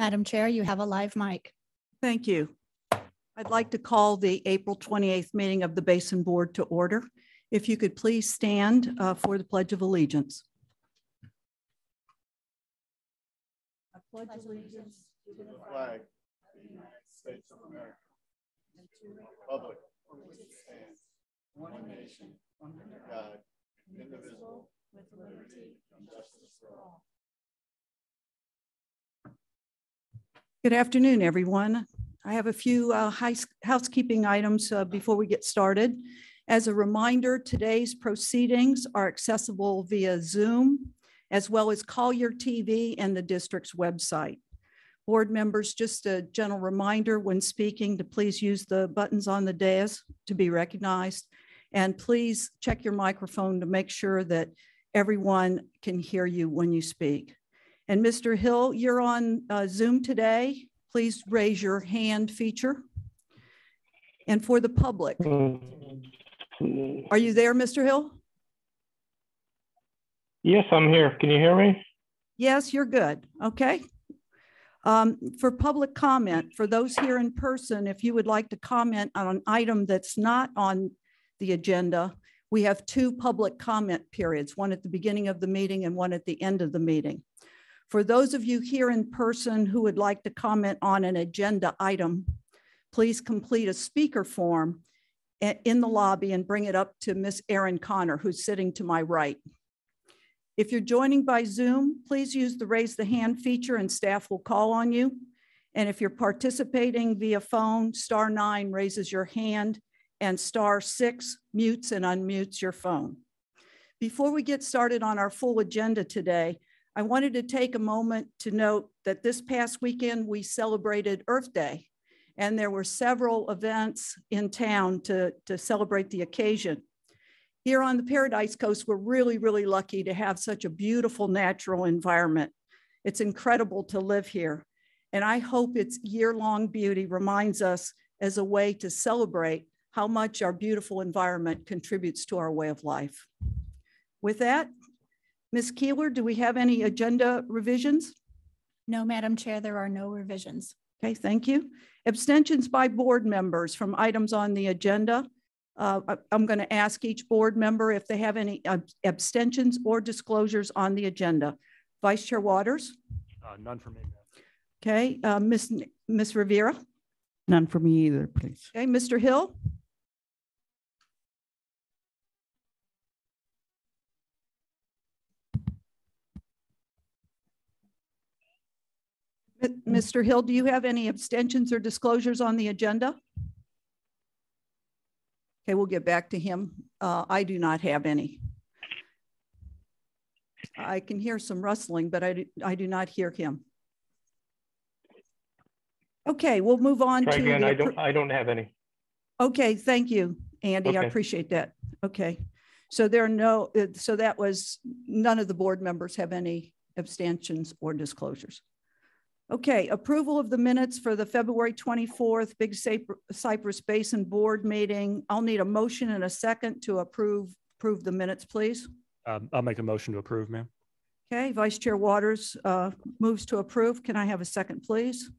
Madam Chair, you have a live mic. Thank you. I'd like to call the April 28th meeting of the Basin Board to order. If you could please stand uh, for the Pledge of Allegiance. I pledge allegiance to the flag of the United States of America and to the republic for which it stands, one nation, under God, indivisible, with liberty and justice for all. Good afternoon, everyone. I have a few uh, housekeeping items uh, before we get started. As a reminder, today's proceedings are accessible via Zoom, as well as Collier TV and the district's website. Board members, just a gentle reminder when speaking to please use the buttons on the dais to be recognized. And please check your microphone to make sure that everyone can hear you when you speak. And Mr. Hill, you're on uh, Zoom today. Please raise your hand feature. And for the public, are you there, Mr. Hill? Yes, I'm here. Can you hear me? Yes, you're good. Okay. Um, for public comment, for those here in person, if you would like to comment on an item that's not on the agenda, we have two public comment periods, one at the beginning of the meeting and one at the end of the meeting. For those of you here in person who would like to comment on an agenda item, please complete a speaker form in the lobby and bring it up to Miss Erin Connor, who's sitting to my right. If you're joining by Zoom, please use the raise the hand feature and staff will call on you. And if you're participating via phone, star nine raises your hand and star six mutes and unmutes your phone. Before we get started on our full agenda today, I wanted to take a moment to note that this past weekend we celebrated Earth Day, and there were several events in town to, to celebrate the occasion. Here on the Paradise Coast, we're really, really lucky to have such a beautiful natural environment. It's incredible to live here. And I hope its year-long beauty reminds us as a way to celebrate how much our beautiful environment contributes to our way of life. With that, Ms. Keeler, do we have any agenda revisions? No, Madam Chair, there are no revisions. Okay, thank you. Abstentions by board members from items on the agenda. Uh, I'm going to ask each board member if they have any abstentions or disclosures on the agenda. Vice Chair Waters? Uh, none for me. Okay, uh, Ms. Ms. Rivera? None for me either, please. Okay, Mr. Hill? Mr. Hill, do you have any abstentions or disclosures on the agenda? Okay, we'll get back to him. Uh, I do not have any. I can hear some rustling, but I do, I do not hear him. Okay, we'll move on Try to. Again, I don't, I don't have any. Okay, thank you, Andy. Okay. I appreciate that. Okay. So there are no, uh, so that was, none of the board members have any abstentions or disclosures. Okay, approval of the minutes for the February 24th Big Cypress Basin Board meeting. I'll need a motion and a second to approve, approve the minutes, please. Um, I'll make a motion to approve, ma'am. Okay, Vice Chair Waters uh, moves to approve. Can I have a second, please?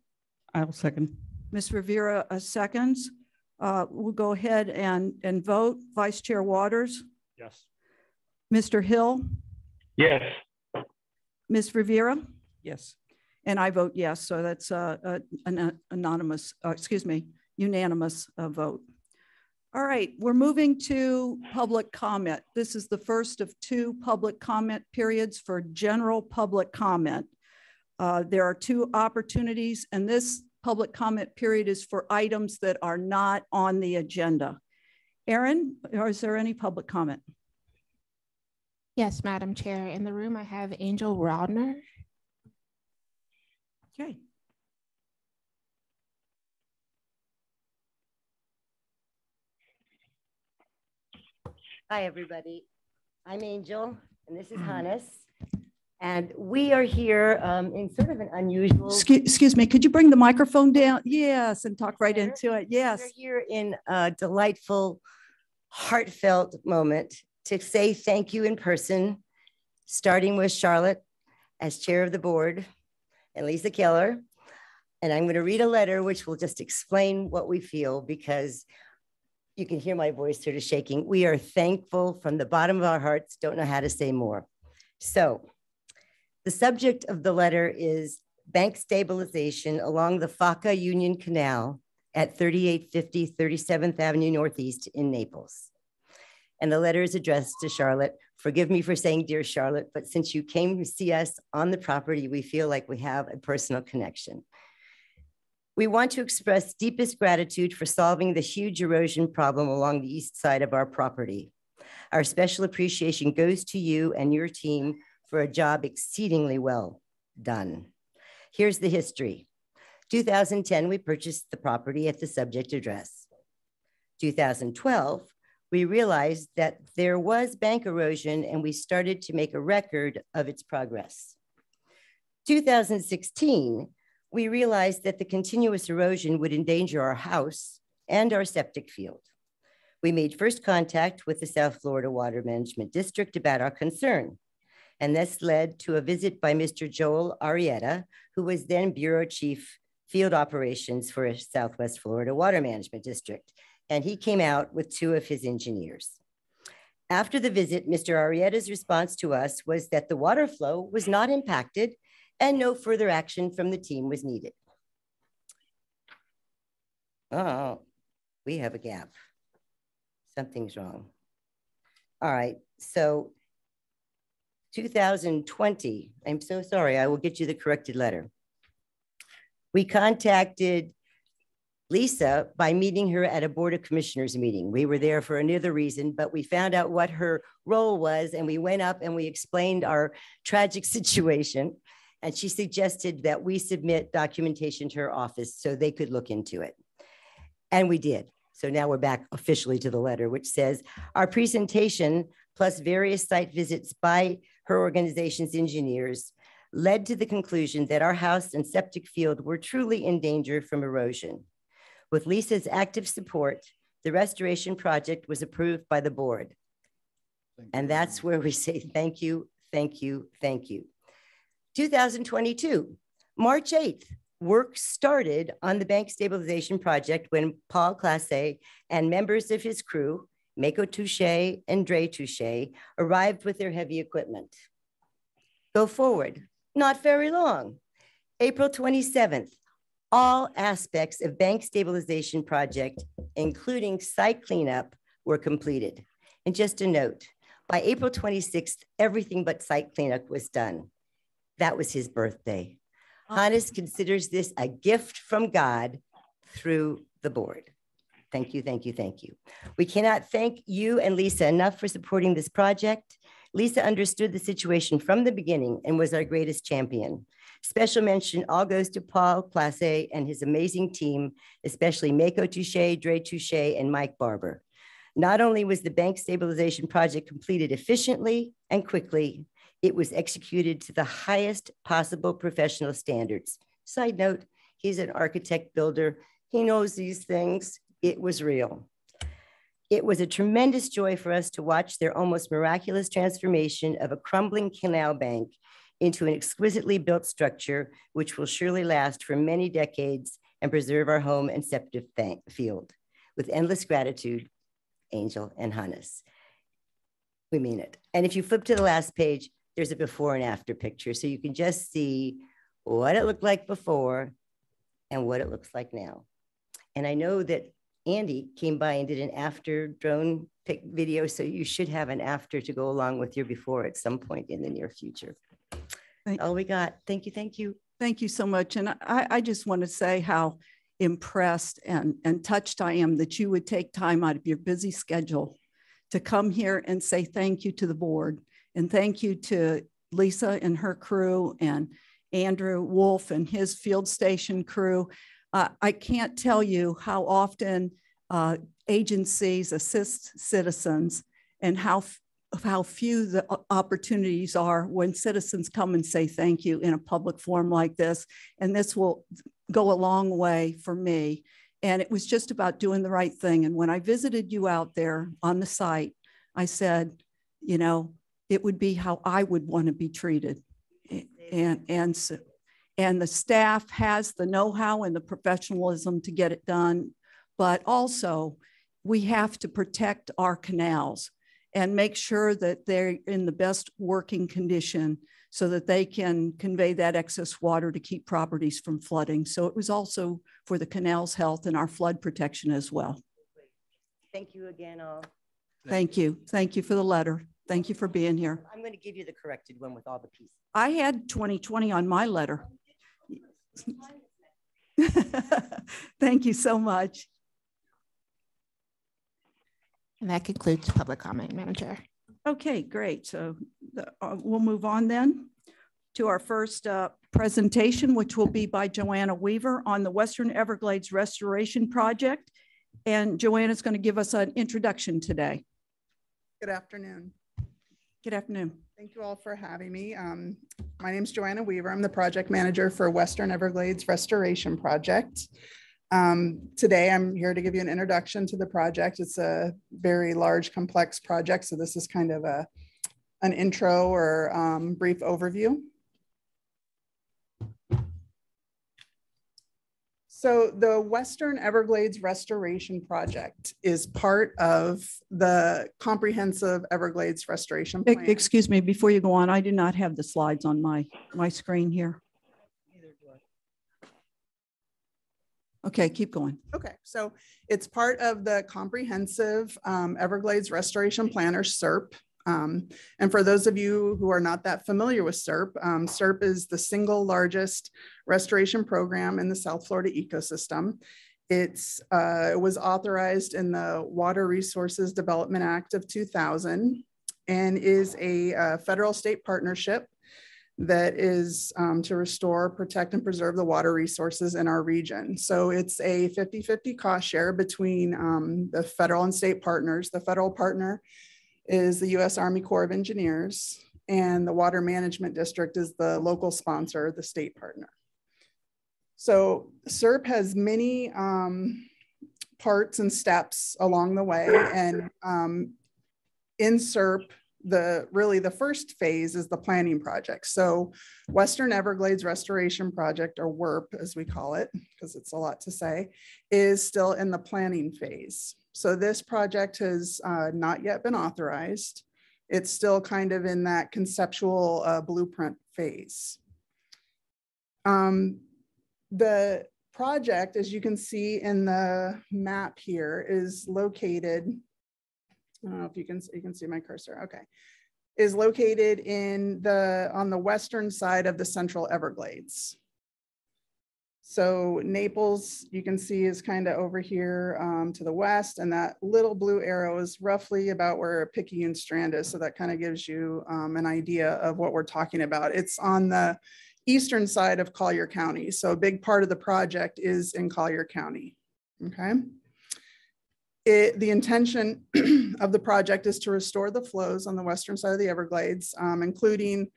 I will second. Ms. Rivera uh, seconds. Uh, we'll go ahead and, and vote. Vice Chair Waters, Yes. Mr. Hill, Yes, Ms. Rivera, Yes. And I vote yes. So that's uh, uh, an anonymous, uh, excuse me, unanimous uh, vote. All right, we're moving to public comment. This is the first of two public comment periods for general public comment. Uh, there are two opportunities, and this public comment period is for items that are not on the agenda. Erin, is there any public comment? Yes, Madam Chair. In the room, I have Angel Rodner. Okay. Hi, everybody. I'm Angel, and this is Hannes. And we are here um, in sort of an unusual. Excuse, excuse me, could you bring the microphone down? Yes, and talk right into it. Yes. We're here in a delightful, heartfelt moment to say thank you in person, starting with Charlotte as chair of the board and Lisa Keller. And I'm going to read a letter which will just explain what we feel because you can hear my voice sort of shaking. We are thankful from the bottom of our hearts, don't know how to say more. So, the subject of the letter is bank stabilization along the Faka Union Canal at 3850 37th Avenue Northeast in Naples. And the letter is addressed to Charlotte. Forgive me for saying dear Charlotte, but since you came to see us on the property, we feel like we have a personal connection. We want to express deepest gratitude for solving the huge erosion problem along the east side of our property. Our special appreciation goes to you and your team for a job exceedingly well done. Here's the history. 2010, we purchased the property at the subject address. 2012, we realized that there was bank erosion and we started to make a record of its progress. 2016, we realized that the continuous erosion would endanger our house and our septic field. We made first contact with the South Florida Water Management District about our concern. And this led to a visit by Mr. Joel Arietta, who was then Bureau Chief Field Operations for Southwest Florida Water Management District and he came out with two of his engineers. After the visit, Mr. Arietta's response to us was that the water flow was not impacted and no further action from the team was needed. Oh, we have a gap. Something's wrong. All right, so 2020, I'm so sorry, I will get you the corrected letter. We contacted Lisa by meeting her at a Board of Commissioners meeting. We were there for another reason, but we found out what her role was and we went up and we explained our tragic situation. And she suggested that we submit documentation to her office so they could look into it. And we did. So now we're back officially to the letter, which says our presentation plus various site visits by her organization's engineers led to the conclusion that our house and septic field were truly in danger from erosion. With Lisa's active support, the restoration project was approved by the board. And that's where we say thank you, thank you, thank you. 2022, March 8th, work started on the bank stabilization project when Paul Classe and members of his crew, Mako Touche and Dre Touche, arrived with their heavy equipment. Go forward, not very long. April 27th, all aspects of bank stabilization project, including site cleanup, were completed. And just a note, by April 26th, everything but site cleanup was done. That was his birthday. Hannes considers this a gift from God through the board. Thank you, thank you, thank you. We cannot thank you and Lisa enough for supporting this project. Lisa understood the situation from the beginning and was our greatest champion. Special mention all goes to Paul Classe and his amazing team, especially Mako Touche, Dre Touche, and Mike Barber. Not only was the bank stabilization project completed efficiently and quickly, it was executed to the highest possible professional standards. Side note, he's an architect builder. He knows these things. It was real. It was a tremendous joy for us to watch their almost miraculous transformation of a crumbling canal bank into an exquisitely built structure, which will surely last for many decades and preserve our home and septic field. With endless gratitude, Angel and Hannes. We mean it. And if you flip to the last page, there's a before and after picture. So you can just see what it looked like before and what it looks like now. And I know that Andy came by and did an after drone pic video. So you should have an after to go along with your before at some point in the near future. Thank- All we got. Thank you. Thank you. Thank you so much. And I, I just want to say how impressed and, and touched I am that you would take time out of your busy schedule to come here and say thank you to the board. And thank you to Lisa and her crew and Andrew Wolf and his field station crew. Uh, I can't tell you how often uh, agencies assist citizens and how of how few the opportunities are when citizens come and say thank you in a public forum like this. And this will go a long way for me. And it was just about doing the right thing. And when I visited you out there on the site, I said, you know, it would be how I would want to be treated. And, and, so, And the staff has the know-how and the professionalism to get it done. But also, we have to protect our canals and make sure that they're in the best working condition so that they can convey that excess water to keep properties from flooding. So it was also for the canal's health and our flood protection as well. Thank you again, all. Thank you. Thank you for the letter. Thank you for being here. I'm going to give you the corrected one with all the pieces. I had 2020 on my letter. Thank you so much. And that concludes public comment, Manager. Okay, great. So the, uh, we'll move on then to our first uh, presentation, which will be by Joanna Weaver on the Western Everglades Restoration Project. And Joanna is going to give us an introduction today. Good afternoon. Good afternoon. Thank you all for having me. Um, my name is Joanna Weaver. I'm the project manager for Western Everglades Restoration Project. Um, today, I'm here to give you an introduction to the project. It's a very large, complex project, so this is kind of a an intro or um, brief overview. So the Western Everglades Restoration Project is part of the comprehensive Everglades Restoration Plan. Excuse me, before you go on, I do not have the slides on my, my screen here. Okay, keep going. Okay, so it's part of the comprehensive um, Everglades Restoration Planner, CERP. Um, and for those of you who are not that familiar with CERP, um, CERP is the single largest restoration program in the South Florida ecosystem. It's, uh, it was authorized in the Water Resources Development Act of 2000 and is a uh, federal state partnership that is um, to restore, protect, and preserve the water resources in our region. So it's a 50 50 cost share between um, the federal and state partners. The federal partner is the US Army Corps of Engineers, and the Water Management District is the local sponsor, the state partner. So CERP has many um, parts and steps along the way, and um, in CERP, the really the first phase is the planning project. So Western Everglades Restoration Project, or WERP as we call it, because it's a lot to say, is still in the planning phase. So this project has uh, not yet been authorized. It's still kind of in that conceptual uh, blueprint phase. Um, the project, as you can see in the map here, is located I don't know if you can, you can see my cursor, okay, is located in the, on the western side of the central Everglades. So Naples, you can see is kind of over here um, to the west, and that little blue arrow is roughly about where Picayune Strand is. So that kind of gives you um, an idea of what we're talking about. It's on the eastern side of Collier County. So a big part of the project is in Collier County, okay? It, the intention of the project is to restore the flows on the western side of the Everglades, um, including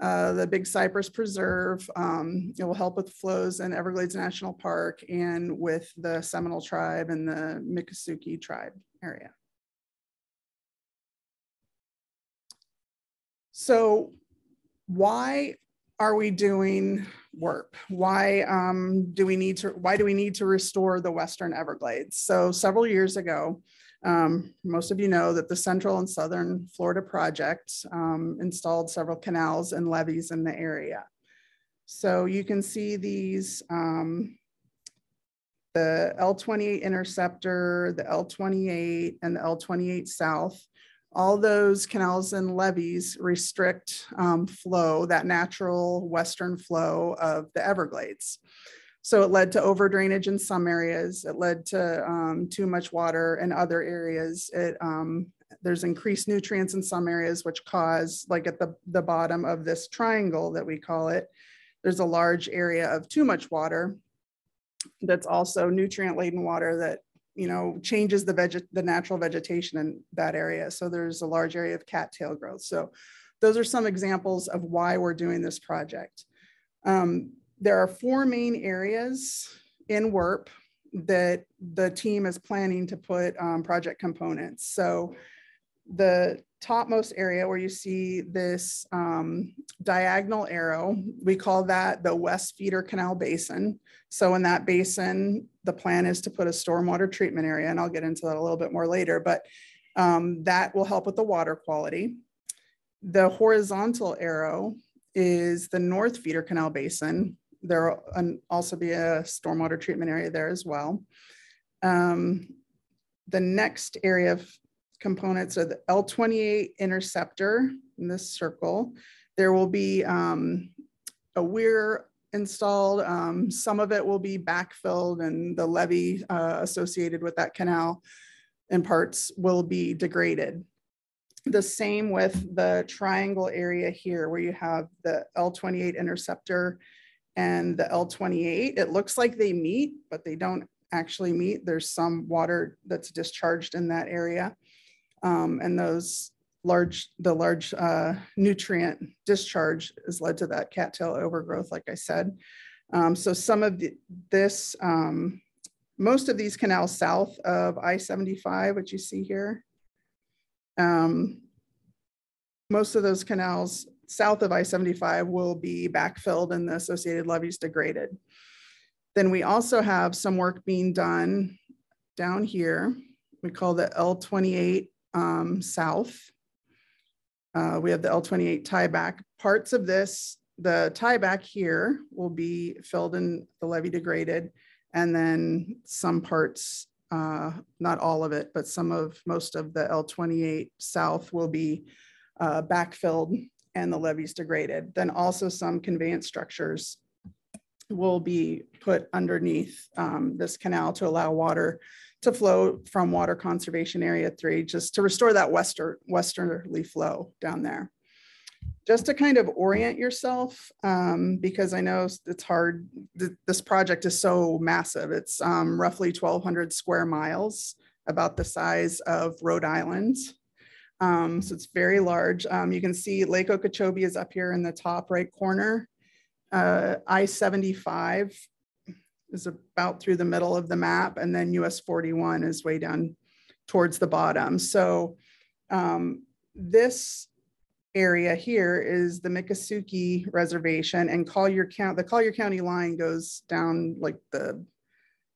uh, the Big Cypress Preserve. Um, it will help with flows in Everglades National Park and with the Seminole Tribe and the Miccosukee Tribe area. So why are we doing WERP? Why um, do we need to, why do we need to restore the Western Everglades? So several years ago, um, most of you know that the Central and Southern Florida Project um, installed several canals and levees in the area. So you can see these, um, the L28 Interceptor, the L28 and the L28 South all those canals and levees restrict um, flow, that natural western flow of the Everglades. So it led to over drainage in some areas. It led to um, too much water in other areas. It, um, there's increased nutrients in some areas, which cause, like at the, the bottom of this triangle that we call it, there's a large area of too much water that's also nutrient laden water that you know, changes the veg the natural vegetation in that area. So there's a large area of cattail growth. So those are some examples of why we're doing this project. Um, there are four main areas in WERP that the team is planning to put um, project components. So the topmost area where you see this um, diagonal arrow, we call that the West Feeder Canal Basin. So in that basin, the plan is to put a stormwater treatment area, and I'll get into that a little bit more later, but um, that will help with the water quality. The horizontal arrow is the North Feeder Canal Basin. There will also be a stormwater treatment area there as well. Um, the next area of components are the L28 interceptor in this circle. There will be um, a weir installed. Um, some of it will be backfilled and the levee uh, associated with that canal and parts will be degraded. The same with the triangle area here where you have the L28 interceptor and the L28. It looks like they meet, but they don't actually meet. There's some water that's discharged in that area. Um, and those large, the large uh, nutrient discharge has led to that cattail overgrowth, like I said. Um, so some of the, this, um, most of these canals south of I-75, which you see here, um, most of those canals south of I-75 will be backfilled and the associated levees degraded. Then we also have some work being done down here. We call the L28 um, south. Uh, we have the L28 tieback. Parts of this, the tieback here will be filled in the levee degraded and then some parts, uh, not all of it, but some of most of the L28 south will be uh, backfilled and the levees degraded. Then also some conveyance structures will be put underneath um, this canal to allow water to flow from water conservation area three, just to restore that western, westerly flow down there. Just to kind of orient yourself, um, because I know it's hard, th this project is so massive. It's um, roughly 1,200 square miles, about the size of Rhode Island. Um, so it's very large. Um, you can see Lake Okeechobee is up here in the top right corner. Uh, I-75 is about through the middle of the map, and then US 41 is way down towards the bottom. So um, this area here is the Miccosukee Reservation and Collier County, the Collier County line goes down like the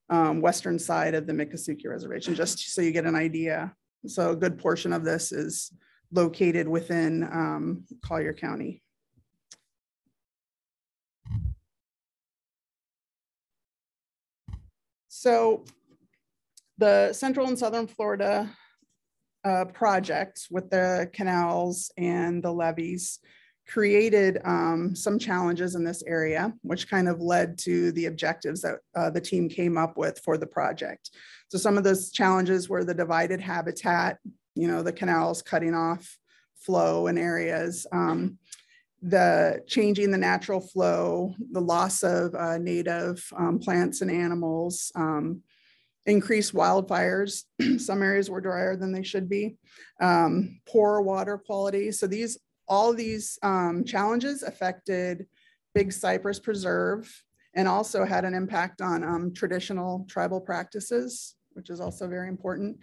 um, western side of the Miccosukee Reservation, just so you get an idea. So a good portion of this is located within um, Collier County. So the Central and Southern Florida uh, project with the canals and the levees created um, some challenges in this area, which kind of led to the objectives that uh, the team came up with for the project. So some of those challenges were the divided habitat, you know, the canals cutting off flow in areas, um, the changing the natural flow, the loss of uh, native um, plants and animals, um, increased wildfires. Some areas were drier than they should be, um, poor water quality. So these, all these um, challenges affected Big Cypress Preserve and also had an impact on um, traditional tribal practices, which is also very important.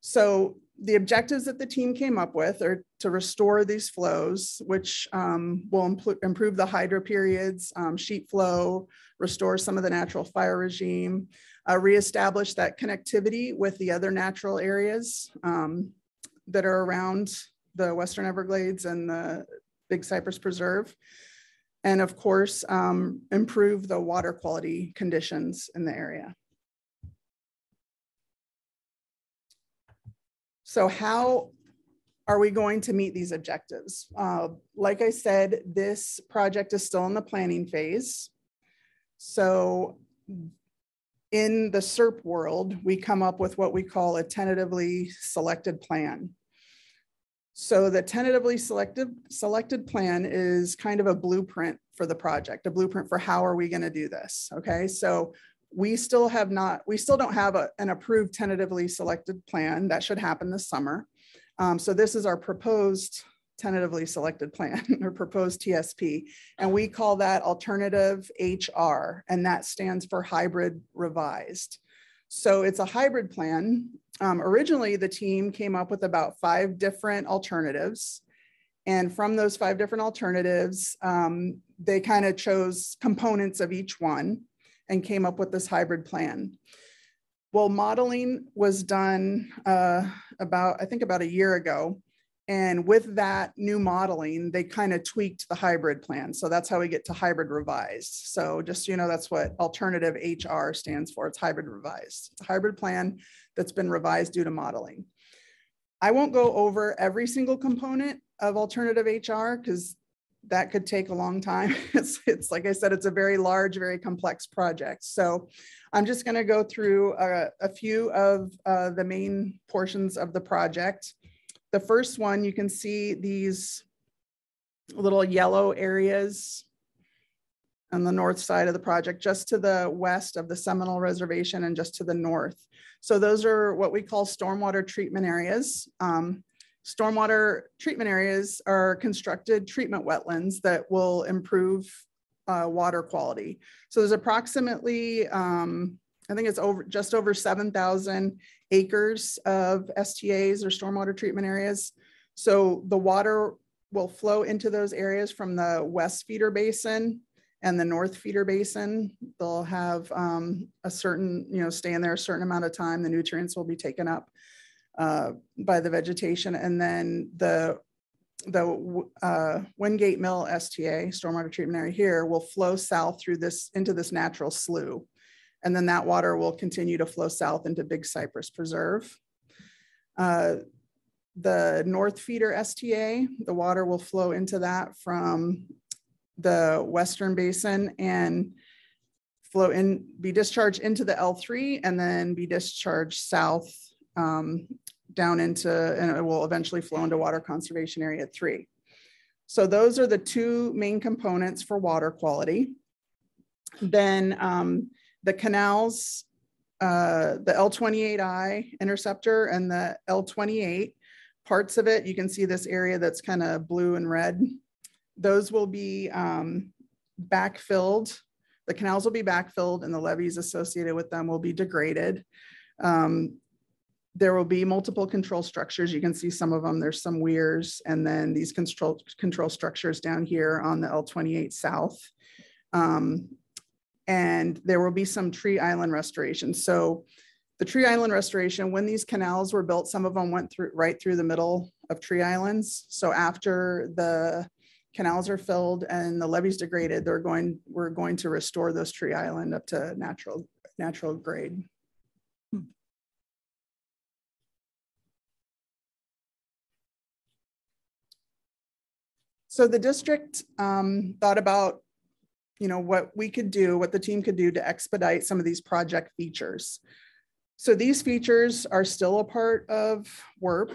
So the objectives that the team came up with are to restore these flows, which um, will improve the hydro periods, um, sheet flow, restore some of the natural fire regime, uh, reestablish that connectivity with the other natural areas um, that are around the Western Everglades and the Big Cypress Preserve. And of course, um, improve the water quality conditions in the area. So how are we going to meet these objectives? Uh, like I said, this project is still in the planning phase. So in the CERP world, we come up with what we call a tentatively selected plan. So the tentatively selected, selected plan is kind of a blueprint for the project, a blueprint for how are we gonna do this, okay? So we still have not, we still don't have a, an approved tentatively selected plan. That should happen this summer. Um, so this is our proposed tentatively selected plan or proposed TSP. And we call that alternative HR, and that stands for hybrid revised. so it's a hybrid plan. Um, originally, the team came up with about five different alternatives. And from those five different alternatives, um, they kind of chose components of each one and came up with this hybrid plan. Well, modeling was done uh, about, I think about a year ago. And with that new modeling, they kind of tweaked the hybrid plan. So that's how we get to hybrid revised. So just you know, that's what alternative HR stands for. It's hybrid revised. It's a hybrid plan that's been revised due to modeling. I won't go over every single component of alternative HR because that could take a long time. It's, it's like I said, it's a very large, very complex project. So I'm just going to go through a, a few of uh, the main portions of the project. The first one, you can see these little yellow areas on the north side of the project, just to the west of the Seminole Reservation and just to the north. So those are what we call stormwater treatment areas. Um, stormwater treatment areas are constructed treatment wetlands that will improve uh, water quality. So there's approximately, um, I think it's over just over 7,000 acres of STAs or stormwater treatment areas. So the water will flow into those areas from the west feeder basin and the north feeder basin. They'll have um, a certain, you know, stay in there a certain amount of time. The nutrients will be taken up uh, by the vegetation. And then the the uh, Wingate Mill STA, stormwater treatment area here, will flow south through this into this natural slough. And then that water will continue to flow south into Big Cypress Preserve. Uh, the North Feeder STA, the water will flow into that from the Western Basin and flow in, be discharged into the L3 and then be discharged south um, down into, and it will eventually flow into Water Conservation Area 3. So those are the two main components for water quality. Then um, the canals, uh, the L28I interceptor and the L28, parts of it, you can see this area that's kind of blue and red. Those will be um, backfilled. The canals will be backfilled and the levees associated with them will be degraded. Um, there will be multiple control structures. You can see some of them. There's some weirs and then these control, control structures down here on the L28 South. Um, and there will be some tree island restoration. So the tree island restoration, when these canals were built, some of them went through right through the middle of tree islands. So after the canals are filled and the levees degraded, they're going, we're going to restore those tree island up to natural, natural grade. So the district um, thought about, you know, what we could do, what the team could do to expedite some of these project features. So these features are still a part of WERP.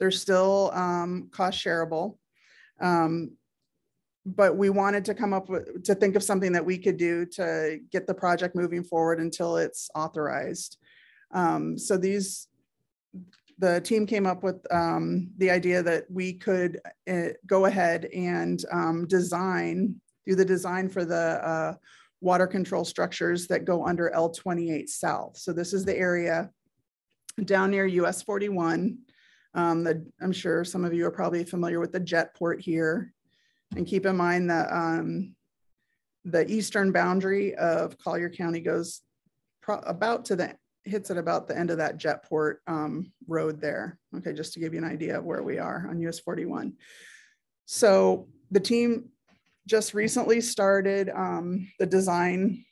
They're still um, cost shareable. Um, but we wanted to come up with, to think of something that we could do to get the project moving forward until it's authorized. Um, so these the team came up with um, the idea that we could uh, go ahead and um, design, do the design for the uh, water control structures that go under L28 South. So this is the area down near US 41. Um, the, I'm sure some of you are probably familiar with the jet port here. And keep in mind that um, the eastern boundary of Collier County goes about to the hits at about the end of that Jetport um, road there. Okay, just to give you an idea of where we are on US 41. So the team just recently started um, the design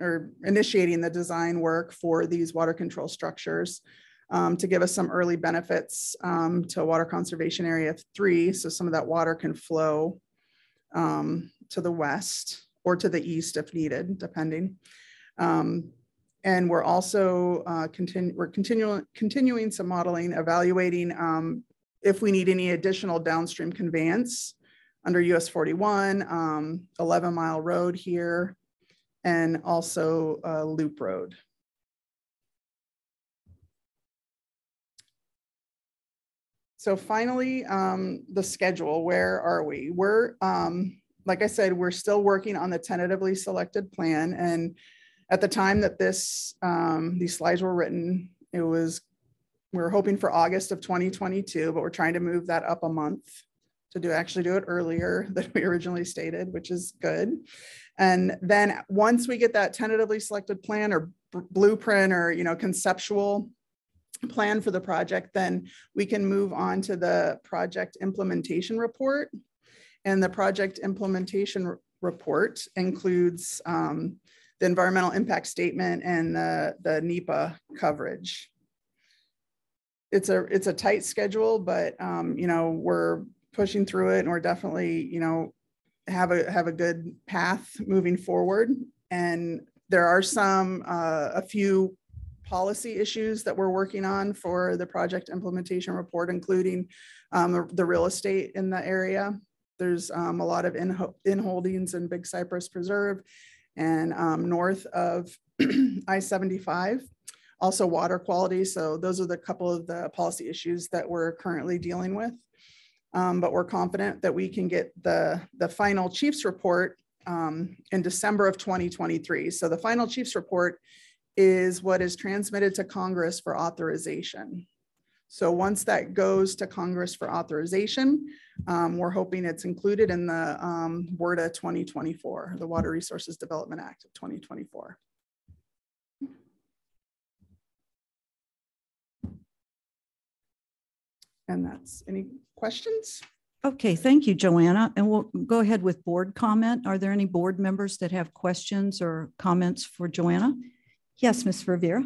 or initiating the design work for these water control structures um, to give us some early benefits um, to water conservation area three. So some of that water can flow um, to the west or to the east if needed, depending. And we're also uh, continu we're continuing continuing some modeling, evaluating um, if we need any additional downstream conveyance under US 41, um, 11 mile road here, and also loop road. So finally, um, the schedule, where are we? We're, um, like I said, we're still working on the tentatively selected plan and At the time that this, um, these slides were written, it was, we were hoping for August of 2022, but we're trying to move that up a month to do, actually do it earlier than we originally stated, which is good. And then once we get that tentatively selected plan or blueprint or, you know, conceptual plan for the project, then we can move on to the project implementation report. And the project implementation report includes um, the environmental impact statement and the, the NEPA coverage. It's a, it's a tight schedule, but, um, you know, we're pushing through it and we're definitely, you know, have a, have a good path moving forward. And there are some, uh, a few policy issues that we're working on for the project implementation report, including um, the- real estate in the area. There's um, a lot of in, in holdings in Big Cypress Preserve and um, north of I-75. Also water quality. So those are the couple of the policy issues that we're currently dealing with. Um, but we're confident that we can get the, the final chief's report um, in December of 2023. So the final chief's report is what is transmitted to Congress for authorization. So once that goes to Congress for authorization, um, we're hoping it's included in the um, WRDA 2024, the Water Resources Development Act of 2024. And that's, any questions? Okay, thank you, Joanna. And we'll go ahead with board comment. Are there any board members that have questions or comments for Joanna? Yes, Ms. Rivera.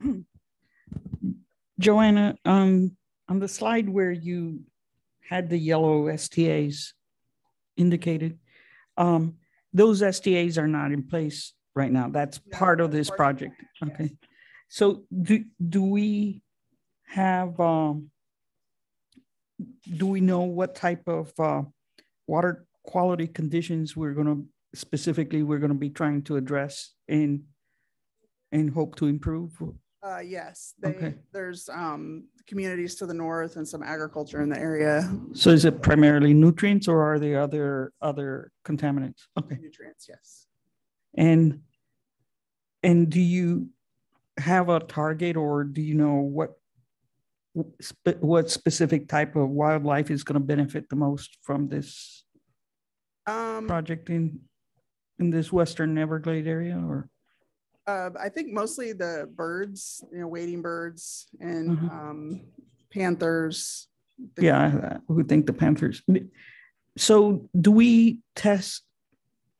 Joanna, um, on the slide where you had the yellow STAs indicated, um, those STAs are not in place right now. That's No, part of this part of the project. yes. Okay. So do, do we have, um, do we know what type of, uh, water quality conditions we're gonna, specifically, we're gonna be trying to address and, and hope to improve? Uh, yes, they, Okay. there's, um, communities to the north and some agriculture in the area. So is it primarily nutrients or are there other, other contaminants? Okay. Nutrients, yes. And, and do you have a target or do you know what, spe- what specific type of wildlife is going to benefit the most from this Um, project in, in this Western Everglade area or? Uh, I think mostly the birds, you know, wading birds and, Mhm. um, panthers. the- Yeah, I- would think the Panthers. So do we test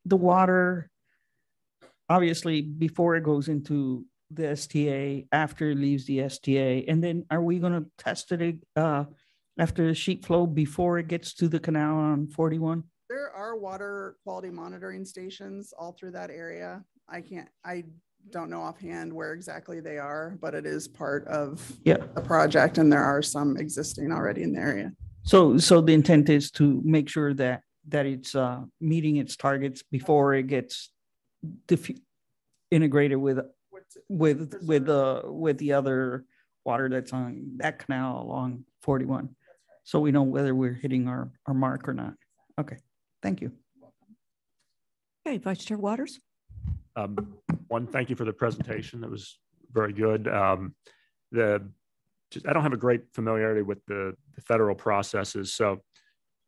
the water? Obviously, before it goes into the STA, after it leaves the STA, and then are we gonna test it uh after the sheet flow before it gets to the canal on forty-one? There are water quality monitoring stations all through that area. I can't, I don't know offhand where exactly they are, but it is part of Yeah, the project and there are some existing already in the area. so so the intent is to make sure that that it's uh meeting its targets before it gets diffu- integrated with with with Preserve. uh with the other water that's on that canal along 41 so we know whether we're hitting our our mark or not okay thank you Okay, Vice Chair Waters. Um, One, thank you for the presentation. That was very good. Um, The, just- I don't have a great familiarity with the the federal processes. So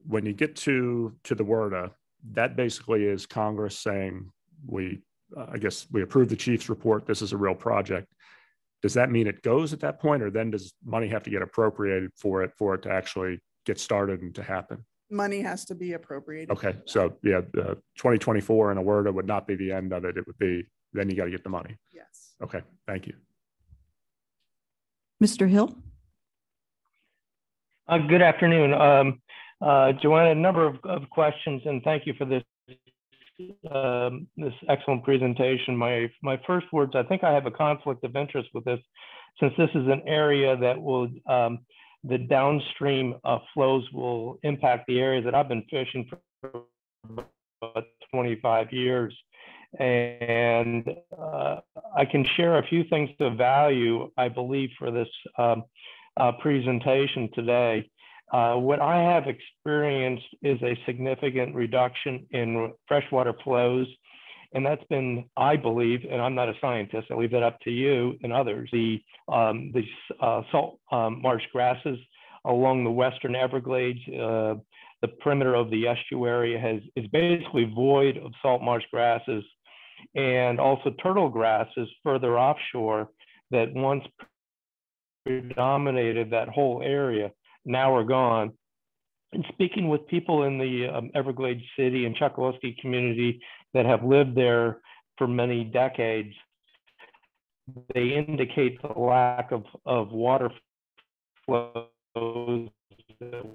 when you get to, to the WRDA, that basically is Congress saying, we, uh, I guess, we approve the chief's report. This is a real project. Does that mean it goes at that point, or then does money have to get appropriated for it, for it to actually get started and to happen? Money has to be appropriated. Okay, so yeah, the 2024 in a word, it would not be the end of it. It would be, then you got to get the money. Yes. Okay, thank you. Mr. Hill. Uh, Good afternoon. Um, uh, Joanna, a number of, of questions, and thank you for this, um, this excellent presentation. My, my first words, I think I have a conflict of interest with this, since this is an area that will, um, the downstream uh, flows will impact the areas that I've been fishing for about 25 years. And uh, I can share a few things of value, I believe, for this um, uh, presentation today. Uh, what I have experienced is a significant reduction in freshwater flows And that's been, I believe, and I'm not a scientist, I leave that up to you and others, the, um, the uh, salt um, marsh grasses along the western Everglades, uh, the perimeter of the estuary has is basically void of salt marsh grasses and also turtle grasses further offshore that once predominated that whole area now are gone. And speaking with people in the um, Everglades City and Chokoloskee community that have lived there for many decades, they indicate the lack of, of water flows that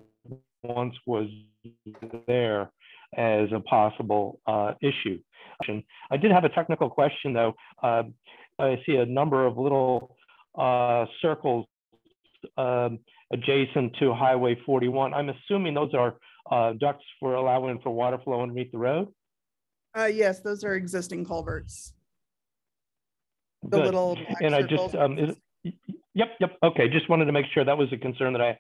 once was there as a possible uh, issue. I did have a technical question though. Uh, I see a number of little uh, circles um, adjacent to Highway 41. I'm assuming those are uh, ducts for allowing for water flow underneath the road? Uh, yes, those are existing culverts. The Good. little. And I just, um, is, yep, yep, okay, just wanted to make sure that was a concern that I,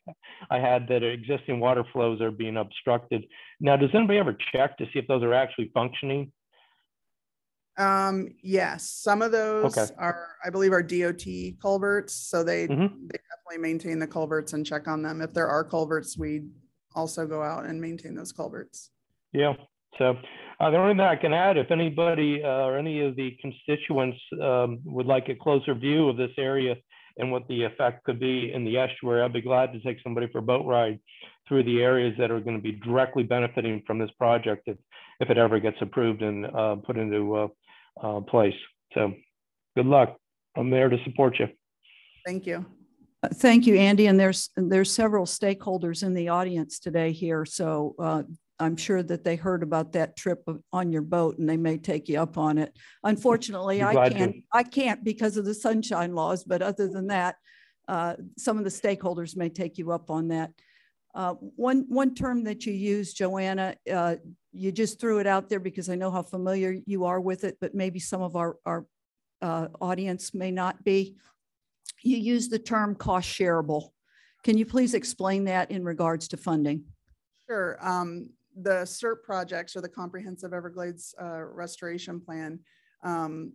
I had that existing water flows are being obstructed. Now, does anybody ever check to see if those are actually functioning? Um, yes, some of those Okay. are, I believe, are DOT culverts, so they, Mhm. they definitely maintain the culverts and check on them. If there are culverts, we also go out and maintain those culverts. Yeah, so uh, the only thing I can add, if anybody uh, or any of the constituents um, would like a closer view of this area and what the effect could be in the estuary, I'd be glad to take somebody for a boat ride through the areas that are going to be directly benefiting from this project if, if it ever gets approved and uh, put into place. So good luck. I'm there to support you. Thank you. Thank you, Andy. And there's, there's several stakeholders in the audience today here. So uh, I'm sure that they heard about that trip on your boat and they may take you up on it. Unfortunately, I can't, I can't because of the sunshine laws, but other than that, uh, some of the stakeholders may take you up on that. Uh, One, one term that you use, Joanna, uh, you just threw it out there because I know how familiar you are with it, but maybe some of our, our uh, audience may not be. You use the term cost shareable. Can you please explain that in regards to funding? Sure. Um, the CERP projects or the Comprehensive Everglades uh, Restoration Plan um,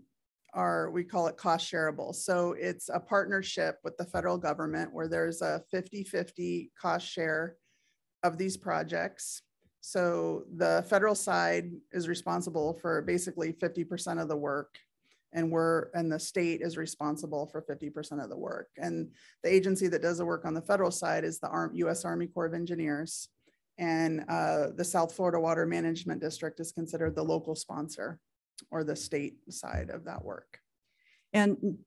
are, we call it cost shareable. So it's a partnership with the federal government where there's a 50-50 cost share of these projects. So the federal side is responsible for basically 50% of the work. And we're, and the state is responsible for 50% of the work. And the agency that does the work on the federal side is the US Army Corps of Engineers. And uh, the South Florida Water Management District is considered the local sponsor or the state side of that work. And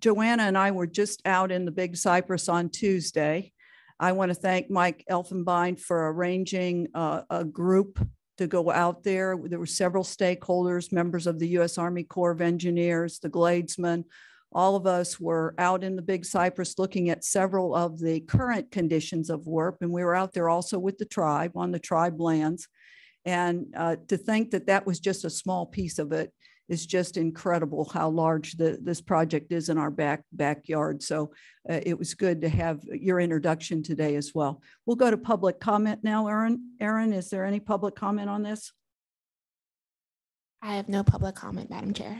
Joanna and I were just out in the Big Cypress on Tuesday. I want to thank Mike Elfenbein for arranging uh, a group to go out there. There were several stakeholders, members of the U.S. Army Corps of Engineers, the Gladesmen. All of us were out in the Big Cypress looking at several of the current conditions of work. And we were out there also with the tribe on the tribe lands. And uh, to think that that was just a small piece of it is just incredible how large the, this project is in our back backyard. So uh, it was good to have your introduction today as well. We'll go to public comment now. Aaron, Aaron, is there any public comment on this? I have no public comment, Madam Chair.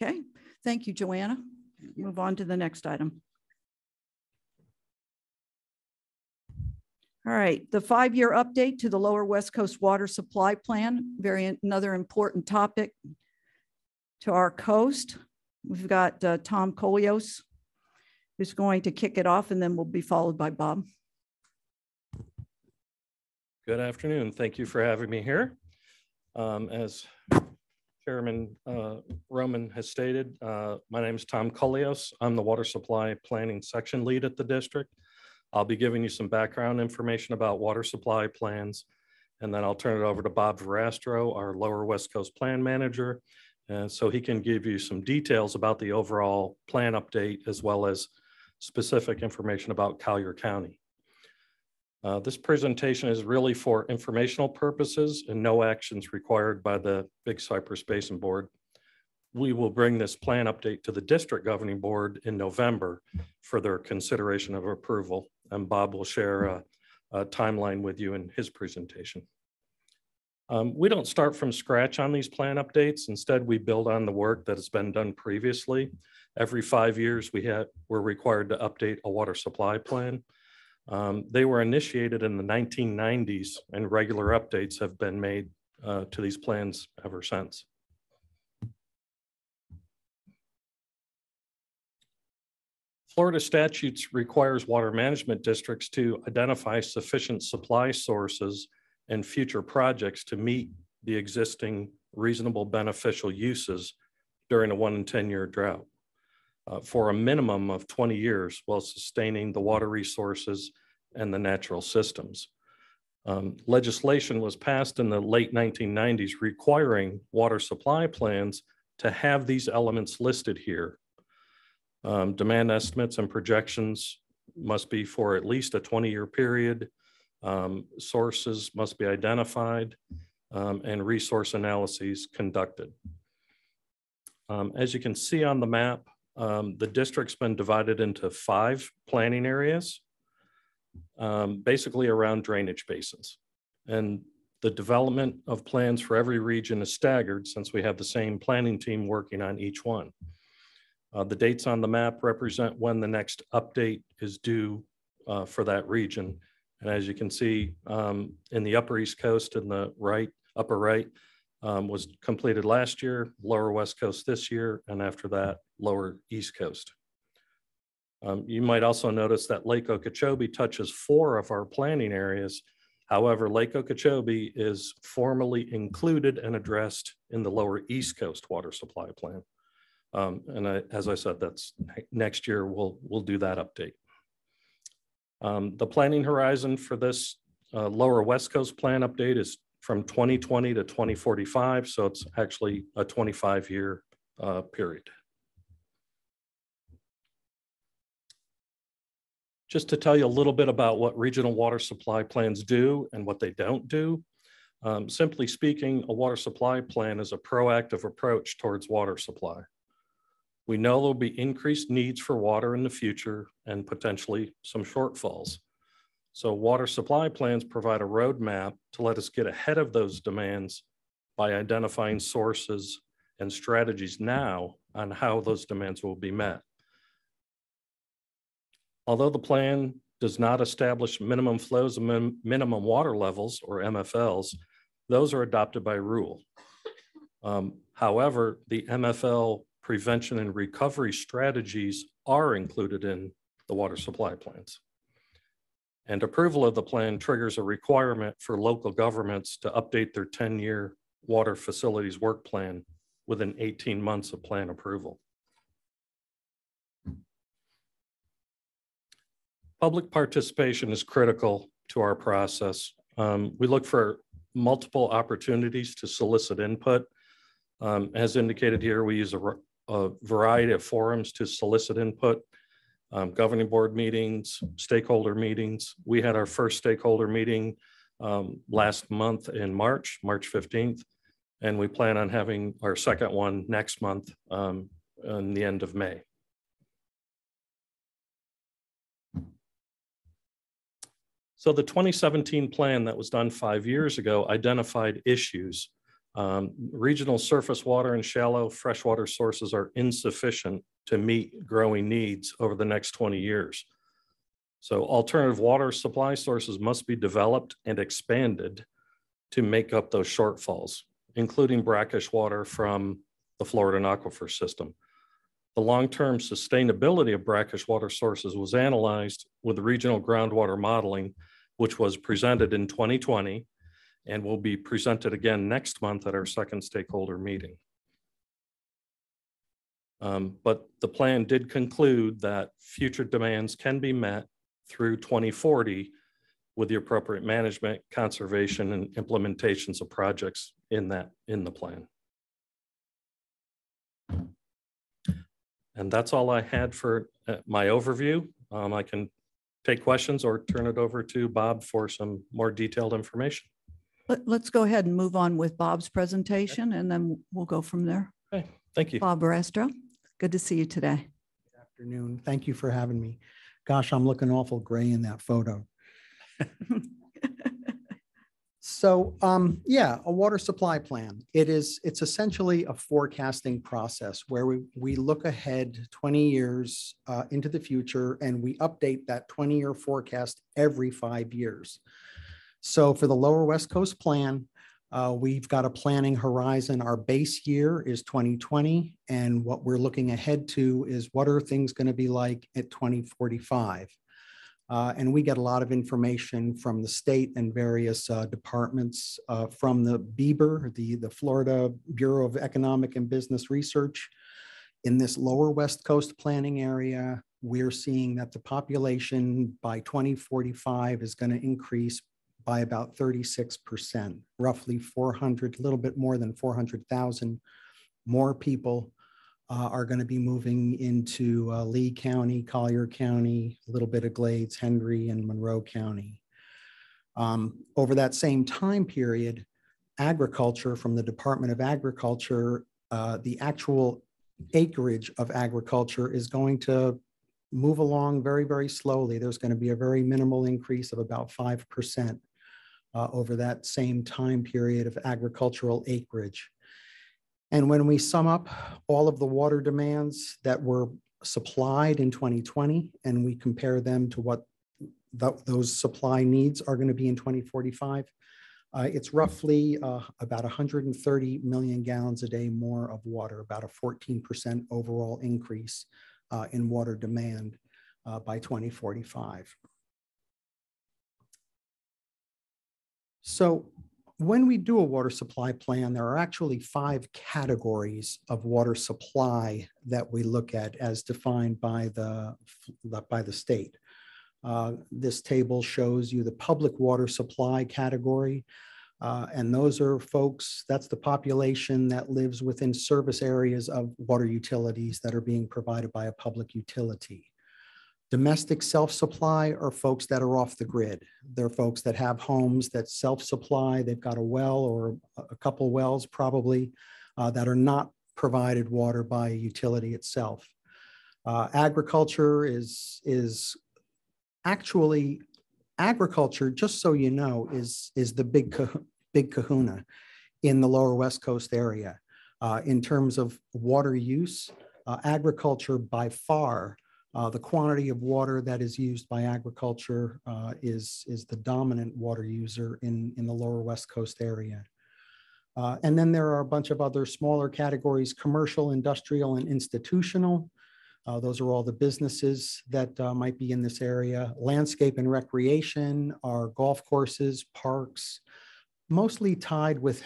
Okay, thank you, Joanna. Move on to the next item. All right, the five-year update to the Lower West Coast Water Supply Plan, very another important topic to our coast. We've got uh, Tom Colios who's going to kick it off and then we'll be followed by Bob. Good afternoon. Thank you for having me here. Um, As Chairman uh, Roman has stated, uh, my name is Tom Colios. I'm the Water Supply Planning Section Lead at the district. I'll be giving you some background information about water supply plans, and then I'll turn it over to Bob Verastro, our Lower West Coast Plan Manager, and so he can give you some details about the overall plan update as well as specific information about Collier County. Uh, This presentation is really for informational purposes and no actions required by the Big Cypress Basin Board. We will bring this plan update to the District Governing Board in November for their consideration of approval. And Bob will share a, a timeline with you in his presentation. Um, we don't start from scratch on these plan updates. Instead, we build on the work that has been done previously. Every five years, we had, we're required to update a water supply plan. Um, they were initiated in the 1990s and regular updates have been made uh, to these plans ever since. Florida statutes requires water management districts to identify sufficient supply sources and future projects to meet the existing reasonable beneficial uses during a one in 10 year drought uh, for a minimum of 20 years while sustaining the water resources and the natural systems. Um, legislation was passed in the late 1990s requiring water supply plans to have these elements listed here. Um, demand estimates and projections must be for at least a 20 year period. Um, sources must be identified um, and resource analyses conducted. Um, as you can see on the map, um, the district's been divided into five planning areas, um, basically around drainage basins. And the development of plans for every region is staggered since we have the same planning team working on each one. Uh, the dates on the map represent when the next update is due uh, for that region. And as you can see um, in the upper East Coast and the right, upper right, um, was completed last year, lower West Coast this year, and after that, lower East Coast. Um, you might also notice that Lake Okeechobee touches four of our planning areas. However, Lake Okeechobee is formally included and addressed in the lower East Coast water supply plan. Um, and I, as I said, that's next year, we'll, we'll do that update. Um, the planning horizon for this uh, lower West Coast plan update is from 2020 to 2045. So it's actually a 25 year uh, period. Just to tell you a little bit about what regional water supply plans do and what they don't do. Um, simply speaking, a water supply plan is a proactive approach towards water supply. We know there'll be increased needs for water in the future and potentially some shortfalls. So water supply plans provide a roadmap to let us get ahead of those demands by identifying sources and strategies now on how those demands will be met. Although the plan does not establish minimum flows and minimum water levels or MFLs, those are adopted by rule. Um, however, the MFL prevention and recovery strategies are included in the water supply plans. And approval of the plan triggers a requirement for local governments to update their 10-year water facilities work plan within 18 months of plan approval. Public participation is critical to our process. Um, we look for multiple opportunities to solicit input. Um, as indicated here, we use a, a variety of forums to solicit input, um, governing board meetings, stakeholder meetings. We had our first stakeholder meeting um, last month in March, March 15th, and we plan on having our second one next month um, in the end of May. So the 2017 plan that was done five years ago identified issues um, regional surface water and shallow freshwater sources are insufficient to meet growing needs over the next 20 years. So alternative water supply sources must be developed and expanded to make up those shortfalls, including brackish water from the Floridan aquifer system. The long-term sustainability of brackish water sources was analyzed with regional groundwater modeling, which was presented in 2020 and will be presented again next month at our second stakeholder meeting. Um, but the plan did conclude that future demands can be met through 2040 with the appropriate management, conservation, and implementations of projects in that in the plan. And that's all I had for uh, my overview. Um, I can take questions or turn it over to Bob for some more detailed information. Let, let's go ahead and move on with Bob's presentation and then we'll go from there. Okay, thank you. Bob Verastro, good to see you today. Good afternoon. Thank you for having me. Gosh, I'm looking awful gray in that photo. So, um, yeah, a water supply plan. It is, it's essentially a forecasting process where we, we look ahead 20 years uh, into the future and we update that 20-year forecast every five years. So for the Lower West Coast Plan, uh, we've got a planning horizon. Our base year is 2020. And what we're looking ahead to is what are things going to be like at 2045? Uh, and we get a lot of information from the state and various uh, departments uh, from the BEBR, the, the Florida Bureau of Economic and Business Research. In this lower West Coast planning area, we're seeing that the population by 2045 is going to increase by about 36%, roughly 400, a little bit more than 400,000 more people uh, are going to be moving into uh, Lee County, Collier County, a little bit of Glades, Hendry, and Monroe County. Um, over that same time period, agriculture from the Department of Agriculture, uh, the actual acreage of agriculture is going to move along very, very slowly. There's going to be a very minimal increase of about 5% uh, over that same time period of agricultural acreage. And when we sum up all of the water demands that were supplied in 2020 and we compare them to what th those supply needs are going to be in 2045, uh, it's roughly uh, about 130 million gallons a day more of water, about a 14% overall increase uh, in water demand uh, by 2045. So when we do a water supply plan, there are actually five categories of water supply that we look at as defined by the, by the state. Uh, this table shows you the public water supply category. Uh, and those are folks, that's the population that lives within service areas of water utilities that are being provided by a public utility. Domestic self-supply are folks that are off the grid. They're folks that have homes that self-supply. They've got a well or a couple wells probably uh, that are not provided water by a utility itself. Uh, agriculture is, is actually, agriculture, just so you know, is, is the big, big kahuna in the lower West Coast area. Uh, in terms of water use, uh, agriculture by far uh, the quantity of water that is used by agriculture uh, is, is the dominant water user in, in the lower West Coast area. Uh, and then there are a bunch of other smaller categories, commercial, industrial, and institutional. Uh, those are all the businesses that uh, might be in this area. Landscape and recreation are golf courses, parks, mostly tied with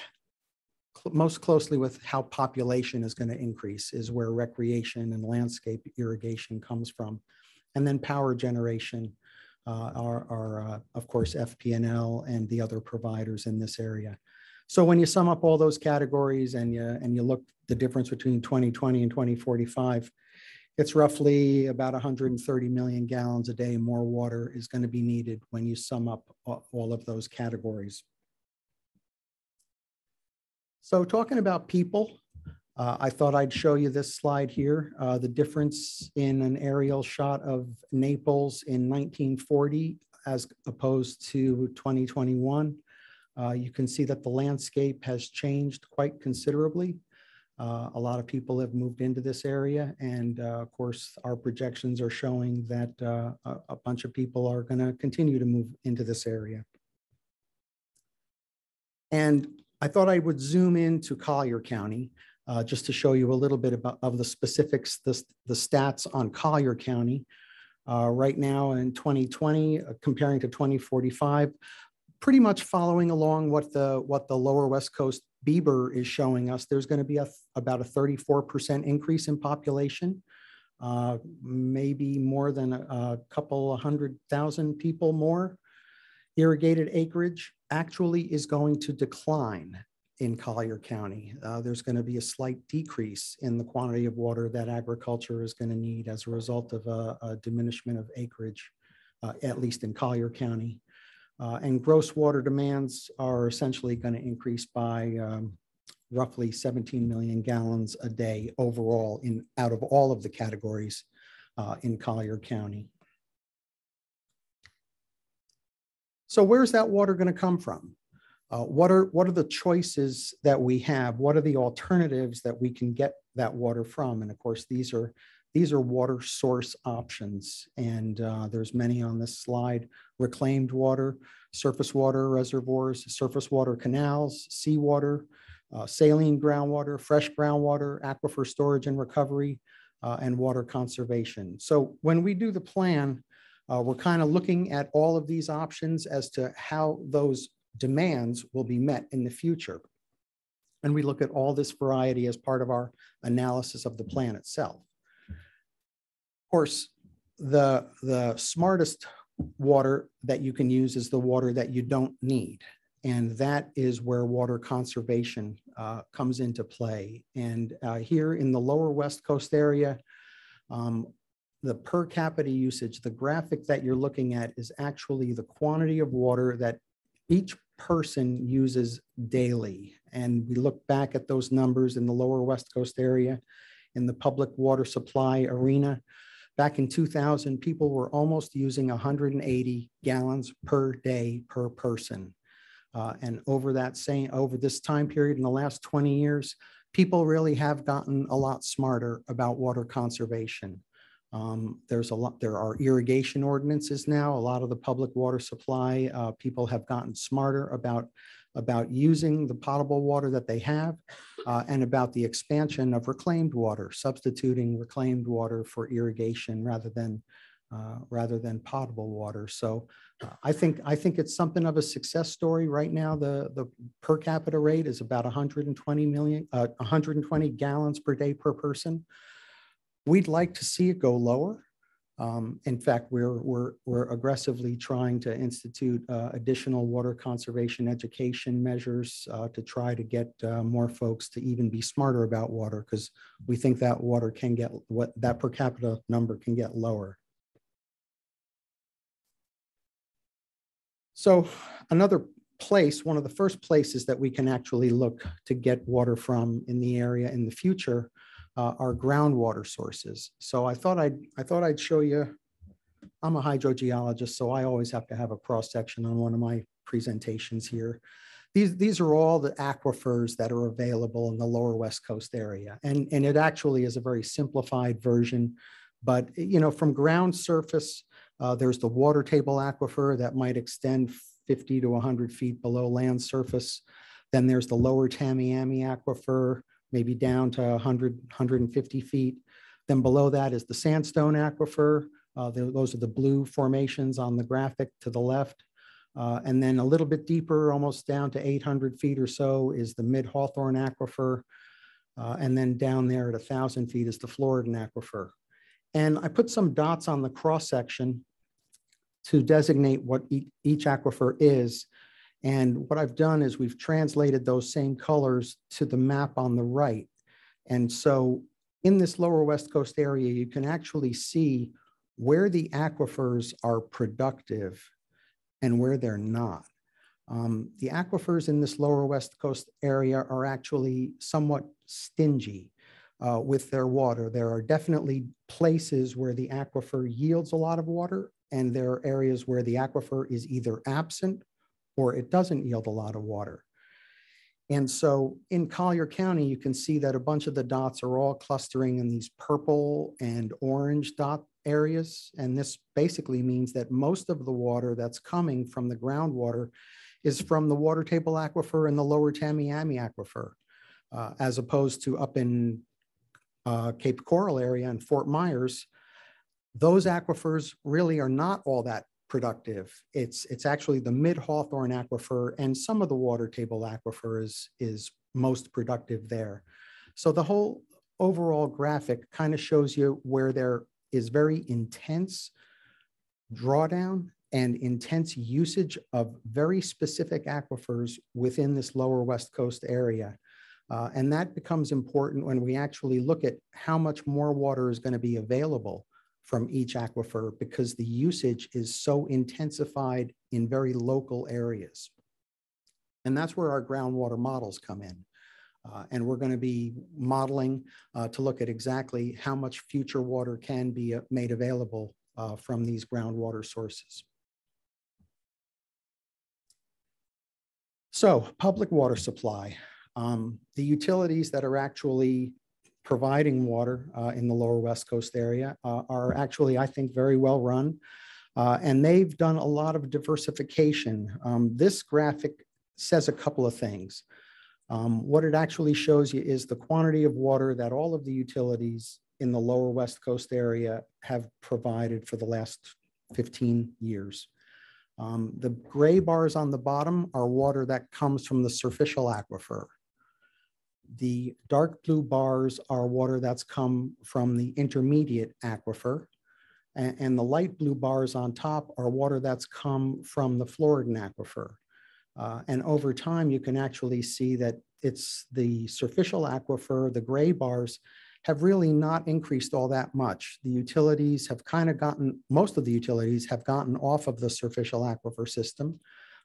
most closely with how population is going to increase is where recreation and landscape irrigation comes from. And then power generation uh, are, are uh, of course, FP&L and the other providers in this area. So when you sum up all those categories and you, and you look the difference between 2020 and 2045, it's roughly about 130 million gallons a day more water is going to be needed when you sum up all of those categories. So talking about people, uh, I thought I'd show you this slide here, uh, the difference in an aerial shot of Naples in 1940 as opposed to 2021. Uh, you can see that the landscape has changed quite considerably. Uh, a lot of people have moved into this area. And uh, of course, our projections are showing that uh, a, bunch of people are gonna continue to move into this area. And I thought I would zoom into Collier County uh, just to show you a little bit about of the specifics, the, the stats on Collier County. Uh, right now in 2020, uh, comparing to 2045, pretty much following along what the what the lower West Coast BEBR is showing us. There's going to be a, about a 34% increase in population, uh, maybe more than a, a couple hundred thousand people more irrigated acreage actually is going to decline in Collier County. Uh, there's going to be a slight decrease in the quantity of water that agriculture is going to need as a result of a, a diminishment of acreage, uh, at least in Collier County. Uh, and gross water demands are essentially going to increase by um, roughly 17 million gallons a day overall in out of all of the categories uh, in Collier County. So where's that water going to come from? Uh, what are what are the choices that we have? What are the alternatives that we can get that water from? And of course, these are these are water source options, and uh, there's many on this slide: reclaimed water, surface water reservoirs, surface water canals, seawater, uh, saline groundwater, fresh groundwater, aquifer storage and recovery, uh, and water conservation. So when we do the plan, uh, we're kind of looking at all of these options as to how those demands will be met in the future. And we look at all this variety as part of our analysis of the plan itself. Of course, the, the smartest water that you can use is the water that you don't need. And that is where water conservation uh, comes into play. And uh, here in the lower West Coast area, um, the per capita usage, the graphic that you're looking at is actually the quantity of water that each person uses daily. And we look back at those numbers in the lower West Coast area, in the public water supply arena. Back in 2000, people were almost using 180 gallons per day per person. Uh, and over that same, over this time period in the last 20 years, people really have gotten a lot smarter about water conservation. Um, there's a lot, there are irrigation ordinances now. A lot of the public water supply, uh, people have gotten smarter about, about using the potable water that they have uh, and about the expansion of reclaimed water, substituting reclaimed water for irrigation rather than, uh, rather than potable water. So uh, I think, I think it's something of a success story right now. The, the per capita rate is about 120 million, 120 uh, gallons per day per person. We'd like to see it go lower. Um, in fact, we're, we're, we're aggressively trying to institute uh, additional water conservation education measures uh, to try to get uh, more folks to even be smarter about water because we think that water can get what that per capita number can get lower. So another place, one of the first places that we can actually look to get water from in the area in the future uh, our groundwater sources. So I thought I'd, I thought I'd show you, I'm a hydrogeologist, so I always have to have a cross section on one of my presentations here. These, these are all the aquifers that are available in the lower West Coast area. And, and it actually is a very simplified version, but you know, from ground surface, uh, there's the water table aquifer that might extend 50 to 100 feet below land surface. Then there's the lower Tamiami aquifer, maybe down to 100, 150 feet. Then below that is the sandstone aquifer. Uh, those are the blue formations on the graphic to the left. Uh, and then a little bit deeper, almost down to 800 feet or so, is the mid Hawthorn aquifer. Uh, and then down there at 1,000 feet is the Floridan aquifer. And I put some dots on the cross section to designate what each aquifer is. And what I've done is we've translated those same colors to the map on the right. And so in this lower West Coast area, you can actually see where the aquifers are productive and where they're not. Um, the aquifers in this lower West Coast area are actually somewhat stingy uh, with their water. There are definitely places where the aquifer yields a lot of water, and there are areas where the aquifer is either absent or it doesn't yield a lot of water. And so in Collier County, you can see that a bunch of the dots are all clustering in these purple and orange dot areas. And this basically means that most of the water that's coming from the groundwater is from the water table aquifer and the lower Tamiami aquifer, uh, as opposed to up in uh, Cape Coral area and Fort Myers. Those aquifers really are not all that productive. It's, it's actually the mid Hawthorn aquifer and some of the water table aquifer is, is most productive there. So the whole overall graphic kind of shows you where there is very intense drawdown and intense usage of very specific aquifers within this lower West Coast area. Uh, and that becomes important when we actually look at how much more water is going to be available from each aquifer because the usage is so intensified in very local areas. And that's where our groundwater models come in. Uh, and we're going to be modeling uh, to look at exactly how much future water can be uh, made available uh, from these groundwater sources. So public water supply. Um, the utilities that are actually providing water uh, in the lower West Coast area uh, are actually, I think, very well run. Uh, and they've done a lot of diversification. Um, this graphic says a couple of things. Um, what it actually shows you is the quantity of water that all of the utilities in the lower West Coast area have provided for the last 15 years. Um, the gray bars on the bottom are water that comes from the surficial aquifer. The dark blue bars are water that's come from the intermediate aquifer. And, and the light blue bars on top are water that's come from the Floridan aquifer. Uh, and over time, you can actually see that it's the surficial aquifer, the gray bars, have really not increased all that much. The utilities have kind of gotten, most of the utilities have gotten off of the surficial aquifer system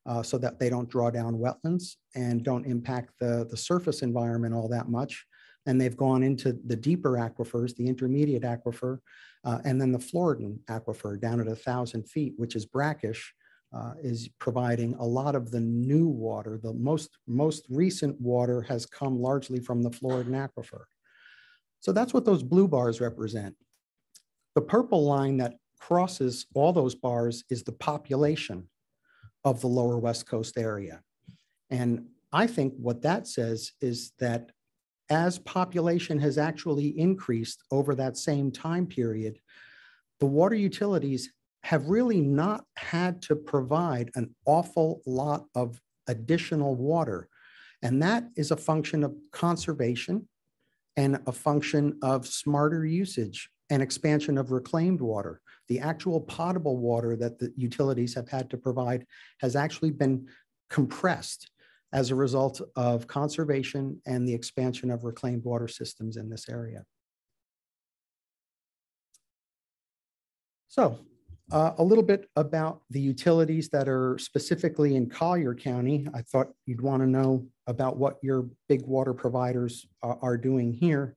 uh, so that they don't draw down wetlands and don't impact the, the surface environment all that much. And they've gone into the deeper aquifers, the intermediate aquifer, uh, and then the Floridan aquifer down at a thousand feet, which is brackish, uh, is providing a lot of the new water. The most, most recent water has come largely from the Floridan aquifer. So that's what those blue bars represent. The purple line that crosses all those bars is the population of the lower West Coast area. And I think what that says is that as population has actually increased over that same time period, the water utilities have really not had to provide an awful lot of additional water. And that is a function of conservation and a function of smarter usage and expansion of reclaimed water. The actual potable water that the utilities have had to provide has actually been compressed as a result of conservation and the expansion of reclaimed water systems in this area. So uh, a little bit about the utilities that are specifically in Collier County. I thought you'd want to know about what your big water providers are, are doing here.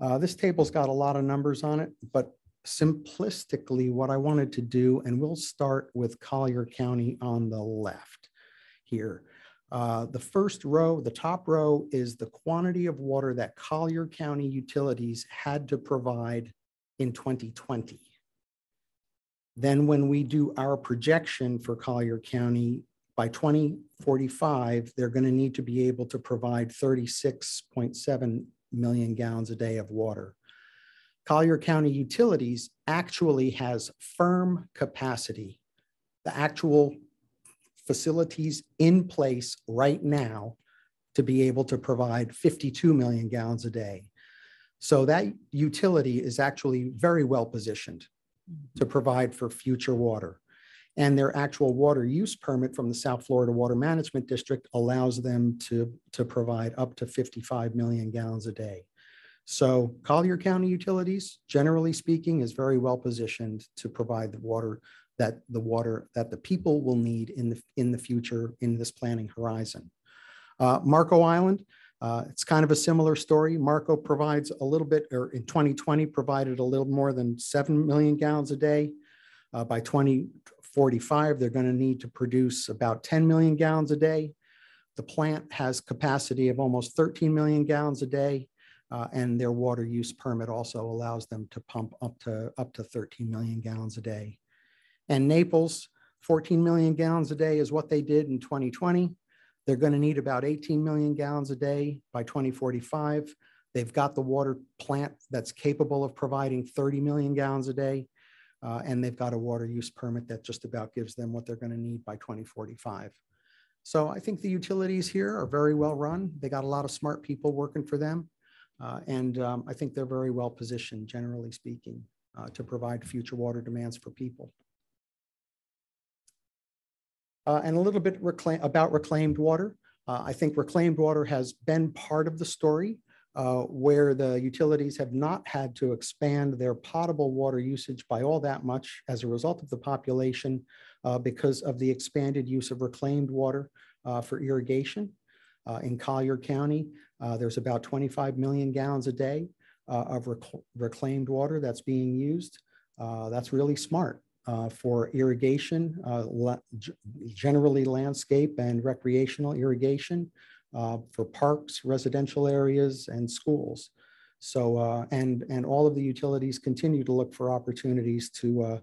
Uh, this table's got a lot of numbers on it, but simplistically, what I wanted to do, and we'll start with Collier County on the left here. Uh, the first row, the top row is the quantity of water that Collier County utilities had to provide in 2020. Then when we do our projection for Collier County, by 2045, they're going to need to be able to provide 36.7 million gallons a day of water. Collier County Utilities actually has firm capacity. The actual facilities in place right now to be able to provide 52 million gallons a day. So that utility is actually very well positioned to provide for future water. And their actual water use permit from the South Florida Water Management District allows them to, to provide up to 55 million gallons a day. So Collier County Utilities, generally speaking, is very well positioned to provide the water that the water that the people will need in the in the future in this planning horizon. Uh, Marco Island, uh, it's kind of a similar story. Marco provides a little bit, or in 2020 provided a little more than 7 million gallons a day. Uh, by 2045, they're going to need to produce about 10 million gallons a day. The plant has capacity of almost 13 million gallons a day. Uh, and their water use permit also allows them to pump up to up to 13 million gallons a day. And Naples, 14 million gallons a day is what they did in 2020. They're going to need about 18 million gallons a day by 2045. They've got the water plant that's capable of providing 30 million gallons a day. Uh, and they've got a water use permit that just about gives them what they're going to need by 2045. So I think the utilities here are very well run. They got a lot of smart people working for them. Uh, and um, I think they're very well positioned, generally speaking, uh, to provide future water demands for people uh, and a little bit reclaim, about reclaimed water. Uh, I think reclaimed water has been part of the story uh, where the utilities have not had to expand their potable water usage by all that much as a result of the population uh, because of the expanded use of reclaimed water uh, for irrigation. Uh, in Collier County, there's about 25 million gallons a day of rec reclaimed water that's being used. that's really smart. uh, for irrigation, uh, generally landscape and recreational irrigation uh, for parks, residential areas, and schools. So, uh, and, and all of the utilities continue to look for opportunities to, uh,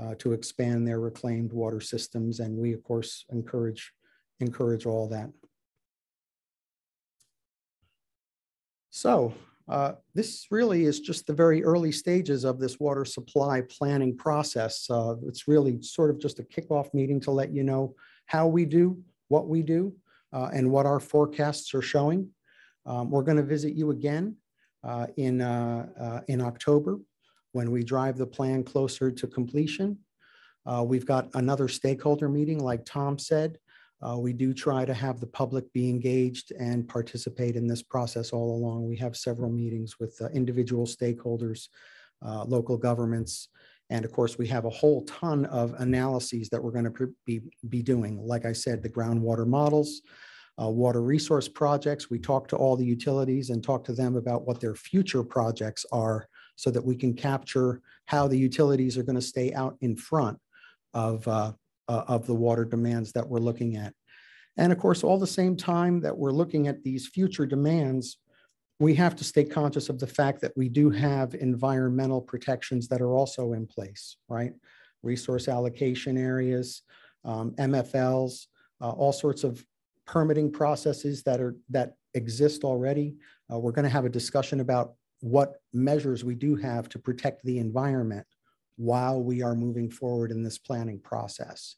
uh, to expand their reclaimed water systems. And we, of course, encourage, encourage all that. So uh, this really is just the very early stages of this water supply planning process. Uh, It's really sort of just a kickoff meeting to let you know how we do, what we do, uh, and what our forecasts are showing. Um, We're going to visit you again uh, in, uh, uh, in October when we drive the plan closer to completion. Uh, We've got another stakeholder meeting, like Tom said. We do try to have the public be engaged and participate in this process all along. We have several meetings with individual stakeholders, local governments, and of course, we have a whole ton of analyses that we're going to be, be doing. Like I said, the groundwater models, uh, water resource projects. We talk to all the utilities and talk to them about what their future projects are so that we can capture how the utilities are going to stay out in front of, uh, uh, of the water demands that we're looking at. And of course, all the same time that we're looking at these future demands, we have to stay conscious of the fact that we do have environmental protections that are also in place, right? Resource allocation areas, um, MFLs, uh, all sorts of permitting processes that are that exist already. Uh, we're going to have a discussion about what measures we do have to protect the environment while we are moving forward in this planning process.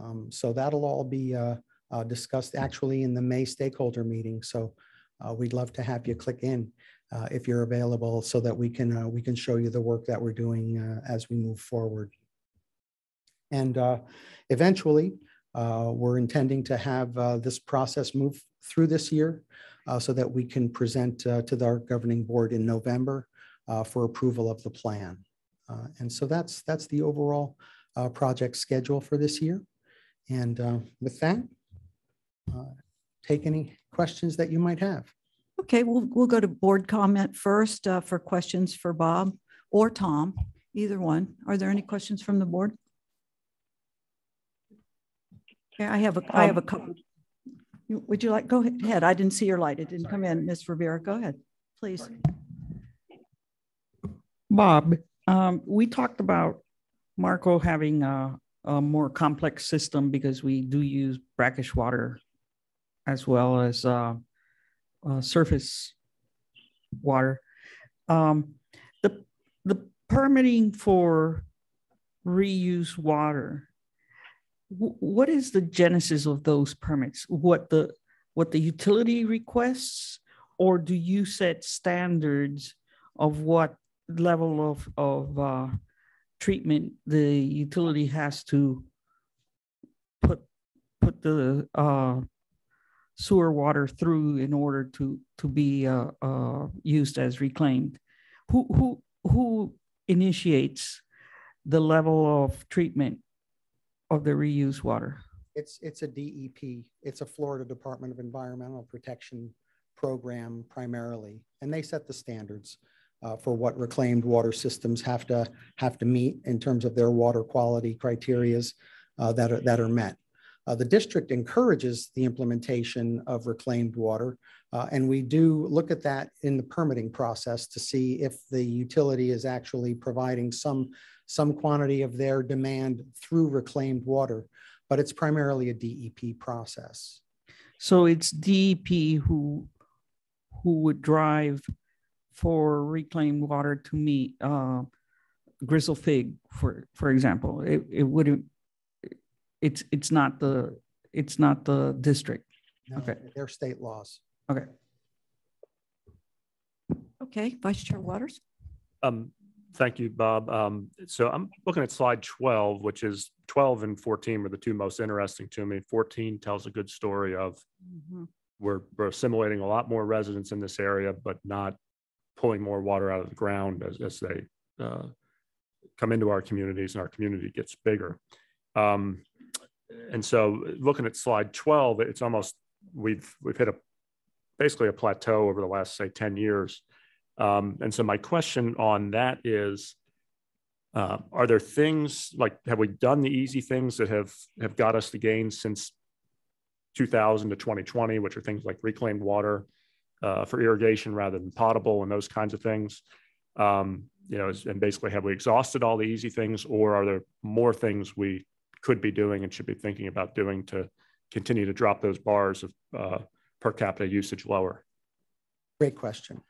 Um, so that'll all be uh, uh, discussed actually in the May stakeholder meeting. So uh, we'd love to have you click in uh, if you're available so that we can uh, we can show you the work that we're doing uh, as we move forward. And uh, eventually, uh, we're intending to have this process move through this year so that we can present to our governing board in November for approval of the plan. And so that's that's the overall project schedule for this year. And with that, take any questions that you might have. Okay, we'll, we'll go to board comment first uh, for questions for Bob or Tom, either one. Are there any questions from the board? Okay, I have a, I have a couple. Would you like, go ahead. I didn't see your light. It didn't come in. Ms. Rivera, go ahead, please. Bob, um, we talked about Marco having a, a more complex system because we do use brackish water as well as uh, uh, surface water. Um, the the permitting for reuse water. wh- what is the genesis of those permits? What the what the utility requests, or do you set standards of what level of of uh, treatment the utility has to put put the uh, sewer water through in order to to be uh, uh, used as reclaimed. Who who who initiates the level of treatment of the reused water? It's, it's a DEP. It's a Florida Department of Environmental Protection program primarily, and they set the standards uh, for what reclaimed water systems have to, have to meet in terms of their water quality criterias uh, that are, that are met. Uh, the district encourages the implementation of reclaimed water, uh, and we do look at that in the permitting process to see if the utility is actually providing some, some quantity of their demand through reclaimed water, but it's primarily a DEP process. So it's DEP who who would drive for reclaimed water to meet uh, Grizzle-Figg, for for example. It, it wouldn't. It's it's not the it's not the district. No, Okay. They're state laws. Okay. Okay, Vice Chair Waters? Um, thank you, Bob. Um, so I'm looking at slide 12, which is 12 and 14 were the two most interesting to me. 14 tells a good story of we're, we're assimilating a lot more residents in this area, but not pulling more water out of the ground as, as they uh, come into our communities and our community gets bigger. Um, and so looking at slide 12, it's almost, we've, we've hit a, basically a plateau over the last, say, 10 years. Um, and so my question on that is, Uh, are there things like have we done the easy things that have have got us the gains since 2000 to 2020, which are things like reclaimed water uh, for irrigation rather than potable and those kinds of things? Um, you know, and basically, have we exhausted all the easy things, or are there more things we could be doing and should be thinking about doing to continue to drop those bars of uh, per capita usage lower? Great question.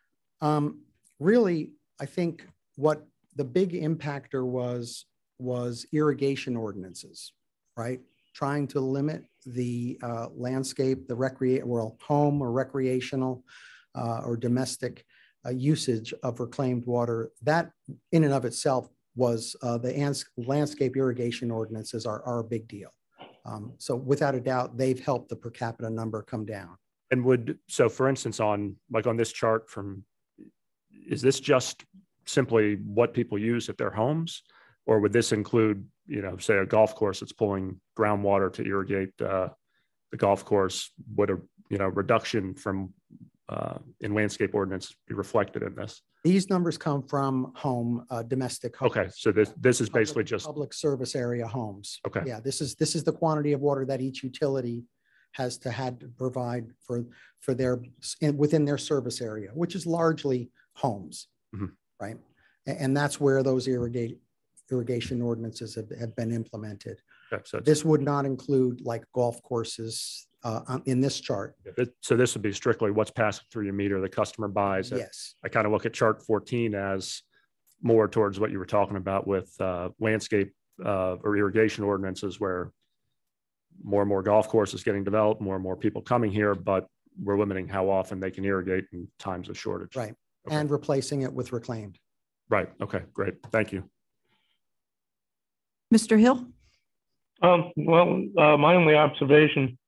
Um, really, I think what the big impactor was was irrigation ordinances, right? Trying to limit the uh, landscape, the recreate, well, home or recreational uh, or domestic uh, usage of reclaimed water. That in and of itself was uh, the landscape irrigation ordinances are, are a big deal. Um, so without a doubt, they've helped the per capita number come down. And would, so for instance, on like on this chart from, is this just simply what people use at their homes? Or would this include, you know, say a golf course that's pulling groundwater to irrigate uh, the golf course? Would a, you know, reduction from uh, in landscape ordinance be reflected in this? These numbers come from home, uh, domestic. Homes. Okay, so this this is Public- basically just Public service area homes. Okay. Yeah, this is, this is the quantity of water that each utility has to had to provide for, for their, in- within their service area, which is largely homes. Mhm. Right? A- And, that's where those irrigate, irrigation ordinances have, have been implemented. Okay, so, This would not include like golf courses uh, in this chart. so this would be strictly what's passing through your meter the customer buys. Yes. I kind of look at chart 14 as more towards what you were talking about with uh, landscape uh, or irrigation ordinances where more and more golf courses getting developed, more and more people coming here, but we're limiting how often they can irrigate in times of shortage. Right. Okay. And replacing it with reclaimed. Right. Okay, great. Thank you. Mr. Hill? Um, well, uh, my only observation,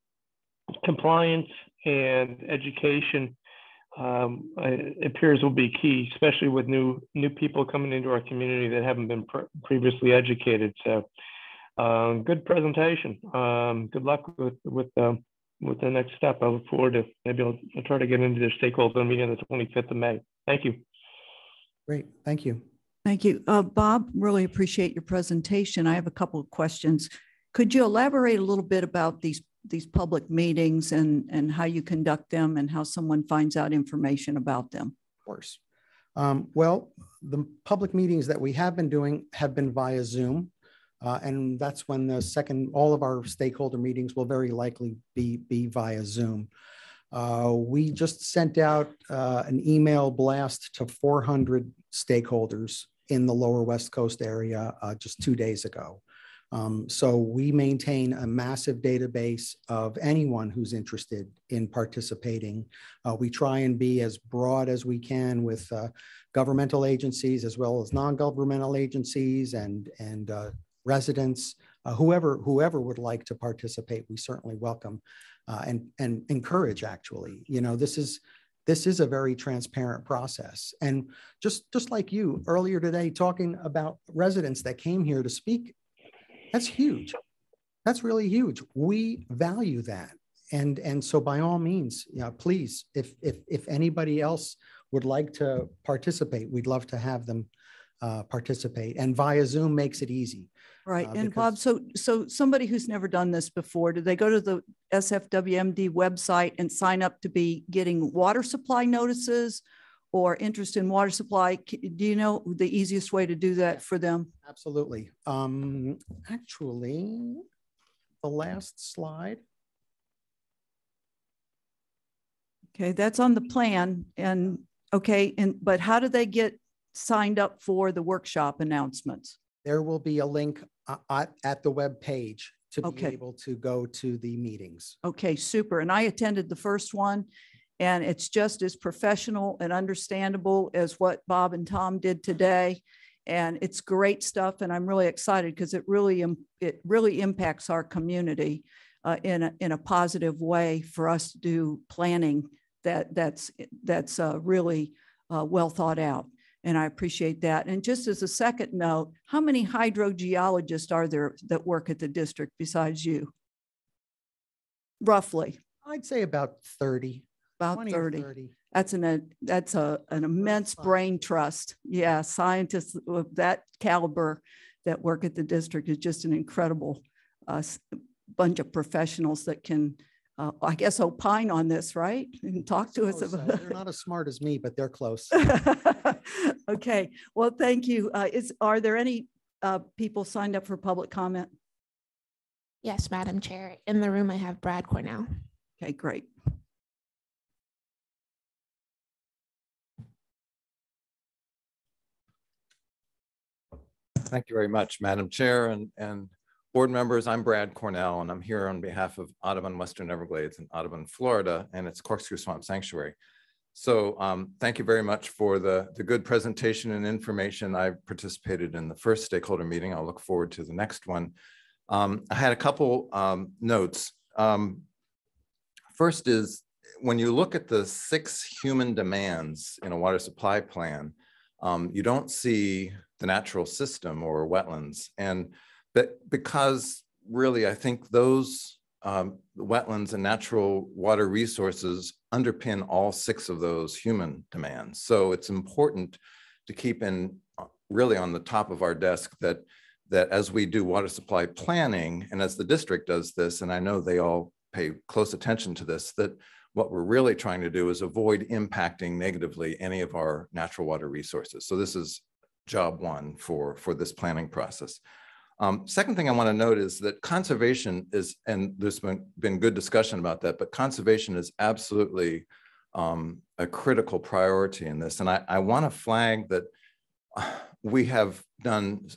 compliance and education um, appears will be key, especially with new new people coming into our community that haven't been pre- previously educated. So, um, good presentation. Um, good luck with with um, with the next step. I look forward to maybe I'll, I'll try to get into the stakeholder meeting on the 25th of May. Thank you. Great. Thank you. Thank you. Uh, Bob, really appreciate your presentation. I have a couple of questions. Could you elaborate a little bit about these, these public meetings and, and how you conduct them and how someone finds out information about them? Of course. Um, well, the public meetings that we have been doing have been via Zoom. Uh, and that's when the second, all of our stakeholder meetings will very likely be, be via Zoom. Uh, we just sent out uh, an email blast to 400 stakeholders in the lower West Coast area uh, just two days ago. Um, so we maintain a massive database of anyone who's interested in participating. Uh, we try and be as broad as we can with uh, governmental agencies as well as non-governmental agencies and and uh, residents. Uh, whoever whoever would like to participate, we certainly welcome uh, and and encourage. Actually, you know, this is this is a very transparent process. And just just like you earlier today, talking about residents that came here to speak that's huge. That's really huge. We value that. And, and so by all means, know, please, if, if, if anybody else would like to participate, we'd love to have them uh, participate. And via Zoom makes it easy. Right. Uh, And Bob, so, so somebody who's never done this before, do they go to the SFWMD website and sign up to be getting water supply notices or interest in water supply? Do you know the easiest way to do that for them? Absolutely. Um, actually, the last slide. Okay, that's on the plan and, okay, and, but how do they get signed up for the workshop announcements? There will be a link uh, at, at the web page to be able to go to the meetings. Okay, super. And I attended the first one and it's just as professional and understandable as what Bob and Tom did today. And it's great stuff and I'm really excited because it really, it really impacts our community uh, in a, in a positive way for us to do planning that, that's, that's uh, really uh, well thought out. And I appreciate that. And just as a second note, how many hydrogeologists are there that work at the district besides you? Roughly? I'd say about 30. About 20 30. 30. That's an, uh, that's a, an immense brain trust. Yeah, scientists of that caliber that work at the district is just an incredible uh, bunch of professionals that can, uh, I guess, opine on this, right? And talk to us Close, uh. They're not as smart as me, but they're close. Okay, well, thank you. Uh, Is, are there any uh, people signed up for public comment? Yes, Madam Chair. In the room, I have Brad Cornell. Okay, great. Thank you very much, Madam Chair and, and board members. I'm Brad Cornell, and I'm here on behalf of Audubon Western Everglades in Audubon, Florida, and its Corkscrew Swamp Sanctuary. So um, thank you very much for the, the good presentation and information. I participated in the first stakeholder meeting. I'll look forward to the next one. Um, I had a couple um, notes. Um, First is, when you look at the six human demands in a water supply plan, um, you don't see the natural system or wetlands. And that because really, I think those um, wetlands and natural water resources underpin all six of those human demands. So it's important to keep in uh, really on the top of our desk that that as we do water supply planning and as the district does this, and I know they all pay close attention to this, that what we're really trying to do is avoid impacting negatively any of our natural water resources. So this is job one for, for this planning process. Um, second thing I want to note is that conservation is, and there's been, been good discussion about that, but conservation is absolutely um, a critical priority in this. And I, I want to flag that uh, we have done,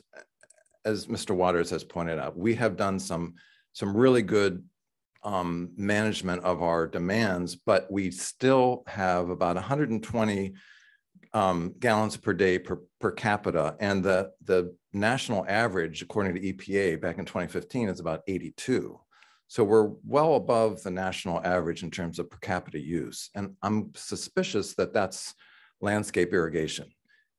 as Mr. Waters has pointed out, we have done some, some really good um, management of our demands, but we still have about 120 um, gallons per day per, per capita. And the, the national average, according to EPA back in 2015, is about 82. So we're well above the national average in terms of per capita use. And I'm suspicious that that's landscape irrigation.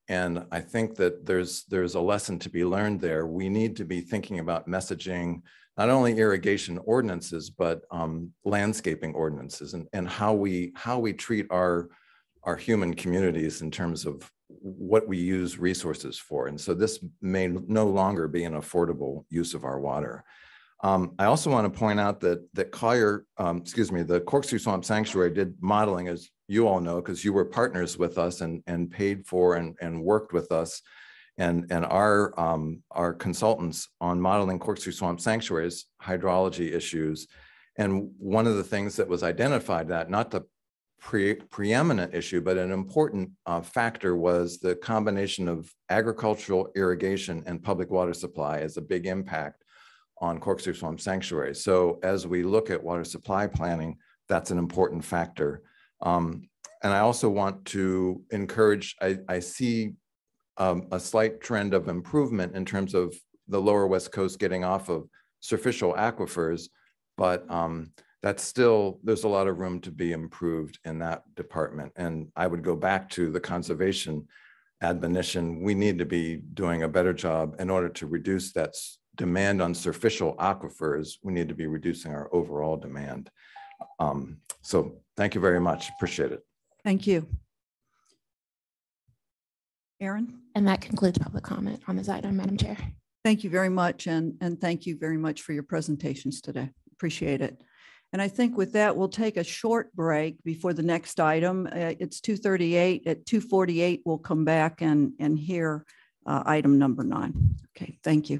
And I think that there's, there's a lesson to be learned there. We need to be thinking about messaging, not only irrigation ordinances, but um, landscaping ordinances and, and how we, how we treat our, our human communities in terms of what we use resources for. And so this may no longer be an affordable use of our water. Um, I also want to point out that that Collier, um, excuse me, the Corkscrew Swamp Sanctuary did modeling, as you all know, because you were partners with us and, and paid for and, and worked with us and, and our, um, our consultants on modeling Corkscrew Swamp Sanctuary's hydrology issues. And one of the things that was identified that, not the pre preeminent issue, but an important uh, factor was the combination of agricultural irrigation and public water supply as a big impact on Corkscrew Swamp Sanctuary. So as we look at water supply planning, that's an important factor. Um, and I also want to encourage, I, I see um, a slight trend of improvement in terms of the lower West Coast getting off of surficial aquifers, but um, that's still, there's a lot of room to be improved in that department. And I would go back to the conservation admonition. We need to be doing a better job in order to reduce that demand on surficial aquifers. We need to be reducing our overall demand. Um, so thank you very much. Appreciate it. Thank you. Aaron? And that concludes public comment on this item, Madam Chair. Thank you very much, and, and thank you very much for your presentations today. Appreciate it. And I think with that, we'll take a short break before the next item. Uh, It's 2:38. At 2:48, we'll come back and, and hear uh, item number nine. Okay, thank you.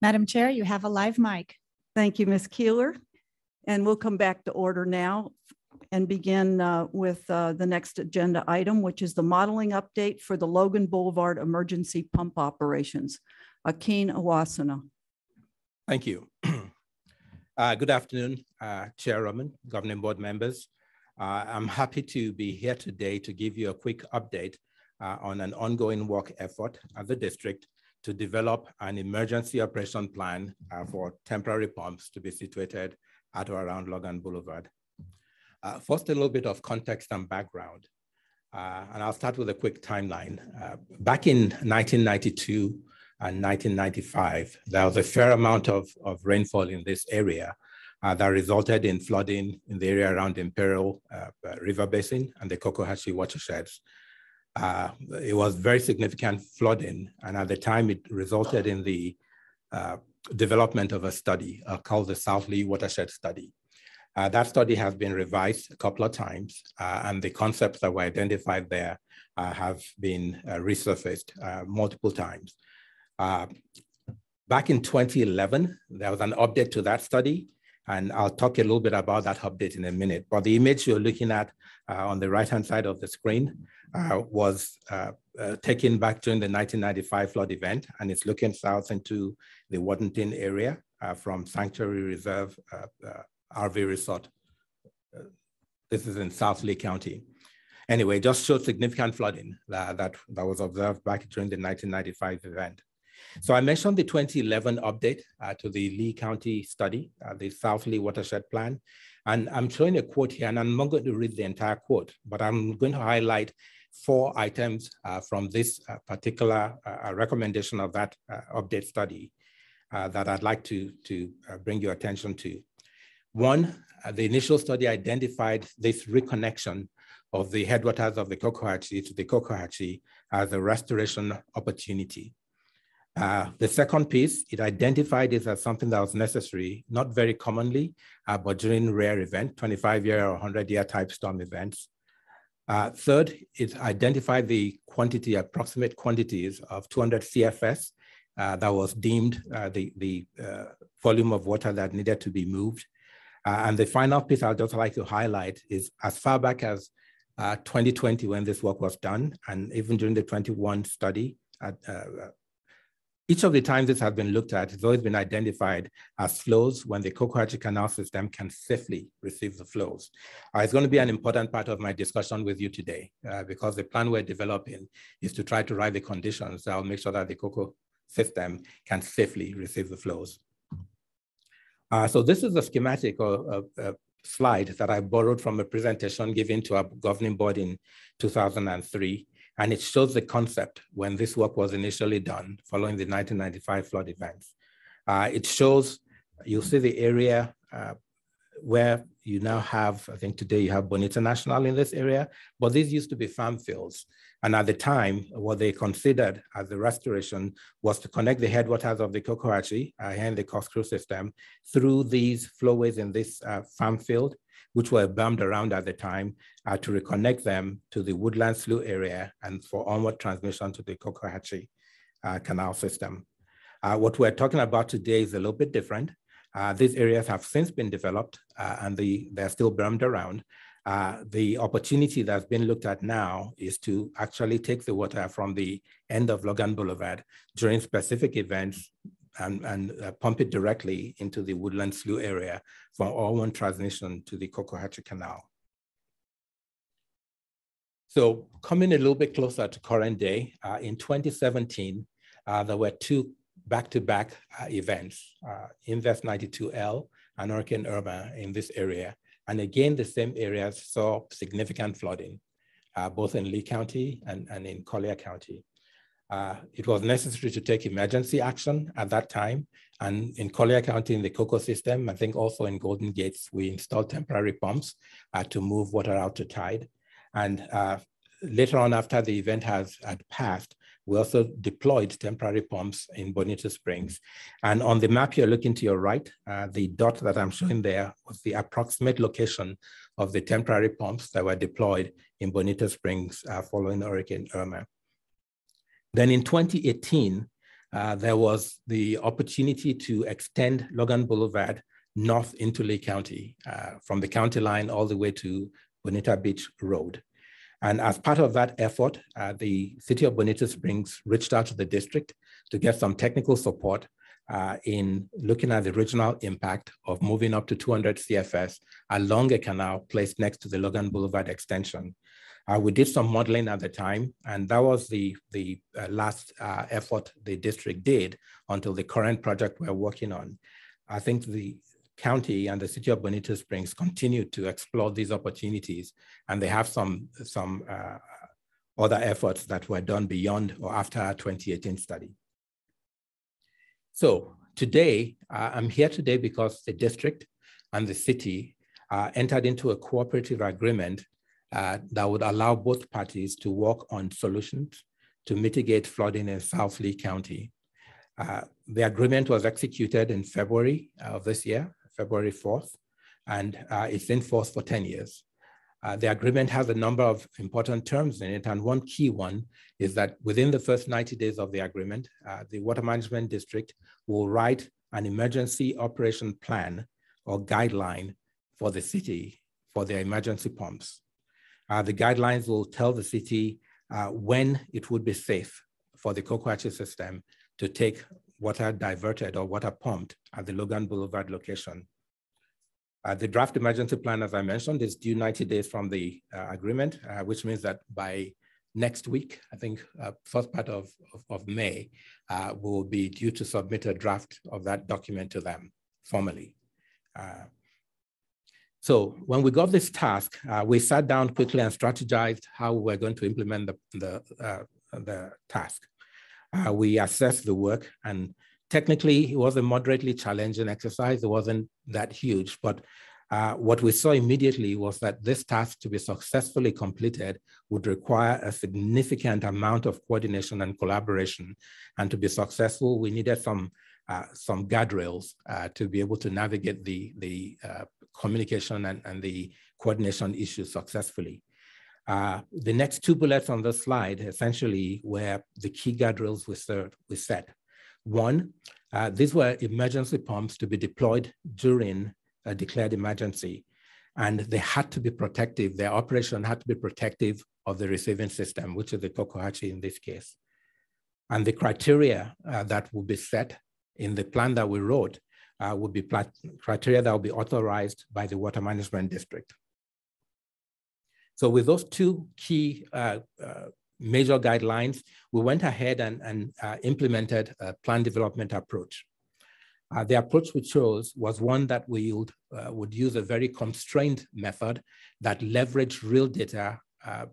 Madam Chair, you have a live mic. Thank you, Ms. Keeler. And we'll come back to order now and begin uh, with uh, the next agenda item, which is the modeling update for the Logan Boulevard emergency pump operations. Akin Owosina. Thank you. uh, good afternoon, uh, Chairwoman, Governing Board members. Uh, I'm happy to be here today to give you a quick update uh, on an ongoing work effort at the district to develop an emergency operation plan uh, for temporary pumps to be situated at or around Logan Boulevard. Uh, first, a little bit of context and background. Uh, and I'll start with a quick timeline. Uh, back in 1992 and 1995, there was a fair amount of, of rainfall in this area uh, that resulted in flooding in the area around Imperial uh, River Basin and the Cocohatchee watersheds. Uh, it was very significant flooding, and at the time it resulted in the uh, development of a study uh, called the South Lee Watershed Study. Uh, that study has been revised a couple of times, uh, and the concepts that were identified there uh, have been resurfaced multiple times. back in 2011, there was an update to that study, and I'll talk a little bit about that update in a minute. But the image you're looking at on the right-hand side of the screen uh, was uh, uh, taken back during the 1995 flood event, and it's looking south into the Waddington area uh, from Sanctuary Reserve uh, uh, RV Resort. this is in South Lee County. Anyway, just showed significant flooding that, that, that was observed back during the 1995 event. So I mentioned the 2011 update to the Lee County study, the South Lee Watershed Plan. And I'm showing a quote here, and I'm not going to read the entire quote, but I'm going to highlight four items uh, from this uh, particular uh, recommendation of that update study that I'd like to, to bring your attention to. One, the initial study identified this reconnection of the headwaters of the Cocohatchee to the Cocohatchee as a restoration opportunity. Uh, the second piece, it identified this as something that was necessary, not very commonly, uh, but during rare event, 25 year or 100 year type storm events. Uh, third, it identified the quantity, approximate quantities of 200 CFS uh, that was deemed uh, the, the uh, volume of water that needed to be moved. And the final piece I'd just like to highlight is as far back as 2020 when this work was done, and even during the 21 study, each of the times this has been looked at, has always been identified as flows when the Cocohatchee Canal system can safely receive the flows. Uh, it's going to be an important part of my discussion with you today uh, because the plan we're developing is to try to write the conditions that will make sure that the Coco system can safely receive the flows. Uh, so this is a schematic or a, a slide that I borrowed from a presentation given to our governing board in 2003. And it shows the concept when this work was initially done following the 1995 flood events. Uh, it shows, you'll see the area uh, where you now have, I think today you have Bonita National in this area, but these used to be farm fields. And at the time, what they considered as the restoration was to connect the headwaters of the Cocohatchee uh, and the corkscrew system through these flowways in this uh, farm field which were bummed around at the time, uh, to reconnect them to the Woodland Slough area and for onward transmission to the Cocohatchee uh, Canal system. Uh, what we're talking about today is a little bit different. Uh, these areas have since been developed uh, and the, they're still bummed around. Uh, the opportunity that's been looked at now is to actually take the water from the end of Logan Boulevard during specific events and, and uh, pump it directly into the Woodland Slough area for all one transmission to the Cocohatchee Canal. So coming a little bit closer to current day, uh, in 2017, uh, there were two back-to-back -back, uh, events, uh, Invest 92L and Hurricane Irma in this area. And again, the same areas saw significant flooding, uh, both in Lee County and, and in Collier County. Uh, it was necessary to take emergency action at that time. And in Collier County, in the COCO system, I think also in Golden Gates, we installed temporary pumps uh, to move water out to tide. And uh, later on, after the event has had passed, we also deployed temporary pumps in Bonita Springs. And on the map you're looking to your right, uh, the dot that I'm showing there was the approximate location of the temporary pumps that were deployed in Bonita Springs uh, following Hurricane Irma. Then in 2018, uh, there was the opportunity to extend Logan Boulevard north into Lee County, uh, from the county line all the way to Bonita Beach Road. And as part of that effort, uh, the city of Bonita Springs reached out to the district to get some technical support uh, in looking at the regional impact of moving up to 200 CFS along a canal placed next to the Logan Boulevard extension. Uh, we did some modeling at the time, and that was the, the uh, last uh, effort the district did until the current project we're working on. I think the county and the city of Bonita Springs continue to explore these opportunities, and they have some, some uh, other efforts that were done beyond or after our 2018 study. So today, uh, I'm here today because the district and the city uh, entered into a cooperative agreement uh, that would allow both parties to work on solutions to mitigate flooding in South Lee County. Uh, the agreement was executed in February of this year, February 4th, and uh, it's in force for 10 years. Uh, the agreement has a number of important terms in it, and one key one is that within the first 90 days of the agreement, uh, the Water Management District will write an emergency operation plan or guideline for the city for their emergency pumps. Uh, the guidelines will tell the city uh, when it would be safe for the Cocohatchee system to take water diverted or water pumped at the Logan Boulevard location. Uh, the draft emergency plan, as I mentioned, is due 90 days from the uh, agreement, uh, which means that by next week, I think uh, first part of, of, of May, uh, will be due to submit a draft of that document to them formally. Uh, so when we got this task, we sat down quickly and strategized how we're going to implement the, the, the task. we assessed the work and technically, it was a moderately challenging exercise. It wasn't that huge, but uh, what we saw immediately was that this task to be successfully completed would require a significant amount of coordination and collaboration. And to be successful, we needed some, uh, some guardrails uh, to be able to navigate the, the uh, communication and, and the coordination issues successfully. Uh, the next two bullets on the slide essentially were the key guardrails we, served, we set. One, uh, these were emergency pumps to be deployed during a declared emergency, and they had to be protective. Their operation had to be protective of the receiving system, which is the Cocohatchee in this case. And the criteria uh, that will be set in the plan that we wrote uh, would be criteria that will be authorized by the Water Management District. So with those two key uh, uh major guidelines, we went ahead and, and uh, implemented a plan development approach. Uh, the approach we chose was one that we would, uh, would use a very constrained method that leveraged real data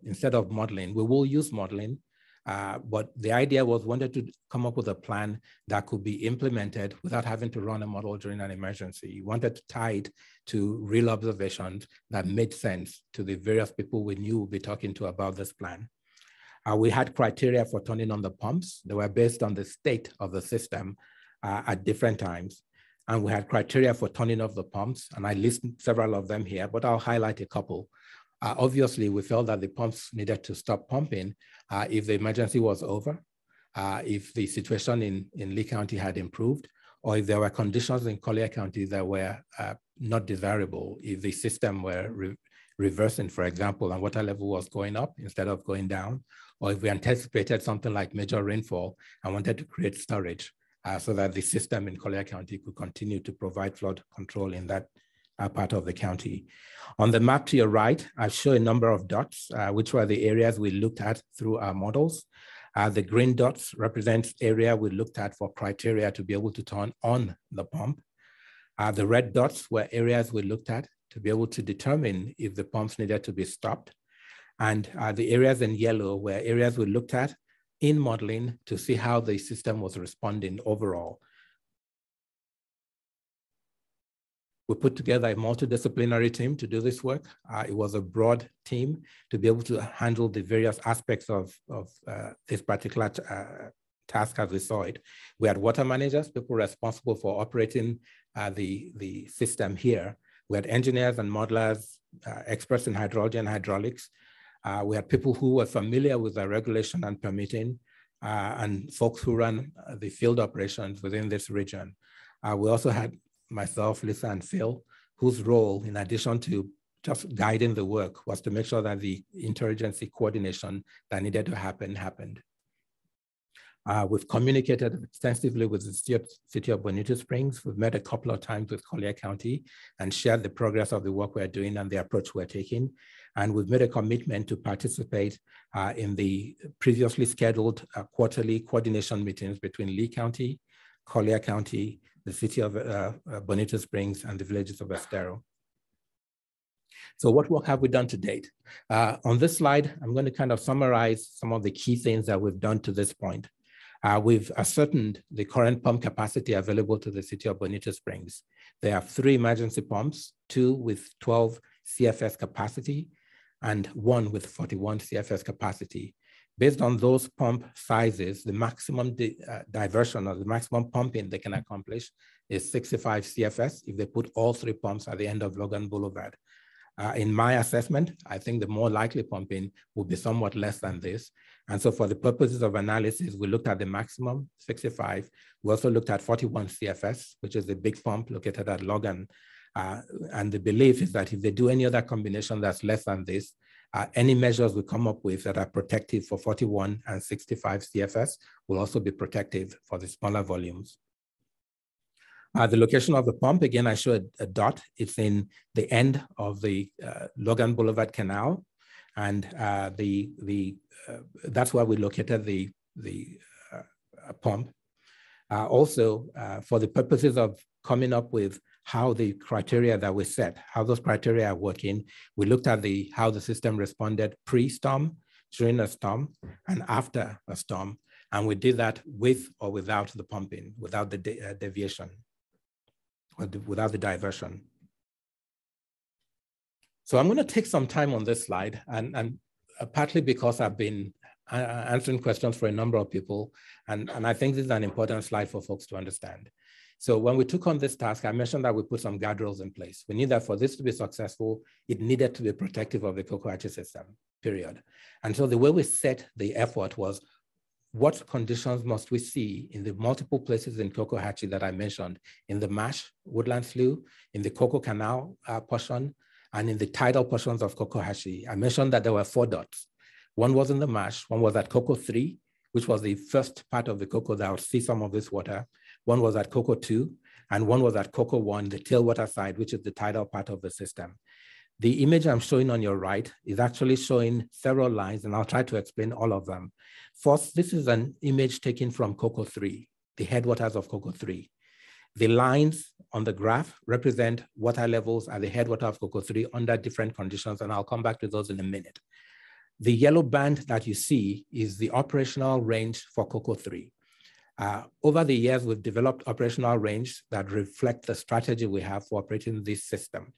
instead of modeling. We will use modeling, uh, but the idea was wanted to come up with a plan that could be implemented without having to run a model during an emergency. We wanted to tie it to real observations that made sense to the various people we knew would be talking to about this plan. Uh, we had criteria for turning on the pumps. They were based on the state of the system uh, at different times. And we had criteria for turning off the pumps. And I list several of them here, but I'll highlight a couple. Uh, obviously, we felt that the pumps needed to stop pumping uh, if the emergency was over, uh, if the situation in, in Lee County had improved, or if there were conditions in Collier County that were uh, not desirable, if the system were re reversing, for example, and water level was going up instead of going down, or if we anticipated something like major rainfall and wanted to create storage uh, so that the system in Collier County could continue to provide flood control in that uh, part of the county. On the map to your right, I show a number of dots, uh, which were the areas we looked at through our models. Uh, the green dots represent area we looked at for criteria to be able to turn on the pump. Uh, the red dots were areas we looked at to be able to determine if the pumps needed to be stopped. And uh, the areas in yellow were areas we looked at in modeling to see how the system was responding overall. We put together a multidisciplinary team to do this work. Uh, it was a broad team to be able to handle the various aspects of, of uh, this particular uh, task as we saw it. We had water managers, people responsible for operating uh, the, the system here. We had engineers and modelers, uh, experts in hydrology and hydraulics, uh, we had people who were familiar with the regulation and permitting. and folks who run the field operations within this region. Uh, we also had myself, Lisa, and Phil, whose role, in addition to just guiding the work, was to make sure that the interagency coordination that needed to happen happened. Uh, we've communicated extensively with the city of, Bonita Springs. We've met a couple of times with Collier County and shared the progress of the work we're doing and the approach we're taking. And we've made a commitment to participate uh, in the previously scheduled uh, quarterly coordination meetings between Lee County, Collier County, the city of uh, uh, Bonita Springs, and the villages of Estero. So what work have we done to date? Uh, on this slide, I'm going to kind of summarize some of the key things that we've done to this point. Uh, we've ascertained the current pump capacity available to the city of Bonita Springs. There are three emergency pumps, two with 12 CFS capacity and one with 41 CFS capacity. Based on those pump sizes, the maximum di uh, diversion or the maximum pumping they can accomplish is 65 CFS if they put all three pumps at the end of Logan Boulevard. Uh, in my assessment, I think the more likely pumping will be somewhat less than this. And so for the purposes of analysis, we looked at the maximum 65. We also looked at 41 CFS, which is the big pump located at Logan. Uh, and the belief is that if they do any other combination that's less than this, uh, any measures we come up with that are protective for 41 and 65 CFS will also be protective for the smaller volumes. Uh, the location of the pump, again, I show a, a dot. It's in the end of the uh, Logan Boulevard Canal. And uh, the, the, uh, that's where we located the, the uh, pump. Uh, also, for the purposes of coming up with how the criteria that we set, how those criteria are working, we looked at the how the system responded pre-storm, during a storm, and after a storm. And we did that with or without the pumping, without the de deviation, or the, without the diversion. So I'm going to take some time on this slide, and, and uh, partly because I've been uh, answering questions for a number of people, and, and I think this is an important slide for folks to understand. So when we took on this task, I mentioned that we put some guardrails in place. We knew that for this to be successful, it needed to be protective of the Cocohatchee system, period. And so the way we set the effort was what conditions must we see in the multiple places in Cocohatchee that I mentioned, in the marsh, woodland slough, in the Coco Canal uh, portion, and in the tidal portions of Cocohatchee, I mentioned that there were four dots. One was in the marsh, one was at Coco 3, which was the first part of the Coco that would see some of this water. One was at Coco 2, and one was at Coco 1, the tailwater side, which is the tidal part of the system. The image I'm showing on your right is actually showing several lines, and I'll try to explain all of them. First, this is an image taken from Coco 3, the headwaters of Coco 3. The lines on the graph represent water levels at the headwater of Coco 3 under different conditions, and I'll come back to those in a minute. The yellow band that you see is the operational range for Coco 3. Uh, over the years, we've developed operational range that reflect the strategy we have for operating this system.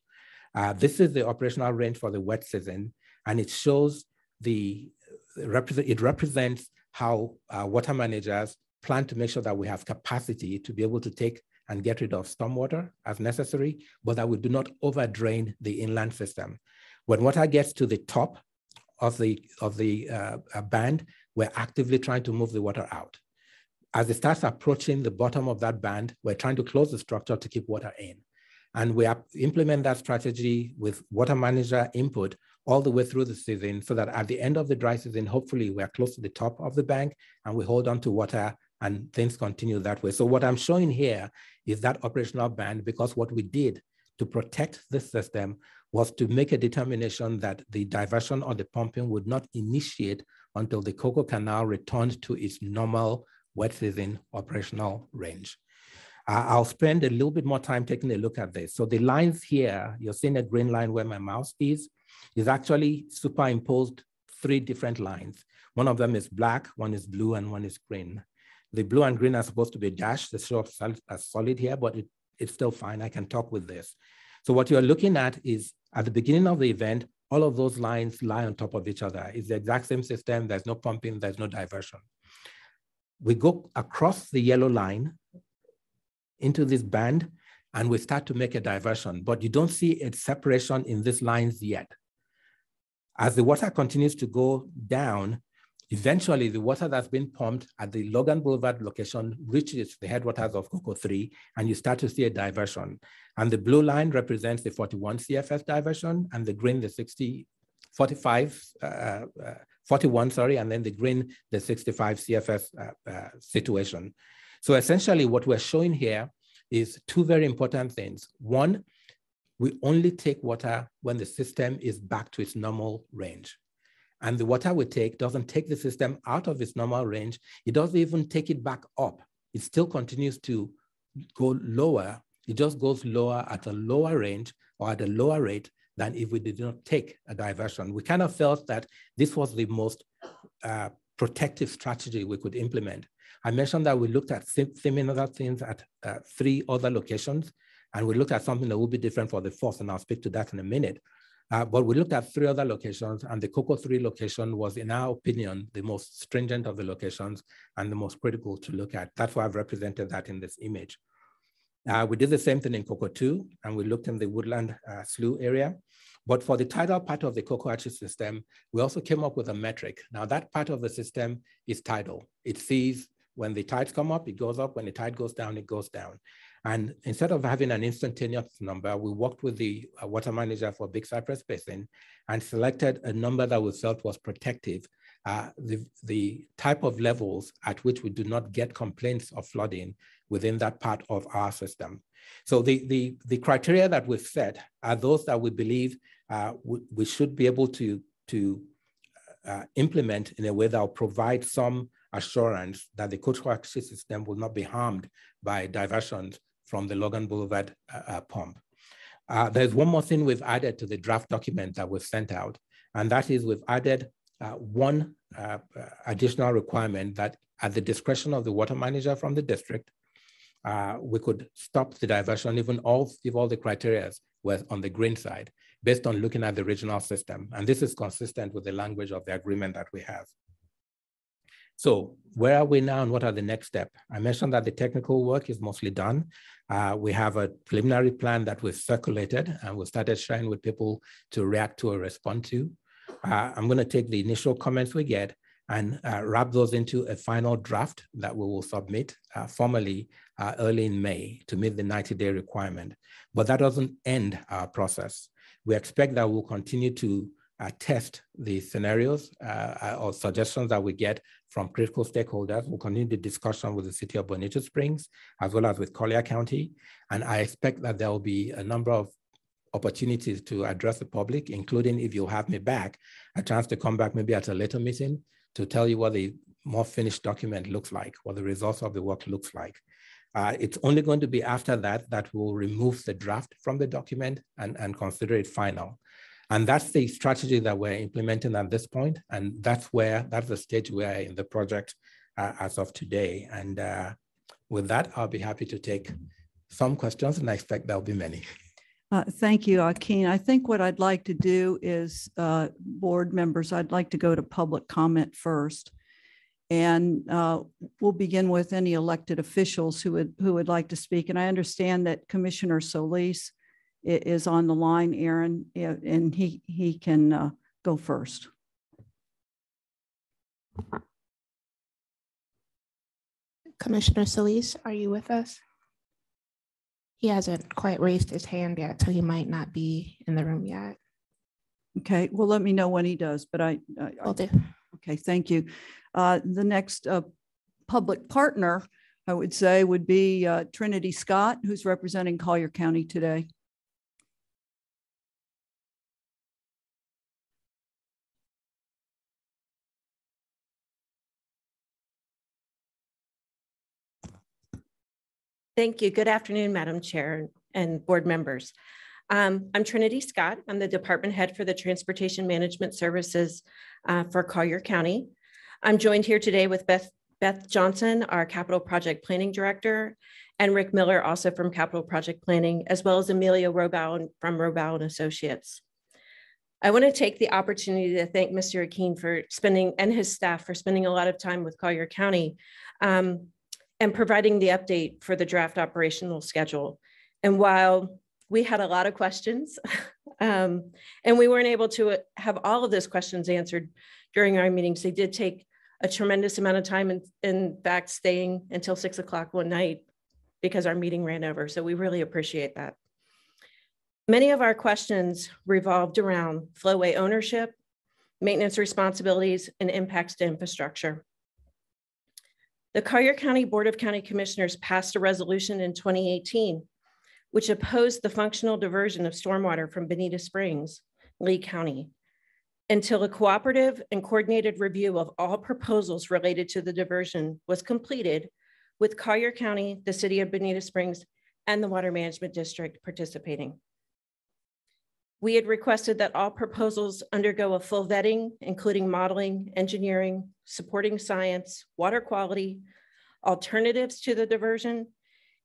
Uh, this is the operational range for the wet season, and it shows the, it represents how uh, water managers plan to make sure that we have capacity to be able to take and get rid of stormwater as necessary, but that we do not overdrain the inland system. When water gets to the top of the, of the uh, uh, band, we're actively trying to move the water out. As it starts approaching the bottom of that band, we're trying to close the structure to keep water in. And we implement that strategy with water manager input all the way through the season so that at the end of the dry season, hopefully we're close to the top of the bank and we hold on to water and things continue that way. So what I'm showing here is that operational band because what we did to protect the system was to make a determination that the diversion or the pumping would not initiate until the Coco Canal returned to its normal wet season operational range. Uh, I'll spend a little bit more time taking a look at this. So the lines here, you're seeing a green line where my mouse is, is actually superimposed three different lines. One of them is black, one is blue, and one is green. The blue and green are supposed to be dashed. They show up as solid here, but it, it's still fine. I can talk with this. So what you're looking at is at the beginning of the event, all of those lines lie on top of each other. It's the exact same system. There's no pumping, there's no diversion. We go across the yellow line into this band and we start to make a diversion, but you don't see a separation in these lines yet. As the water continues to go down, Eventually, the water that's been pumped at the Logan Boulevard location reaches the headwaters of Coco 3, and you start to see a diversion. And the blue line represents the 41 CFS diversion, and the green, the 60, 45, uh, uh, 41, sorry, and then the green, the 65 CFS uh, uh, situation. So essentially what we're showing here is two very important things. One, we only take water when the system is back to its normal range. And the water we take doesn't take the system out of its normal range. It doesn't even take it back up. It still continues to go lower. It just goes lower at a lower range or at a lower rate than if we did not take a diversion. We kind of felt that this was the most uh, protective strategy we could implement. I mentioned that we looked at similar things at uh, three other locations, and we looked at something that will be different for the fourth, and I'll speak to that in a minute. Uh, but we looked at three other locations, and the Coco 3 location was, in our opinion, the most stringent of the locations and the most critical to look at. That's why I've represented that in this image. Uh, we did the same thing in Coco 2, and we looked in the woodland uh, slough area. But for the tidal part of the Coco system, we also came up with a metric. Now that part of the system is tidal. It sees when the tides come up, it goes up. When the tide goes down, it goes down. And instead of having an instantaneous number, we worked with the uh, water manager for Big Cypress Basin and selected a number that we felt was protective, uh, the, the type of levels at which we do not get complaints of flooding within that part of our system. So the, the, the criteria that we've set are those that we believe uh, we, we, should be able to, to uh, implement in a way that will provide some assurance that the Cocohatchee system will not be harmed by diversions from the Logan Boulevard uh, uh, pump. Uh, there's one more thing we've added to the draft document that was sent out, and that is we've added uh, one additional requirement that at the discretion of the water manager from the district, uh, we could stop the diversion even all, if all the criteria were on the green side based on looking at the regional system. And this is consistent with the language of the agreement that we have. So where are we now and what are the next steps? I mentioned that the technical work is mostly done. Uh, we have a preliminary plan that we've circulated and we started sharing with people to react to or respond to. Uh, I'm going to take the initial comments we get and uh, wrap those into a final draft that we will submit uh, formally uh, early in May to meet the 90-day requirement. But that doesn't end our process. We expect that we'll continue to uh, test the scenarios uh, or suggestions that we get from critical stakeholders. We'll continue the discussion with the city of Bonita Springs, as well as with Collier County. And I expect that there will be a number of opportunities to address the public, including if you have me back, a chance to come back maybe at a later meeting to tell you what the more finished document looks like, what the results of the work looks like. Uh, it's only going to be after that that we'll remove the draft from the document and, and consider it final. And that's the strategy that we're implementing at this point. And that's where, that's the stage we are in the project uh, as of today. And uh, with that, I'll be happy to take some questions and I expect there'll be many. Uh, thank you, Akin. I think what I'd like to do is, uh, board members, I'd like to go to public comment first. And uh, we'll begin with any elected officials who would, who would like to speak. And I understand that Commissioner Solis is on the line, Aaron, and he, he can uh, go first. Commissioner Solis, are you with us? He hasn't quite raised his hand yet, so he might not be in the room yet. Okay, well, let me know when he does, but I, I will do. Okay, thank you. Uh, the next uh, public partner, I would say, would be uh, Trinity Scott, who's representing Collier County today. Thank you. Good afternoon, Madam Chair and board members. Um, I'm Trinity Scott. I'm the department head for the Transportation Management Services uh, for Collier County. I'm joined here today with Beth, Beth Johnson, our Capital Project Planning Director, and Rick Miller, also from Capital Project Planning, as well as Amelia Robow from Robow and Associates. I want to take the opportunity to thank Mr. Akin for spending and his staff for spending a lot of time with Collier County. Um, and providing the update for the draft operational schedule. And while we had a lot of questions um, and we weren't able to have all of those questions answered during our meetings, they did take a tremendous amount of time and in fact staying until six o'clock one night because our meeting ran over. So we really appreciate that. Many of our questions revolved around flowway ownership, maintenance responsibilities, and impacts to infrastructure. The Collier County Board of County Commissioners passed a resolution in 2018, which opposed the functional diversion of stormwater from Bonita Springs, Lee County, until a cooperative and coordinated review of all proposals related to the diversion was completed with Collier County, the city of Bonita Springs, and the Water Management District participating. We had requested that all proposals undergo a full vetting, including modeling, engineering, supporting science, water quality, alternatives to the diversion,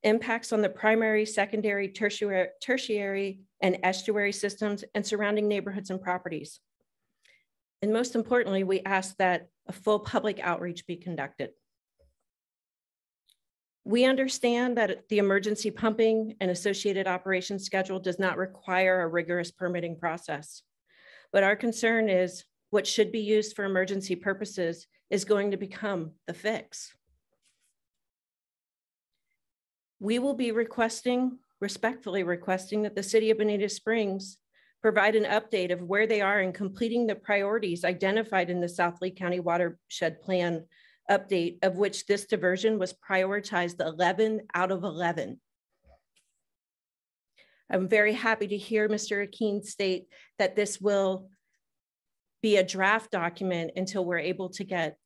impacts on the primary, secondary, tertiary, tertiary, and estuary systems and surrounding neighborhoods and properties. And most importantly, we asked that a full public outreach be conducted. We understand that the emergency pumping and associated operation schedule does not require a rigorous permitting process. But our concern is what should be used for emergency purposes is going to become the fix. We will be requesting, respectfully requesting that the city of Bonita Springs provide an update of where they are in completing the priorities identified in the South Lee County Watershed Plan update, of which this diversion was prioritized 11 out of 11. I'm very happy to hear Mr. Akin state that this will be a draft document until we're able to get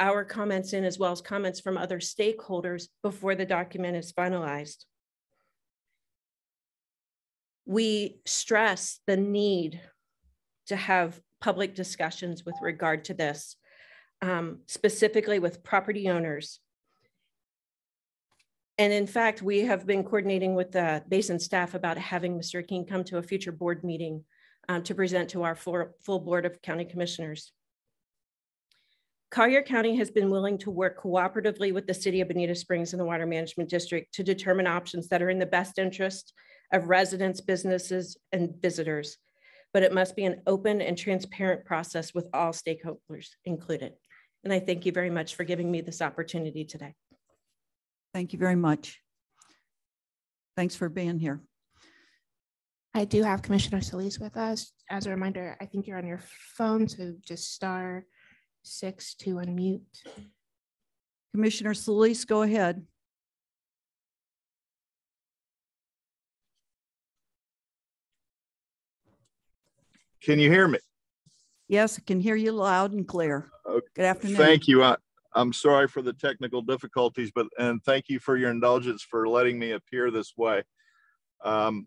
our comments in as well as comments from other stakeholders before the document is finalized we stress the need to have public discussions with regard to this, um, specifically with property owners. And in fact, we have been coordinating with the basin staff about having Mr. King come to a future board meeting um, to present to our full, full board of county commissioners. Collier County has been willing to work cooperatively with the city of Bonita Springs and the Water Management District to determine options that are in the best interest of residents, businesses, and visitors, but it must be an open and transparent process with all stakeholders included. And I thank you very much for giving me this opportunity today. Thank you very much. Thanks for being here. I do have Commissioner Solis with us. As a reminder, I think you're on your phone, so just star six to unmute. Commissioner Solis, go ahead. Can you hear me? Yes, I can hear you loud and clear. Okay. Good afternoon. Thank you. I, I'm sorry for the technical difficulties, but and thank you for your indulgence for letting me appear this way. Um,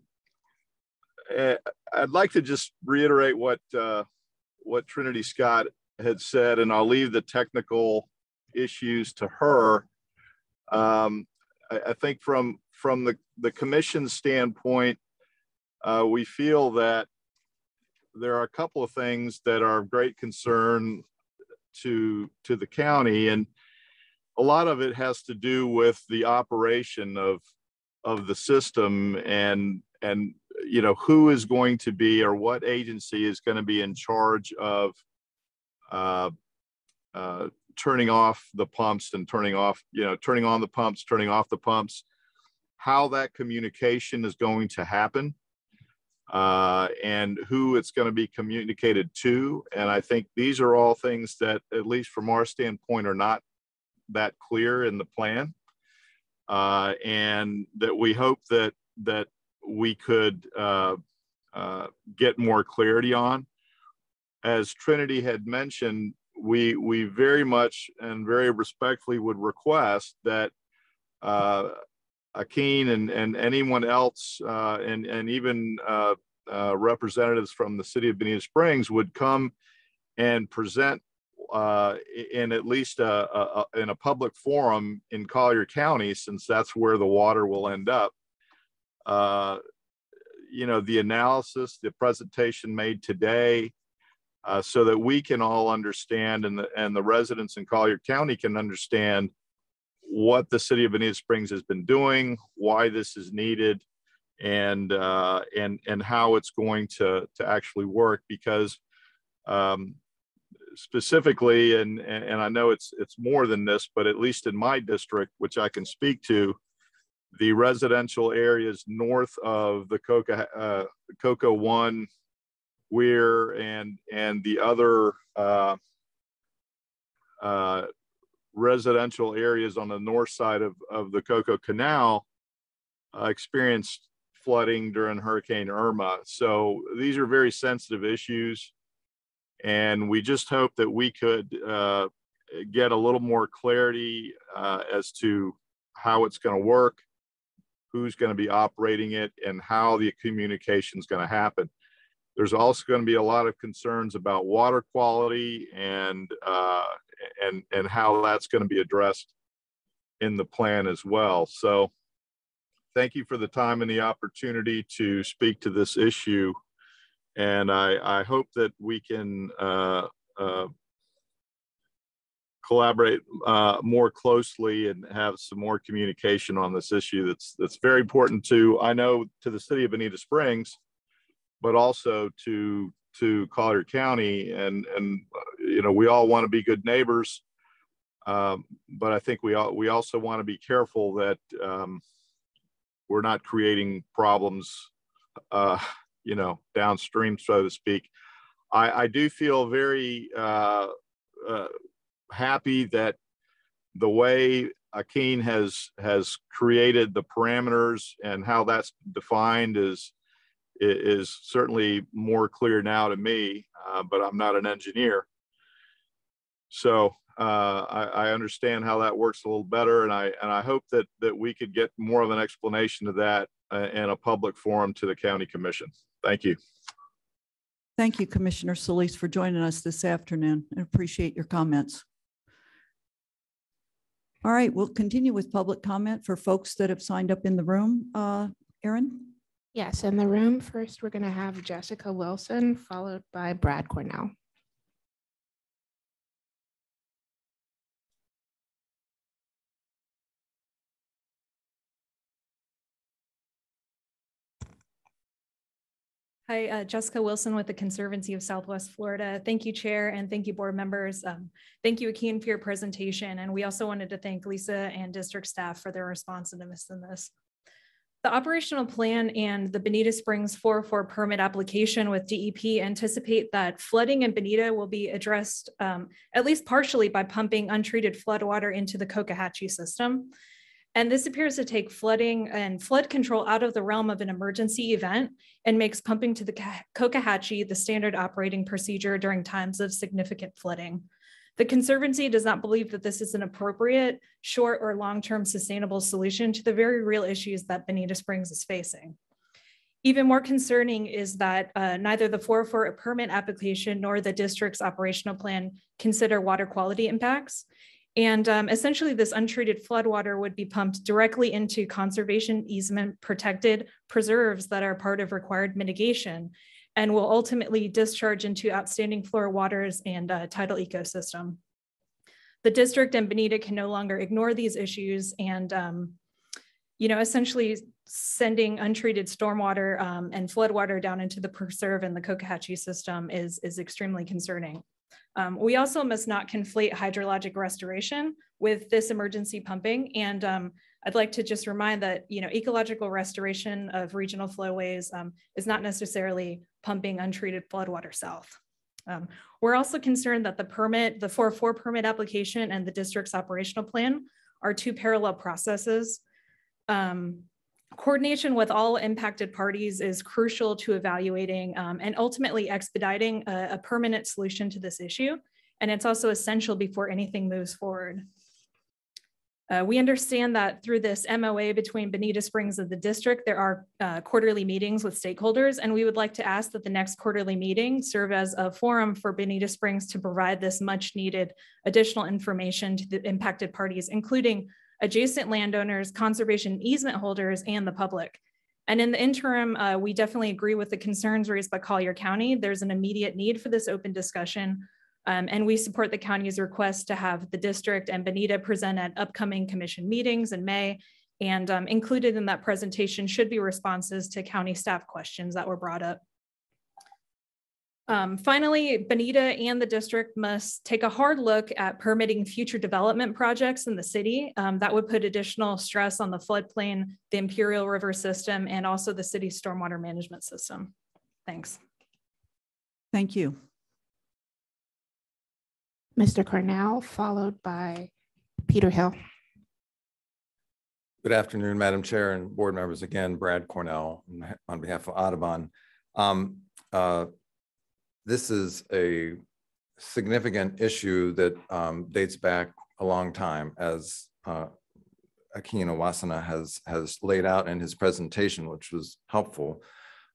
eh, I'd like to just reiterate what uh, what Trinity Scott had said, and I'll leave the technical issues to her. Um, I, I, think from from the the commission standpoint, uh, we feel that there are a couple of things that are of great concern to to the county and a lot of it has to do with the operation of of the system and and you know who is going to be or what agency is going to be in charge of uh, uh, turning off the pumps and turning off you know turning on the pumps turning off the pumps how that communication is going to happen uh, and who it's going to be communicated to. And I think these are all things that, at least from our standpoint, are not that clear in the plan. Uh, and that we hope that that we could uh, uh, get more clarity on. As Trinity had mentioned, we we very much and very respectfully would request that uh, Akin and, and anyone else, uh, and, and even uh, uh, representatives from the city of Bonita Springs would come and present uh, in at least a, a, in a public forum in Collier County, since that's where the water will end up. Uh, you know, the analysis, the presentation made today, uh, so that we can all understand and the, and the residents in Collier County can understand what the city of Bonita Springs has been doing, why this is needed, and uh, and and how it's going to to actually work. Because um, specifically, and, and I know it's it's more than this, but at least in my district, which I can speak to, the residential areas north of the Coco uh, Coco One, Weir, and and the other uh, uh, residential areas on the north side of of the Coco Canal uh, experienced flooding during Hurricane Irma. So these are very sensitive issues. And we just hope that we could uh, get a little more clarity uh, as to how it's going to work, who's going to be operating it, and how the communication is going to happen. There's also going to be a lot of concerns about water quality and uh, and and how that's going to be addressed in the plan as well. So thank you for the time and the opportunity to speak to this issue. And I, I hope that we can uh, uh, collaborate uh, more closely and have some more communication on this issue that's that's very important to I know to the city of Bonita Springs, but also to to Collier County and and you know we all want to be good neighbors, um, but I think we all we also want to be careful that um, we're not creating problems, uh, you know, downstream, so to speak. I, I do feel very uh, uh, happy that the way Akin has has created the parameters and how that's defined is is certainly more clear now to me, uh, but I'm not an engineer. So uh, I, I, understand how that works a little better, and I and I hope that that we could get more of an explanation of that uh, in a public forum to the county commission. Thank you. Thank you, Commissioner Solis, for joining us this afternoon. I appreciate your comments. All right, we'll continue with public comment for folks that have signed up in the room. Uh, Erin? Yes, in the room, first we're going to have Jessica Wilson, followed by Brad Cornell. Hi, uh, Jessica Wilson with the Conservancy of Southwest Florida. Thank you, Chair, and thank you, board members. Um, thank you, Akin, for your presentation. And we also wanted to thank Lisa and district staff for their responsiveness in this. The operational plan and the Bonita Springs 404 permit application with DEP anticipate that flooding in Bonita will be addressed um, at least partially by pumping untreated floodwater into the Cocohatchee system. And this appears to take flooding and flood control out of the realm of an emergency event and makes pumping to the Cocohatchee the standard operating procedure during times of significant flooding. The Conservancy does not believe that this is an appropriate short or long-term sustainable solution to the very real issues that Bonita Springs is facing. Even more concerning is that uh, neither the 404 permit application nor the district's operational plan consider water quality impacts. And um, essentially this untreated floodwater would be pumped directly into conservation easement protected preserves that are part of required mitigation and will ultimately discharge into outstanding Florida waters and uh, tidal ecosystem. The district and Bonita can no longer ignore these issues and, um, you know, essentially sending untreated stormwater um, and floodwater down into the preserve and the Cocohatchee system is, is extremely concerning. Um, we also must not conflate hydrologic restoration with this emergency pumping. And um, I'd like to just remind that, you know, ecological restoration of regional flowways um, is not necessarily pumping untreated floodwater south. Um, we're also concerned that the permit, the 4-4 permit application and the district's operational plan are two parallel processes. Um, Coordination with all impacted parties is crucial to evaluating um, and ultimately expediting a, a, permanent solution to this issue. And it's also essential before anything moves forward. Uh, we understand that through this MOA between Bonita Springs and the district, there are uh, quarterly meetings with stakeholders, and we would like to ask that the next quarterly meeting serve as a forum for Bonita Springs to provide this much needed additional information to the impacted parties, including adjacent landowners, conservation easement holders, and the public. And in the interim, uh, we definitely agree with the concerns raised by Collier County. There's an immediate need for this open discussion. Um, and we support the county's request to have the district and Bonita present at upcoming commission meetings in May. And um, included in that presentation should be responses to county staff questions that were brought up. Um, finally, Bonita and the district must take a hard look at permitting future development projects in the city. Um, that would put additional stress on the floodplain, the Imperial River system, and also the city's stormwater management system. Thanks. Thank you. Mr. Cornell, followed by Peter Hill. Good afternoon, Madam Chair and board members. Again, Brad Cornell on behalf of Audubon. Um, uh, this is a significant issue that um, dates back a long time as uh, Akin Owosina has, has laid out in his presentation, which was helpful.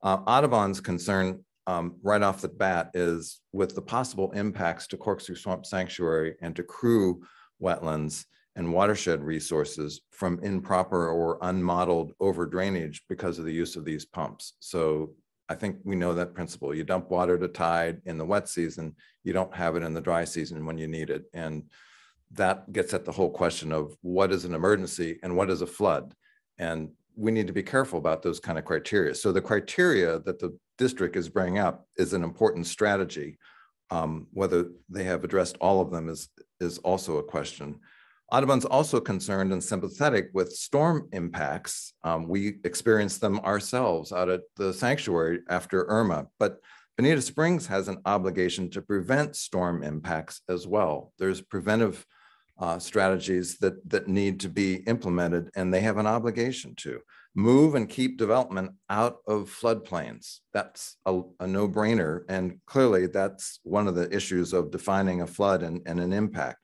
Uh, Audubon's concern um, right off the bat is with the possible impacts to Corkscrew Swamp Sanctuary and to Crew wetlands and watershed resources from improper or unmodeled overdrainage because of the use of these pumps. So I think we know that principle. You dump water to tide in the wet season, you don't have it in the dry season when you need it. And that gets at the whole question of what is an emergency and what is a flood. And we need to be careful about those kind of criteria. So the criteria that the district is bringing up is an important strategy. Um, whether they have addressed all of them is, is also a question. Audubon's also concerned and sympathetic with storm impacts. Um, we experienced them ourselves out at the sanctuary after Irma, but Bonita Springs has an obligation to prevent storm impacts as well. There's preventive uh, strategies that, that need to be implemented, and they have an obligation to move and keep development out of floodplains. That's a, a no-brainer, and clearly that's one of the issues of defining a flood and, and an impact.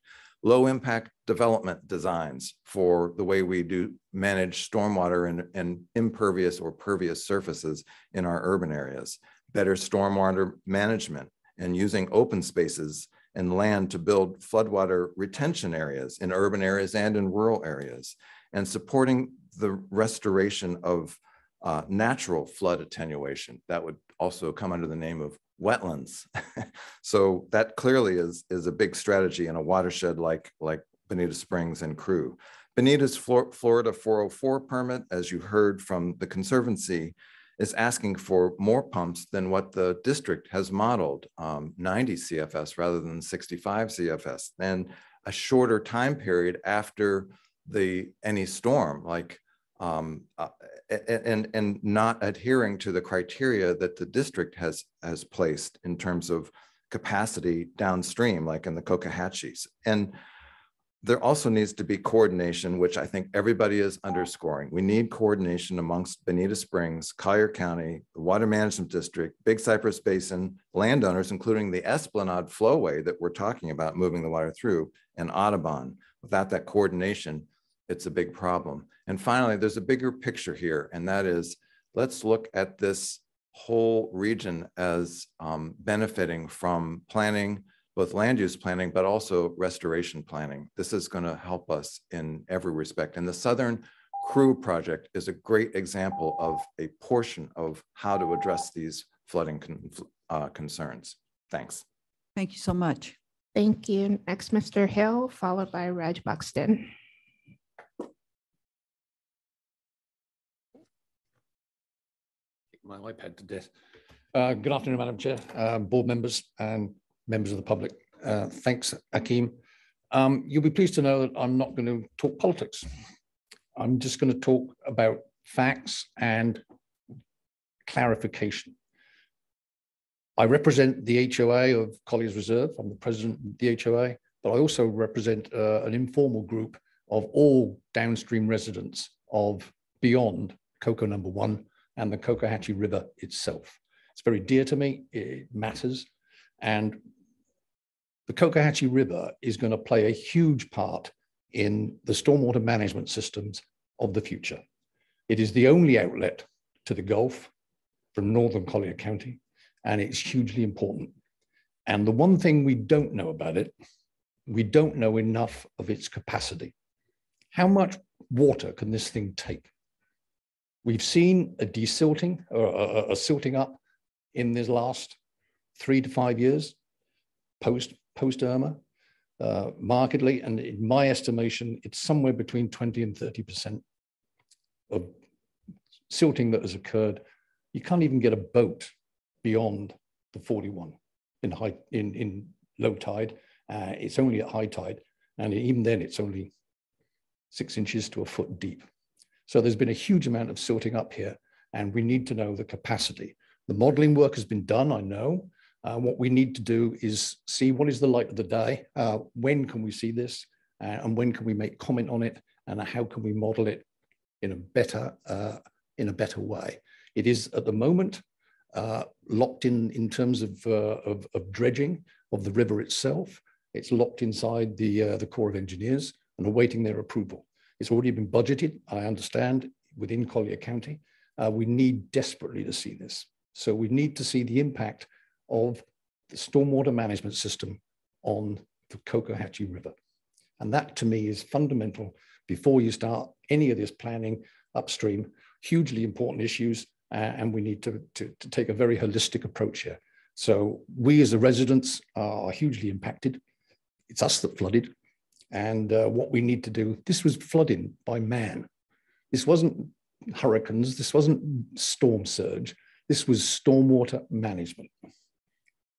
Low impact development designs for the way we do manage stormwater and, and impervious or pervious surfaces in our urban areas. Better stormwater management and using open spaces and land to build floodwater retention areas in urban areas and in rural areas, and supporting the restoration of uh, natural flood attenuation. That would also come under the name of wetlands. so that clearly is, is a big strategy in a watershed like, like Bonita Springs and Crew. Bonita's Florida 404 permit, as you heard from the Conservancy, is asking for more pumps than what the district has modeled, um, 90 CFS rather than 65 CFS, and a shorter time period after the any storm, like um, uh, and and not adhering to the criteria that the district has has placed in terms of capacity downstream, like in the Cocohatchees. And there also needs to be coordination, which I think everybody is underscoring. We need coordination amongst Bonita Springs, Collier County, the Water Management District, Big Cypress Basin, landowners, including the Esplanade flowway that we're talking about moving the water through, and Audubon. Without that coordination, it's a big problem. And finally, there's a bigger picture here, and that is let's look at this whole region as um, benefiting from planning both land use planning, but also restoration planning. This is going to help us in every respect. And the Southern Crew project is a great example of a portion of how to address these flooding con uh, concerns. Thanks. Thank you so much. Thank you. Next, Mr. Hill, followed by Reg Buxton. My iPad to death. Uh, good afternoon, Madam Chair, uh, board members, and members of the public. Uh, thanks, Akeem. Um, you'll be pleased to know that I'm not going to talk politics. I'm just going to talk about facts and clarification. I represent the HOA of Colliers Reserve. I'm the president of the HOA, but I also represent uh, an informal group of all downstream residents of beyond Coco Number One and the Cocohatchee River itself. It's very dear to me. It matters. And the Cocohatchee River is going to play a huge part in the stormwater management systems of the future. It is the only outlet to the Gulf from northern Collier County, and it's hugely important. And the one thing we don't know about it, we don't know enough of its capacity. How much water can this thing take? We've seen a desilting or a, a silting up in this last three to five years post post Irma uh, markedly. And in my estimation, it's somewhere between 20 and 30% of silting that has occurred. You can't even get a boat beyond the 41 in high in, in low tide. Uh, it's only at high tide. And even then it's only six inches to a foot deep. So there's been a huge amount of sorting up here and we need to know the capacity. The modeling work has been done, I know. Uh, what we need to do is see what is the light of the day, uh, when can we see this, uh, and when can we make comment on it, and how can we model it in a better uh, in a better way. It is at the moment uh, locked in in terms of, uh, of, of dredging of the river itself. It's locked inside the the Corps of Engineers and awaiting their approval. It's already been budgeted, I understand, within Collier County. we need desperately to see this. So we need to see the impact of the stormwater management system on the Cocohatchee River. And that to me is fundamental before you start any of this planning upstream, hugely important issues, uh, and we need to, to, to, take a very holistic approach here. So we as the residents are hugely impacted. It's us that flooded. And uh, what we need to do, this was flooding by man. This wasn't hurricanes, this wasn't storm surge. This was stormwater management.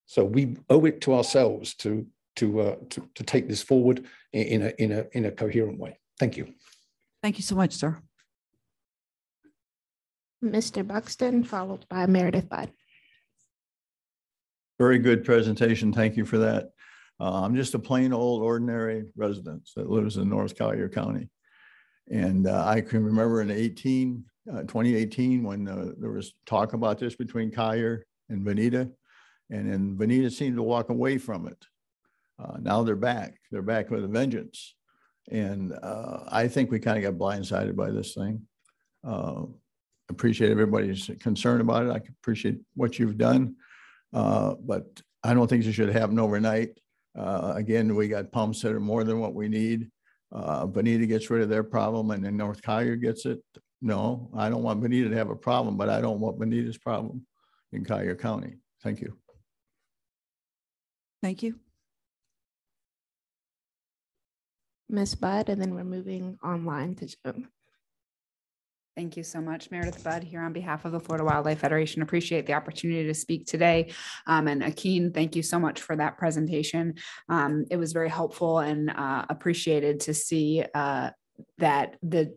So we owe it to ourselves to, to, uh, to, to take this forward in a, in, a, in a coherent way. Thank you. Thank you so much, sir. Mr. Buxton, followed by Meredith Budd. Very good presentation. Thank you for that. Uh, I'm just a plain old ordinary resident that lives in North Collier County. And uh, I can remember in 18, uh, 2018 when uh, there was talk about this between Collier and Bonita, and then Bonita seemed to walk away from it. Uh, now they're back. They're back with a vengeance. And uh, I think we kind of got blindsided by this thing. Appreciate everybody's concern about it. I appreciate what you've done. But I don't think it should happen overnight. Again, we got pumps that are more than what we need. Uh, Bonita gets rid of their problem and then North Collier gets it. No, I don't want Bonita to have a problem, but I don't want Bonita's problem in Collier County. Thank you. Thank you. Ms. Budd, and then we're moving online to Zoom. Thank you so much, Meredith Budd, here on behalf of the Florida Wildlife Federation. Appreciate the opportunity to speak today. Um, and Akin, thank you so much for that presentation. Um, it was very helpful and uh, appreciated to see uh, that the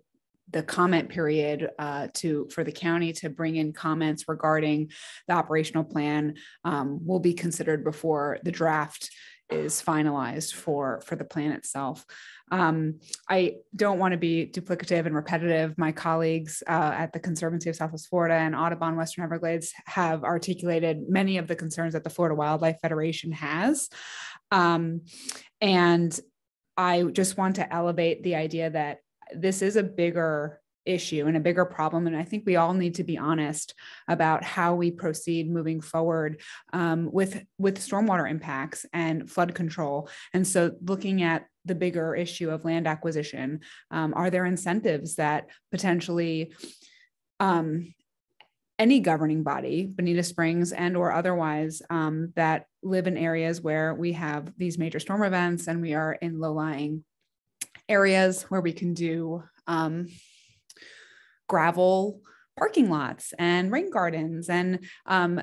the comment period uh, to for the county to bring in comments regarding the operational plan um, will be considered before the draft is finalized for for the plan itself. Um, I don't want to be duplicative and repetitive. My colleagues uh, at the Conservancy of Southwest Florida and Audubon Western Everglades have articulated many of the concerns that the Florida Wildlife Federation has. Um, and I just want to elevate the idea that this is a bigger issue and a bigger problem. And I think we all need to be honest about how we proceed moving forward um, with, with stormwater impacts and flood control. And so looking at the bigger issue of land acquisition, um, are there incentives that potentially um, any governing body, Bonita Springs and or otherwise, um, that live in areas where we have these major storm events and we are in low-lying areas where we can do um, gravel parking lots and rain gardens and um,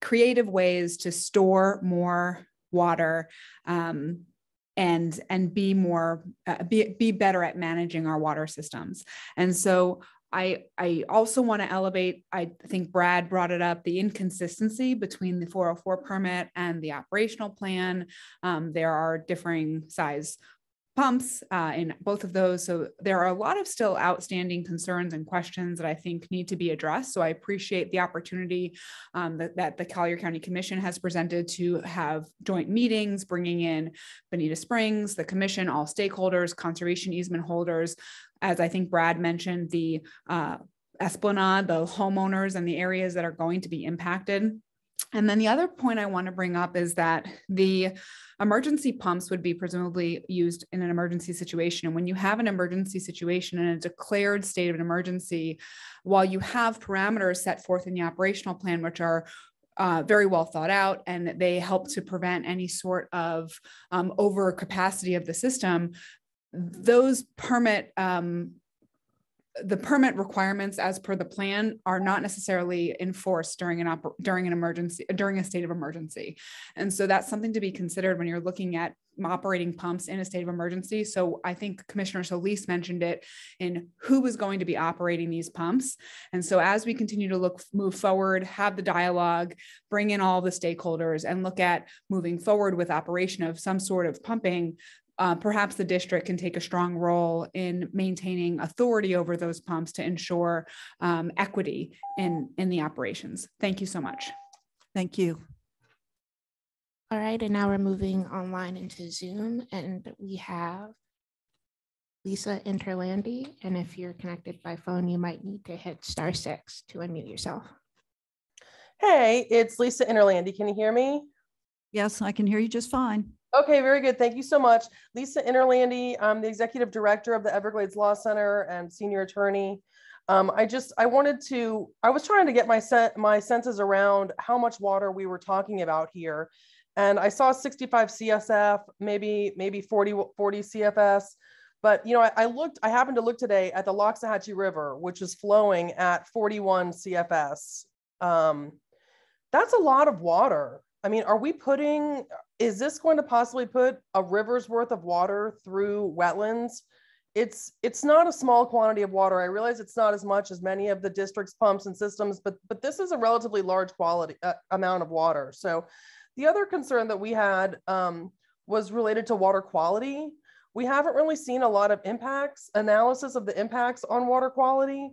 creative ways to store more water um, and and be more uh, be, be better at managing our water systems and so I, I also want to elevate, I think Brad brought it up, the inconsistency between the 404 permit and the operational plan. Um, there are differing size pumps uh, in both of those. So there are a lot of still outstanding concerns and questions that I think need to be addressed. So I appreciate the opportunity um, that, that, the Collier County Commission has presented to have joint meetings, bringing in Bonita Springs, the commission, all stakeholders, conservation easement holders. As I think Brad mentioned, the uh, Esplanade, the homeowners and the areas that are going to be impacted and then the other point I want to bring up is that the emergency pumps would be presumably used in an emergency situation. And when you have an emergency situation and a declared state of an emergency, while you have parameters set forth in the operational plan, which are uh, very well thought out and they help to prevent any sort of um, overcapacity of the system, those permit um, the permit requirements as per the plan are not necessarily enforced during an oper- during an emergency during a state of emergency. And so that's something to be considered when you're looking at operating pumps in a state of emergency. So i think commissioner solis mentioned it in who is going to be operating these pumps. And so as we continue to look move forward have the dialogue bring in all the stakeholders and look at moving forward with operation of some sort of pumping uh, perhaps the district can take a strong role in maintaining authority over those pumps to ensure um, equity in, in the operations. Thank you so much. Thank you. All right, and now we're moving online into Zoom and we have Lisa Interlandi. And if you're connected by phone, you might need to hit star six to unmute yourself. Hey, it's Lisa Interlandi. Can you hear me? Yes, I can hear you just fine. Okay, very good. Thank you so much. Lisa Interlandi, I'm the executive director of the Everglades Law Center and senior attorney. Um, I just, I wanted to, I was trying to get my, set, my senses around how much water we were talking about here. And I saw 65 CSF, maybe, maybe 40, 40 CFS. But, you know, I, I looked, I happened to look today at the Loxahatchee River, which is flowing at 41 CFS. Um, that's a lot of water. I mean, are we putting, is this going to possibly put a river's worth of water through wetlands? It's it's not a small quantity of water. I realize it's not as much as many of the district's pumps and systems, but but this is a relatively large quality uh, amount of water. So, the other concern that we had um, was related to water quality. We haven't really seen a lot of impacts analysis of the impacts on water quality.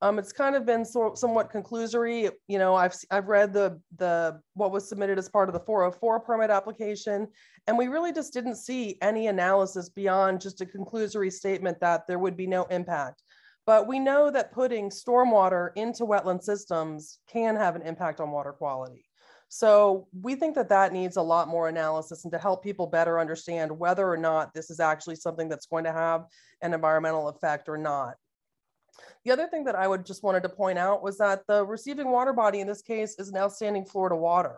Um, it's kind of been so, somewhat conclusory. You know, I've I've read the the what was submitted as part of the 404 permit application, and we really just didn't see any analysis beyond just a conclusory statement that there would be no impact. But we know that putting stormwater into wetland systems can have an impact on water quality. So we think that that needs a lot more analysis and to help people better understand whether or not this is actually something that's going to have an environmental effect or not. The other thing that I would just wanted to point out was that the receiving water body in this case is an outstanding Florida water.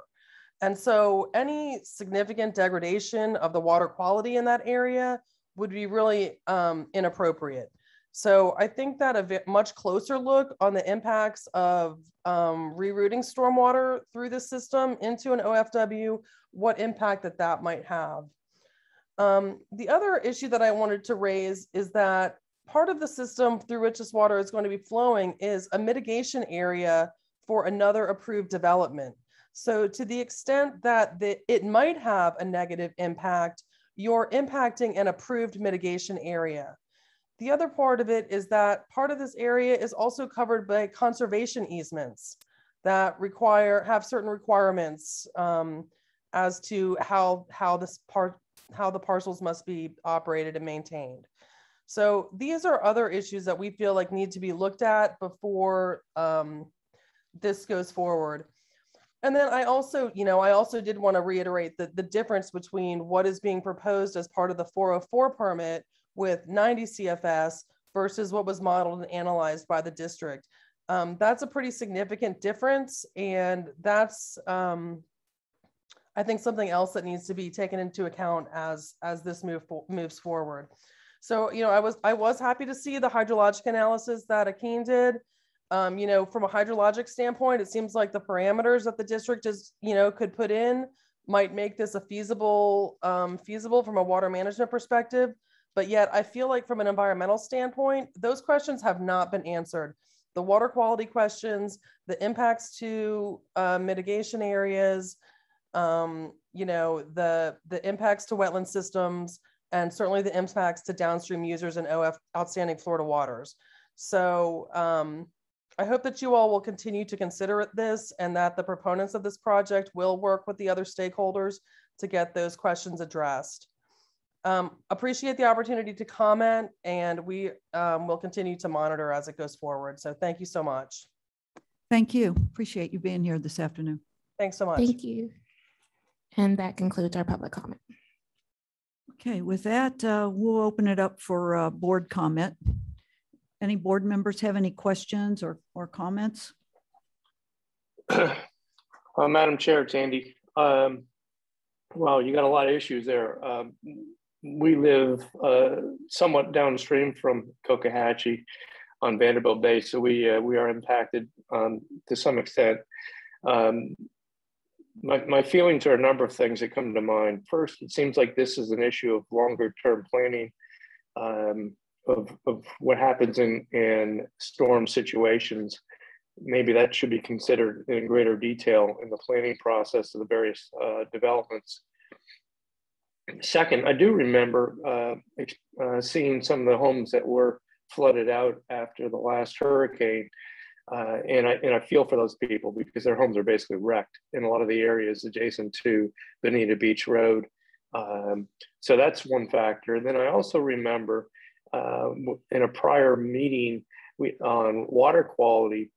And so any significant degradation of the water quality in that area would be really um, inappropriate. So I think that a much closer look on the impacts of um, rerouting stormwater through the system into an OFW, what impact that that might have. Um, the other issue that I wanted to raise is that part of the system through which this water is going to be flowing is a mitigation area for another approved development. So to the extent that the, it might have a negative impact, you're impacting an approved mitigation area. The other part of it is that part of this area is also covered by conservation easements that require have certain requirements um, as to how how this part how the parcels must be operated and maintained. So these are other issues that we feel like need to be looked at before um, this goes forward. And then I also, you know, I also did want to reiterate that the difference between what is being proposed as part of the 404 permit with 90 CFS versus what was modeled and analyzed by the district. Um, that's a pretty significant difference. And that's, um, I think, something else that needs to be taken into account as, as this move moves forward. So, you know, I was I was happy to see the hydrologic analysis that Akin did. Um, you know, from a hydrologic standpoint, it seems like the parameters that the district is, you know, could put in might make this a feasible, um, feasible from a water management perspective. But yet I feel like from an environmental standpoint, those questions have not been answered. The water quality questions, the impacts to uh, mitigation areas, um, you know, the, the impacts to wetland systems, and certainly the impacts to downstream users and OF outstanding Florida waters. So um, I hope that you all will continue to consider this and that the proponents of this project will work with the other stakeholders to get those questions addressed. Um, appreciate the opportunity to comment and we um, will continue to monitor as it goes forward. So thank you so much. Thank you. Appreciate you being here this afternoon. Thanks so much. Thank you. And that concludes our public comment. Okay, with that, uh, we'll open it up for uh, board comment. Any board members have any questions or, or comments? uh, Madam Chair, it's Andy. Um, well, you got a lot of issues there. Um, we live uh, somewhat downstream from Cocohatchee. on Vanderbilt Bay, so we uh, we are impacted um, to some extent. Um, my, my feelings are a number of things that come to mind. First, it seems like this is an issue of longer term planning um, of, of what happens in, in storm situations. Maybe that should be considered in greater detail in the planning process of the various uh, developments. Second, I do remember uh, uh, seeing some of the homes that were flooded out after the last hurricane. Uh, and I and I feel for those people because their homes are basically wrecked in a lot of the areas adjacent to Bonita Beach Road. Um, so that's one factor. And then I also remember uh, in a prior meeting we, on water quality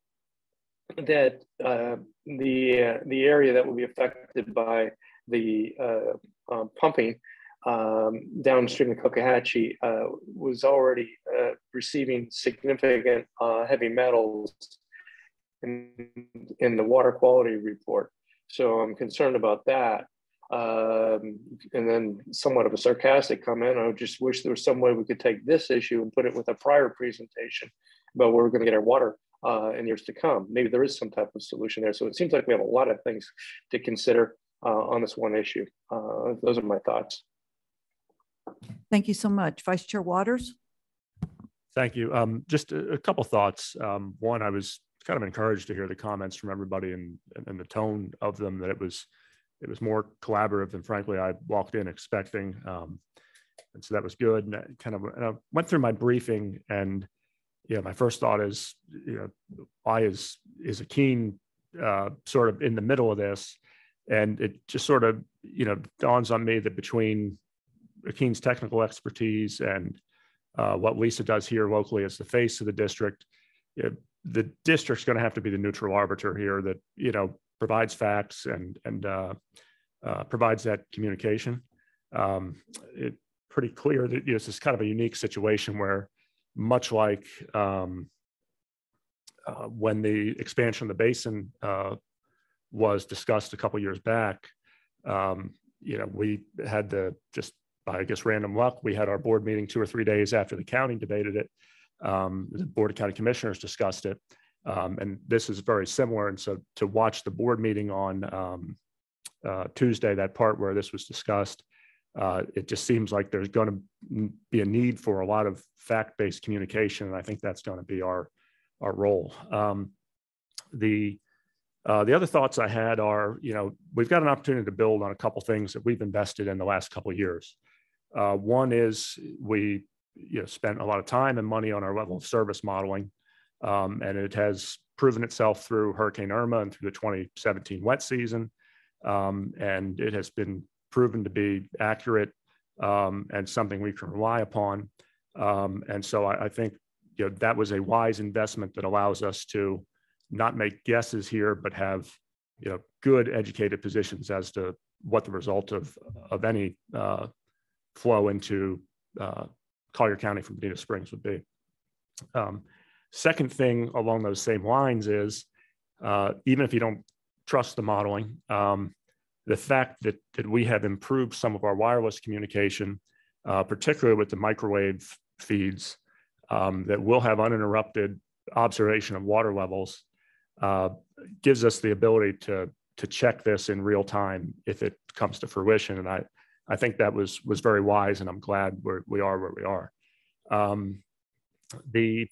that uh, the uh, the area that will be affected by the uh, um, pumping um, downstream of Cocohatchee uh, was already uh, receiving significant uh, heavy metals in, in the water quality report. So I'm concerned about that. Um, and then somewhat of a sarcastic comment, I just wish there was some way we could take this issue and put it with a prior presentation about where we're gonna get our water uh, in years to come. Maybe there is some type of solution there. So it seems like we have a lot of things to consider uh, on this one issue. Uh, those are my thoughts. Thank you so much. Vice Chair Waters. Thank you. Um, just a, a couple thoughts. Um, one, I was kind of encouraged to hear the comments from everybody and, and the tone of them that it was it was more collaborative than frankly I walked in expecting. Um, and so that was good. And I kind of and I went through my briefing and yeah, my first thought is, you know, why is is Akin uh, sort of in the middle of this? And it just sort of, you know, dawns on me that between Akin's technical expertise and uh, what Lisa does here locally as the face of the district, it, the district's going to have to be the neutral arbiter here that you know provides facts and and uh, uh, provides that communication. Um, it's pretty clear that you know, this is kind of a unique situation where, much like um, uh, when the expansion of the basin uh, was discussed a couple years back, um, you know, we had the just I guess random luck, we had our board meeting two or three days after the county debated it. Um, the Board of County Commissioners discussed it. Um, and this is very similar. And so to watch the board meeting on um, uh, Tuesday, that part where this was discussed, uh, it just seems like there's going to be a need for a lot of fact-based communication, and I think that's going to be our our role. Um, the uh, the other thoughts I had are, you know, we've got an opportunity to build on a couple things that we've invested in the last couple of years. Uh, one is we you know, spent a lot of time and money on our level of service modeling, um, and it has proven itself through Hurricane Irma and through the 2017 wet season. Um, and it has been proven to be accurate um, and something we can rely upon. Um, and so I, I, think you know, that was a wise investment that allows us to not make guesses here, but have you know, good educated positions as to what the result of, of any uh, flow into uh, Collier County from Bonita Springs would be. Um, second thing along those same lines is uh, even if you don't trust the modeling, um, the fact that, that we have improved some of our wireless communication, uh, particularly with the microwave feeds, um, that will have uninterrupted observation of water levels, uh, gives us the ability to, to check this in real time if it comes to fruition. And I, I think that was was very wise, and I'm glad we're, we are where we are. Um, the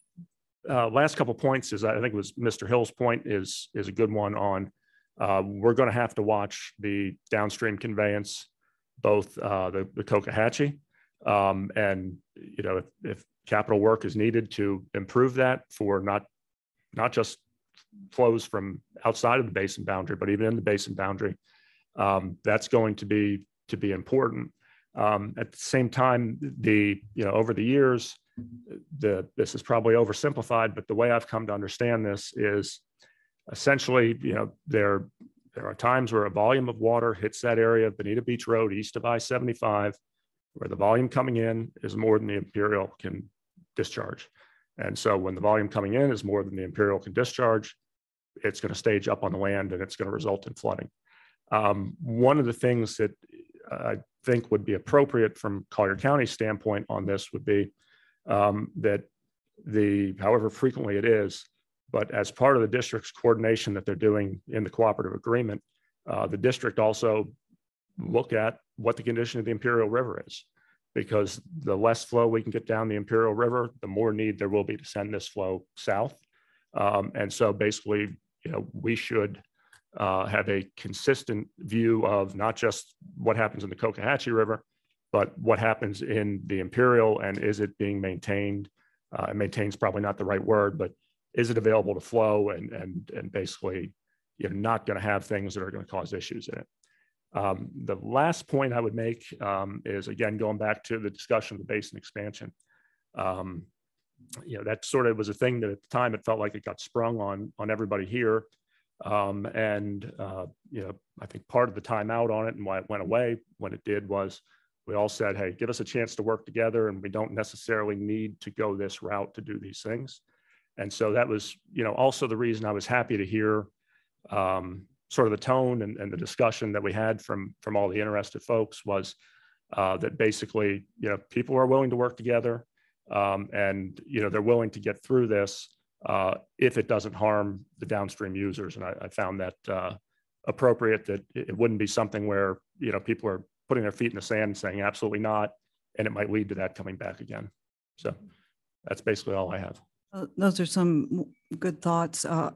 uh, last couple points is I think it was Mr. Hill's point is is a good one on uh, we're going to have to watch the downstream conveyance, both uh, the the Cocohatchee, um, and you know if, if capital work is needed to improve that for not not just flows from outside of the basin boundary, but even in the basin boundary, um, that's going to be to be important. Um, at the same time, the you know over the years, the this is probably oversimplified, but the way I've come to understand this is essentially you know there there are times where a volume of water hits that area of Bonita Beach Road east of I-75, where the volume coming in is more than the Imperial can discharge. And so when the volume coming in is more than the Imperial can discharge, it's going to stage up on the land and it's going to result in flooding. Um, one of the things that I think would be appropriate from Collier County standpoint on this would be um, that the, however frequently it is. But as part of the district's coordination that they're doing in the cooperative agreement, uh, the district also look at what the condition of the Imperial River is. Because the less flow we can get down the Imperial River, the more need there will be to send this flow south. Um, and so basically, you know, we should uh, have a consistent view of not just what happens in the Cocohatchee River, but what happens in the Imperial and is it being maintained? Uh, and maintains probably not the right word, but is it available to flow and and and basically you're not going to have things that are going to cause issues in it. Um, the last point I would make um, is again going back to the discussion of the basin expansion. Um, you know that sort of was a thing that at the time it felt like it got sprung on on everybody here, um, and uh, you know I think part of the timeout on it and why it went away when it did was we all said, hey, give us a chance to work together and we don't necessarily need to go this route to do these things. And so that was, you know, also the reason I was happy to hear um, sort of the tone and, and, the discussion that we had from from all the interested folks was uh, that basically, you know, people are willing to work together um, and, you know, they're willing to get through this uh, if it doesn't harm the downstream users. And I, I found that uh, appropriate that it wouldn't be something where, you know, people are putting their feet in the sand and saying absolutely not, and it might lead to that coming back again. So that's basically all I have. Uh, those are some good thoughts. Uh,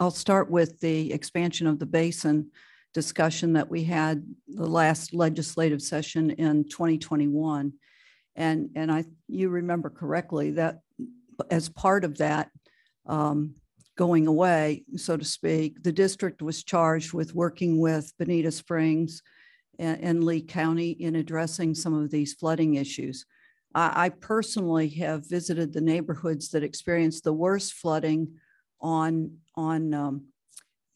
I'll start with the expansion of the basin discussion that we had the last legislative session in 2021. And, and I, you remember correctly that as part of that um, going away, so to speak, the district was charged with working with Bonita Springs, and Lee County in addressing some of these flooding issues. I, I personally have visited the neighborhoods that experienced the worst flooding on, on um,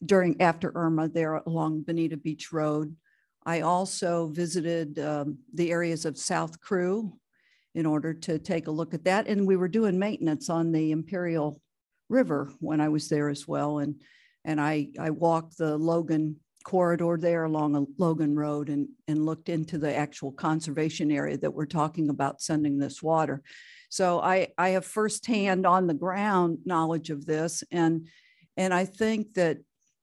during after Irma there along Bonita Beach Road. I also visited um, the areas of South Crew in order to take a look at that. And we were doing maintenance on the Imperial River when I was there as well. And, and I, I walked the Logan corridor there along a Logan Road and, and looked into the actual conservation area that we're talking about sending this water. So I, I have firsthand on the ground knowledge of this. And, and I think that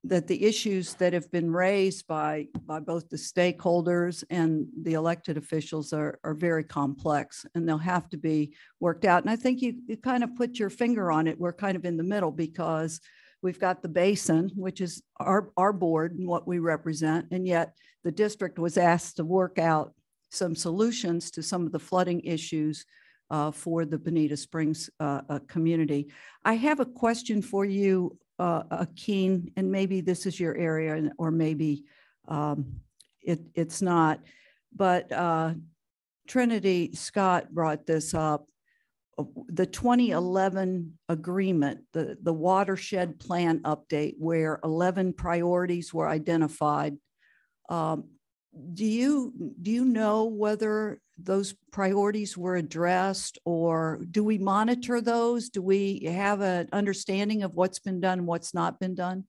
that the issues that have been raised by, by both the stakeholders and the elected officials are, are very complex and they'll have to be worked out. And I think you, you kind of put your finger on it. We're kind of in the middle because We've got the basin, which is our, our board and what we represent. And yet the district was asked to work out some solutions to some of the flooding issues uh, for the Bonita Springs uh, uh, community. I have a question for you, uh, keen, and maybe this is your area or maybe um, it, it's not, but uh, Trinity Scott brought this up the 2011 agreement, the, the watershed plan update, where 11 priorities were identified. Um, do you do you know whether those priorities were addressed, or do we monitor those? Do we have an understanding of what's been done, what's not been done?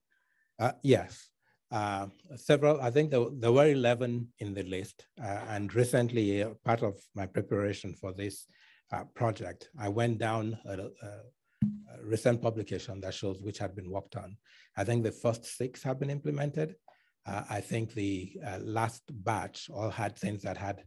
Uh, yes, uh, several. I think there, there, were 11 in the list, uh, and recently, uh, part of my preparation for this uh, project, I went down a, a, recent publication that shows which had been worked on. I think the first six have been implemented. Uh, I think the last batch all had things that had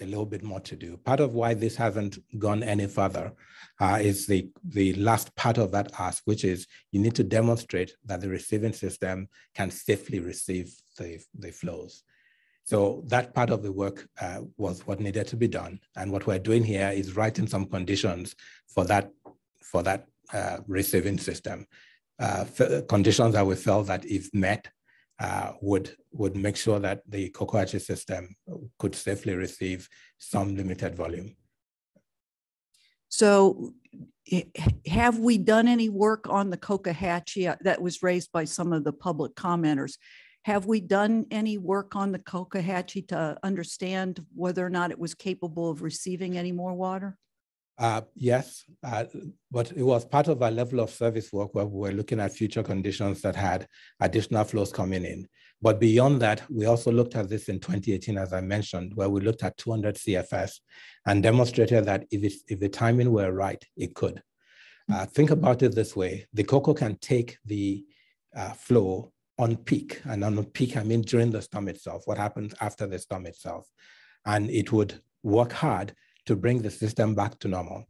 a little bit more to do. Part of why this hasn't gone any further uh, is the, the last part of that ask, which is you need to demonstrate that the receiving system can safely receive the, the flows. So that part of the work uh, was what needed to be done. And what we're doing here is writing some conditions for that, for that uh, receiving system. Uh, conditions that we felt that if met, uh, would, would make sure that the Cocohatchee system could safely receive some limited volume. So have we done any work on the Cocohatchee that was raised by some of the public commenters? Have we done any work on the Cocohatchee to understand whether or not it was capable of receiving any more water? Uh, yes, uh, but it was part of our level of service work where we were looking at future conditions that had additional flows coming in. But beyond that, we also looked at this in 2018, as I mentioned, where we looked at 200 CFS and demonstrated that if, if the timing were right, it could. Uh, think about it this way. The Coco can take the uh, flow on peak, and on peak, I mean during the storm itself, what happens after the storm itself. And it would work hard to bring the system back to normal.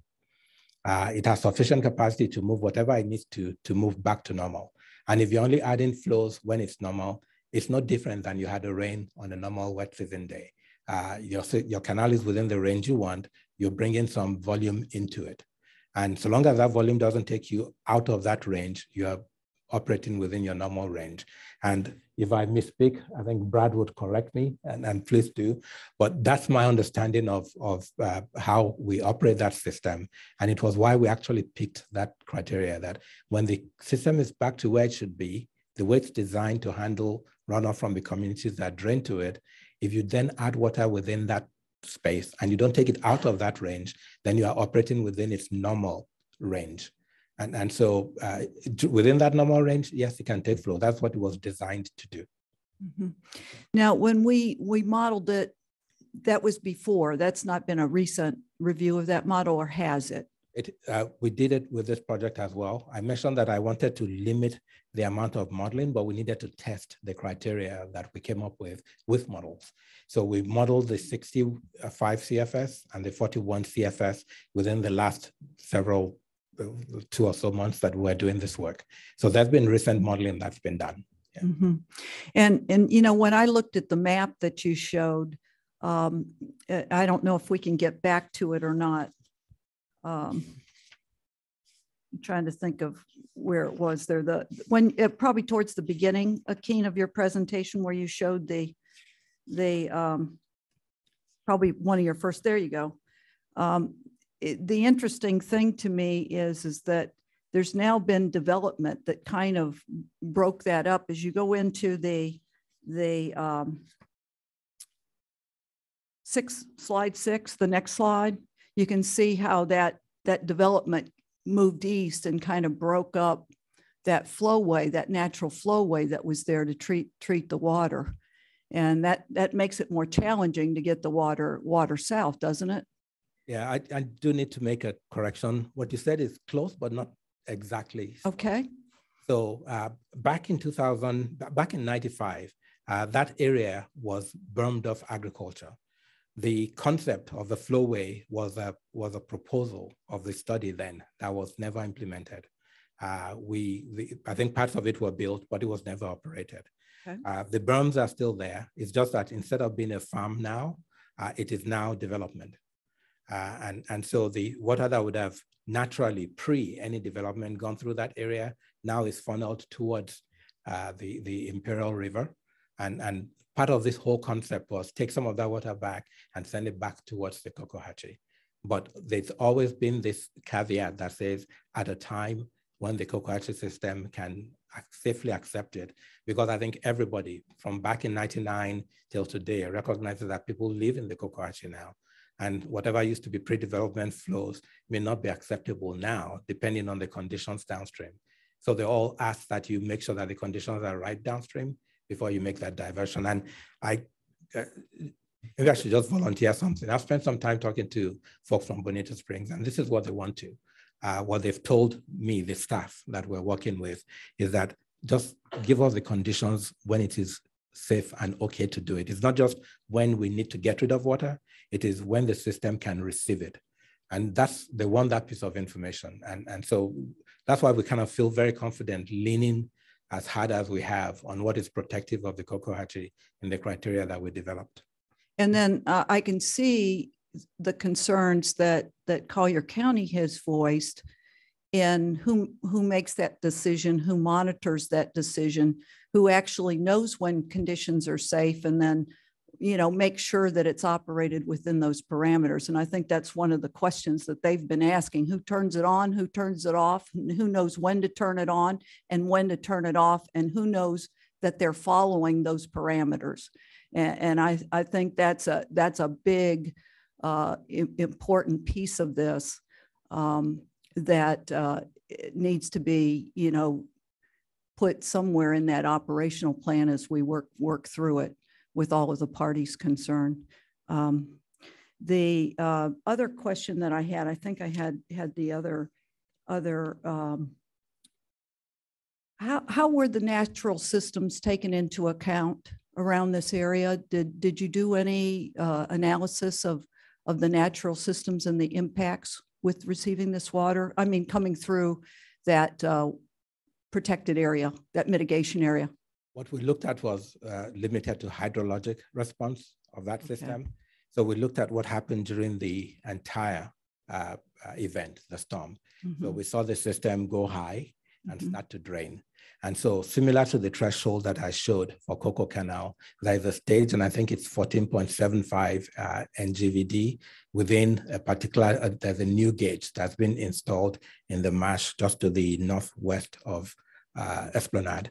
Uh, it has sufficient capacity to move whatever it needs to to move back to normal. And if you're only adding flows when it's normal, it's not different than you had a rain on a normal wet season day. Uh, your, your canal is within the range you want, you're bringing some volume into it. And so long as that volume doesn't take you out of that range, you're operating within your normal range. And if I misspeak, I think Brad would correct me, and, and please do. But that's my understanding of, of uh, how we operate that system. And it was why we actually picked that criteria that when the system is back to where it should be, the way it's designed to handle runoff from the communities that drain to it, if you then add water within that space and you don't take it out of that range, then you are operating within its normal range. And, and so uh, within that normal range, yes, it can take flow. That's what it was designed to do. Mm -hmm. Now, when we we modeled it, that was before. That's not been a recent review of that model, or has it? It, uh, we did it with this project as well. I mentioned that I wanted to limit the amount of modeling, but we needed to test the criteria that we came up with with models. So we modeled the 65 CFS and the 41 CFS within the last several two or so months that we're doing this work. So there's been recent modeling that's been done. Yeah. Mm -hmm. And and you know when I looked at the map that you showed, um, I don't know if we can get back to it or not. Um, I'm trying to think of where it was there. The when uh, probably towards the beginning, Akin, of your presentation where you showed the the um, probably one of your first. There you go. Um, it, the interesting thing to me is, is that there's now been development that kind of broke that up as you go into the, the um, six, slide six, the next slide, you can see how that, that development moved east and kind of broke up that flowway, that natural flowway that was there to treat, treat the water. And that, that makes it more challenging to get the water, water south, doesn't it? Yeah, I, I do need to make a correction. What you said is close, but not exactly. Okay. So uh, back in 2000, back in 95, uh, that area was burned off agriculture. The concept of the flowway was a, was a proposal of the study then that was never implemented. Uh, we, the, I think parts of it were built, but it was never operated. Okay. Uh, the berms are still there. It's just that instead of being a farm now, uh, it is now development. Uh, and, and so the water that would have naturally pre any development gone through that area now is funneled towards uh, the, the Imperial River. And, and part of this whole concept was take some of that water back and send it back towards the Cocohatchee. But there's always been this caveat that says at a time when the Cocohatchee system can safely accept it, because I think everybody from back in 99 till today recognizes that people live in the Cocohatchee now and whatever used to be pre-development flows may not be acceptable now, depending on the conditions downstream. So they all ask that you make sure that the conditions are right downstream before you make that diversion. And I, uh, maybe I should just volunteer something. I've spent some time talking to folks from Bonita Springs, and this is what they want to. Uh, what they've told me, the staff that we're working with, is that just give us the conditions when it is safe and okay to do it. It's not just when we need to get rid of water, it is when the system can receive it. And that's they want that piece of information. And, and so that's why we kind of feel very confident leaning as hard as we have on what is protective of the Cocohatchee in the criteria that we developed. And then uh, I can see the concerns that that Collier County has voiced in who who makes that decision, who monitors that decision, who actually knows when conditions are safe, and then you know, make sure that it's operated within those parameters. And I think that's one of the questions that they've been asking. Who turns it on? Who turns it off? Who knows when to turn it on and when to turn it off? And who knows that they're following those parameters? And, and I, I think that's a, that's a big, uh, important piece of this um, that uh, needs to be, you know, put somewhere in that operational plan as we work work through it with all of the parties concerned. Um, the uh, other question that I had, I think I had had the other other, um, how, how were the natural systems taken into account around this area? Did, did you do any uh, analysis of, of the natural systems and the impacts with receiving this water? I mean, coming through that uh, protected area, that mitigation area? What we looked at was uh, limited to hydrologic response of that okay. system. So we looked at what happened during the entire uh, uh, event, the storm. Mm-hmm. So we saw the system go high and mm-hmm. start to drain. And so similar to the threshold that I showed for Coco Canal, there's a stage, and I think it's 14.75 uh, NGVD within a particular, uh, there's a new gauge that's been installed in the marsh just to the northwest of uh, Esplanade.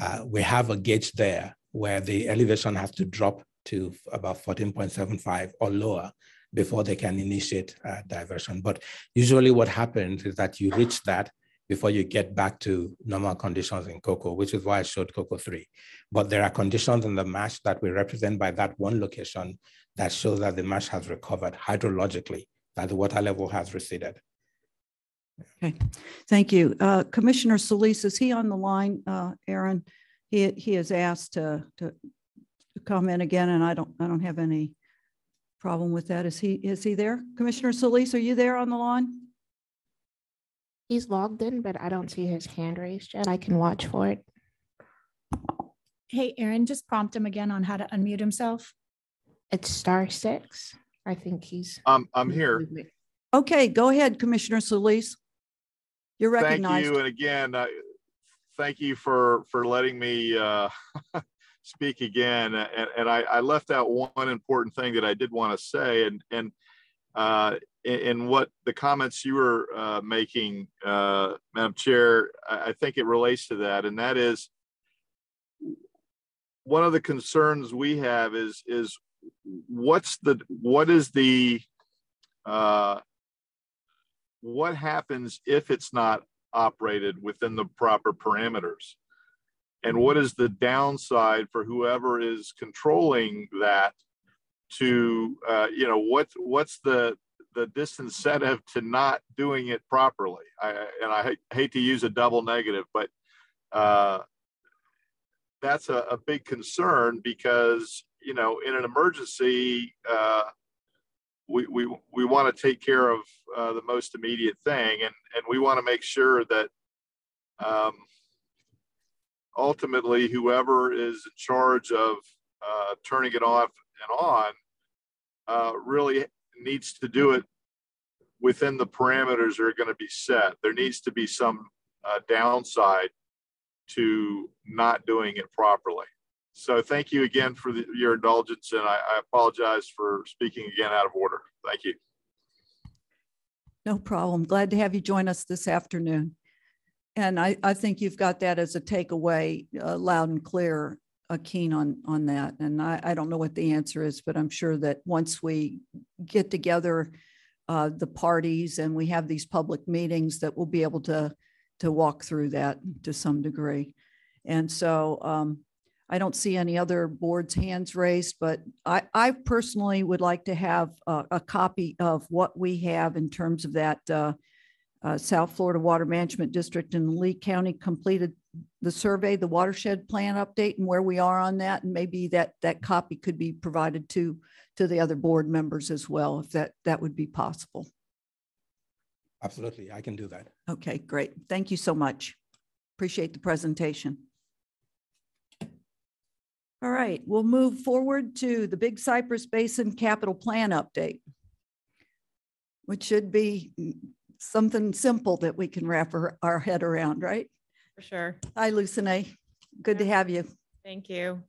Uh, we have a gauge there where the elevation has to drop to about 14.75 or lower before they can initiate uh, diversion. But usually what happens is that you reach that before you get back to normal conditions in Coco, which is why I showed Coco three. But there are conditions in the marsh that we represent by that one location that shows that the marsh has recovered hydrologically, that the water level has receded. Okay, thank you. Uh, Commissioner Solis, is he on the line, uh, Aaron? He, he has asked to, to comment again, and I don't, I don't have any problem with that. Is he, is he there? Commissioner Solis, are you there on the line? He's logged in, but I don't see his hand raised yet. I can watch for it. Hey, Aaron, just prompt him again on how to unmute himself. It's star six. I think he's. Um, I'm here. Okay, go ahead, Commissioner Solis. You're recognized. Thank you, and again, uh, thank you for for letting me uh, speak again. And, and I, I, left out one important thing that I did want to say, and and uh, in, in, what the comments you were uh, making, uh, Madam Chair, I, I think it relates to that, and that is one of the concerns we have is is what's the what is the uh, what happens if it's not operated within the proper parameters? And what is the downside for whoever is controlling that to uh, you know what what's the the disincentive to not doing it properly? I, and i hate to use a double negative but uh, that's a, a, big concern because you know in an emergency uh, we, we, we want to take care of uh, the most immediate thing and, and we want to make sure that um, ultimately whoever is in charge of uh, turning it off and on uh, really needs to do it within the parameters that are going to be set. There needs to be some uh, downside to not doing it properly. So thank you again for the, your indulgence, and I, I apologize for speaking again out of order. Thank you. No problem. Glad to have you join us this afternoon. And I, I think you've got that as a takeaway, uh, loud and clear, uh, keen on, on that. And I, I don't know what the answer is, but I'm sure that once we get together, uh, the parties and we have these public meetings that we'll be able to, to walk through that to some degree. And so um, I don't see any other boards hands raised, but I, I personally would like to have a, a, copy of what we have in terms of that uh, uh, South Florida Water Management District in Lee County completed the survey, the watershed plan update and where we are on that. And maybe that, that copy could be provided to, to the other board members as well, if that, that would be possible. Absolutely, I can do that. Okay, great. Thank you so much. Appreciate the presentation. All right, we'll move forward to the Big Cypress Basin Capital Plan update, which should be something simple that we can wrap our, our head around, right? For sure. Hi, Lucine. Good to have you. Thank you.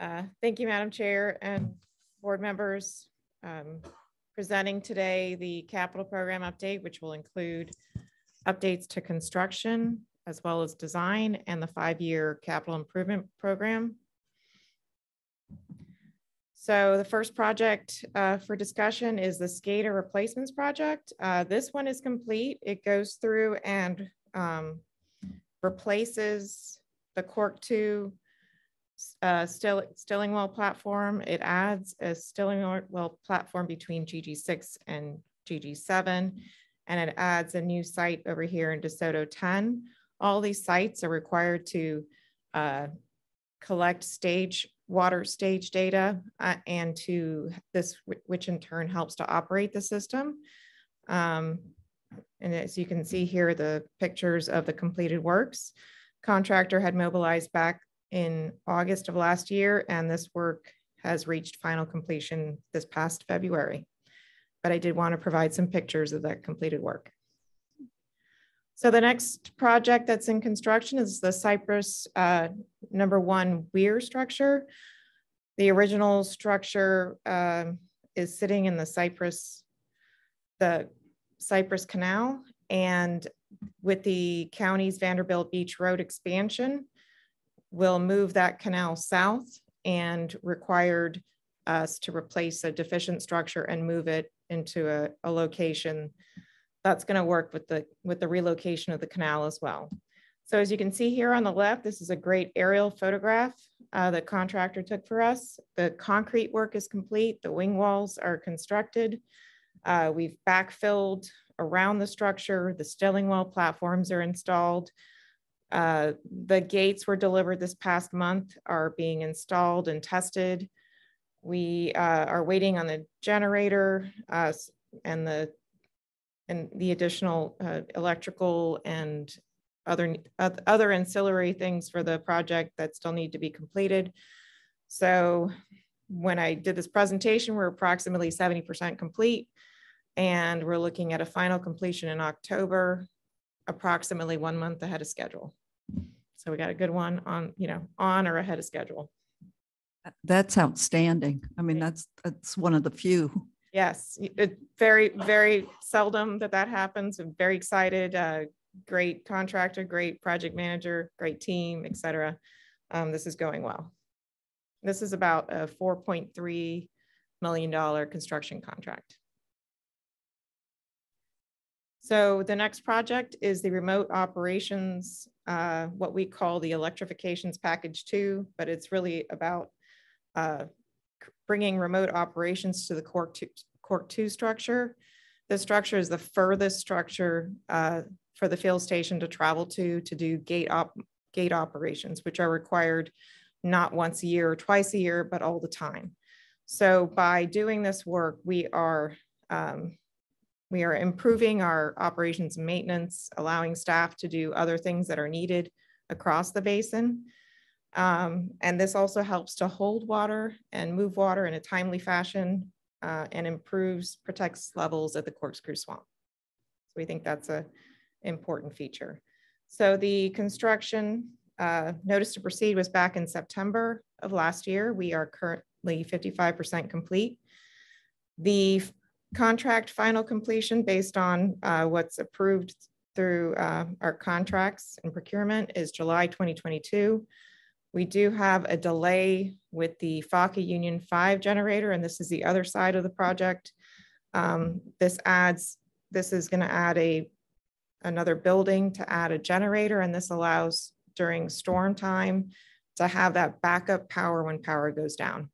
Uh, thank you, Madam Chair and board members. Um, presenting today the capital program update, which will include updates to construction as well as design and the five-year capital improvement program so the first project uh, for discussion is the SCADA replacements project. Uh, this one is complete. It goes through and um, replaces the Cork 2 uh, still, Stillingwell platform. It adds a Stillingwell platform between GG6 and GG7. and it adds a new site over here in DeSoto 10. All these sites are required to uh, collect stage water stage data uh, and to this, which in turn helps to operate the system. Um, and as you can see here, the pictures of the completed works. Contractor had mobilized back in August of last year, and this work has reached final completion this past February. But I did want to provide some pictures of that completed work. So the next project that's in construction is the Cypress uh, number one weir structure. The original structure uh, is sitting in the Cypress, the Cypress Canal. And with the county's Vanderbilt Beach Road expansion, will move that canal south and required us to replace a deficient structure and move it into a, a location that's going to work with the with the relocation of the canal as well. So as you can see here on the left, this is a great aerial photograph uh, the contractor took for us. The concrete work is complete. The wing walls are constructed. Uh, we've backfilled around the structure. The stilling well platforms are installed. Uh, the gates were delivered this past month, are being installed and tested. We uh, are waiting on the generator uh, and the and the additional uh, electrical and other, other ancillary things for the project that still need to be completed. So when I did this presentation, we're approximately 70% complete and we're looking at a final completion in October, approximately one month ahead of schedule. So we got a good one on, you know, on or ahead of schedule. That's outstanding. I mean, that's, that's one of the few. Yes, it very, very seldom that that happens. I'm very excited. Uh, great contractor, great project manager, great team, etc. Um, this is going well. This is about a $4.3 million construction contract. So the next project is the remote operations, uh, what we call the electrifications package two, but it's really about uh, bringing remote operations to the Cork 2, Cork 2 structure. This structure is the furthest structure uh, for the field station to travel to to do gate op gate operations, which are required not once a year or twice a year, but all the time. So by doing this work, we are um, we are improving our operations and maintenance, allowing staff to do other things that are needed across the basin. Um, and this also helps to hold water and move water in a timely fashion uh, and improves, protects levels at the corkscrew swamp. So we think that's a important feature. So the construction uh, notice to proceed was back in September of last year. We are currently 55% complete. The contract final completion based on uh, what's approved through uh, our contracts and procurement is July 2022. We do have a delay with the Faka Union 5 generator, and this is the other side of the project. Um, this adds, this is going to add a another building to add a generator, and this allows during storm time to have that backup power when power goes down.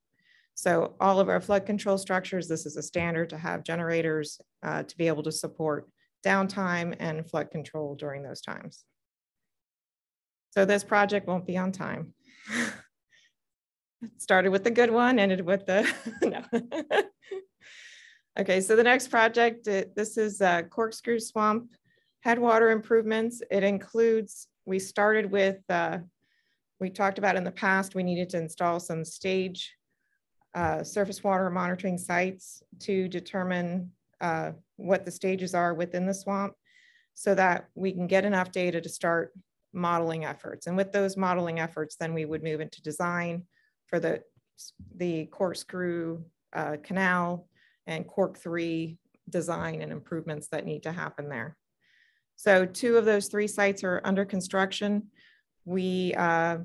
So all of our flood control structures, this is a standard to have generators uh, to be able to support downtime and flood control during those times. So this project won't be on time. Started with the good one, ended with the, no. okay, so the next project, it, this is uh, Corkscrew Swamp Headwater improvements. It includes, we started with, uh, we talked about in the past, we needed to install some stage uh, surface water monitoring sites to determine uh, what the stages are within the swamp so that we can get enough data to start modeling efforts. And with those modeling efforts, then we would move into design for the, the corkscrew uh, canal and cork three design and improvements that need to happen there. So two of those three sites are under construction. We uh,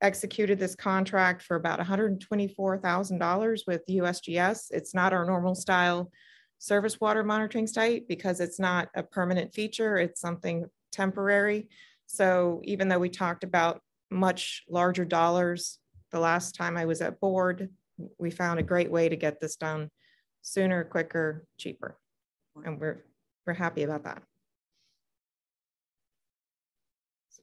executed this contract for about $124,000 with USGS. It's not our normal style surface water monitoring site because it's not a permanent feature. It's something temporary. So even though we talked about much larger dollars the last time I was at board, we found a great way to get this done sooner, quicker, cheaper. And we're we're happy about that.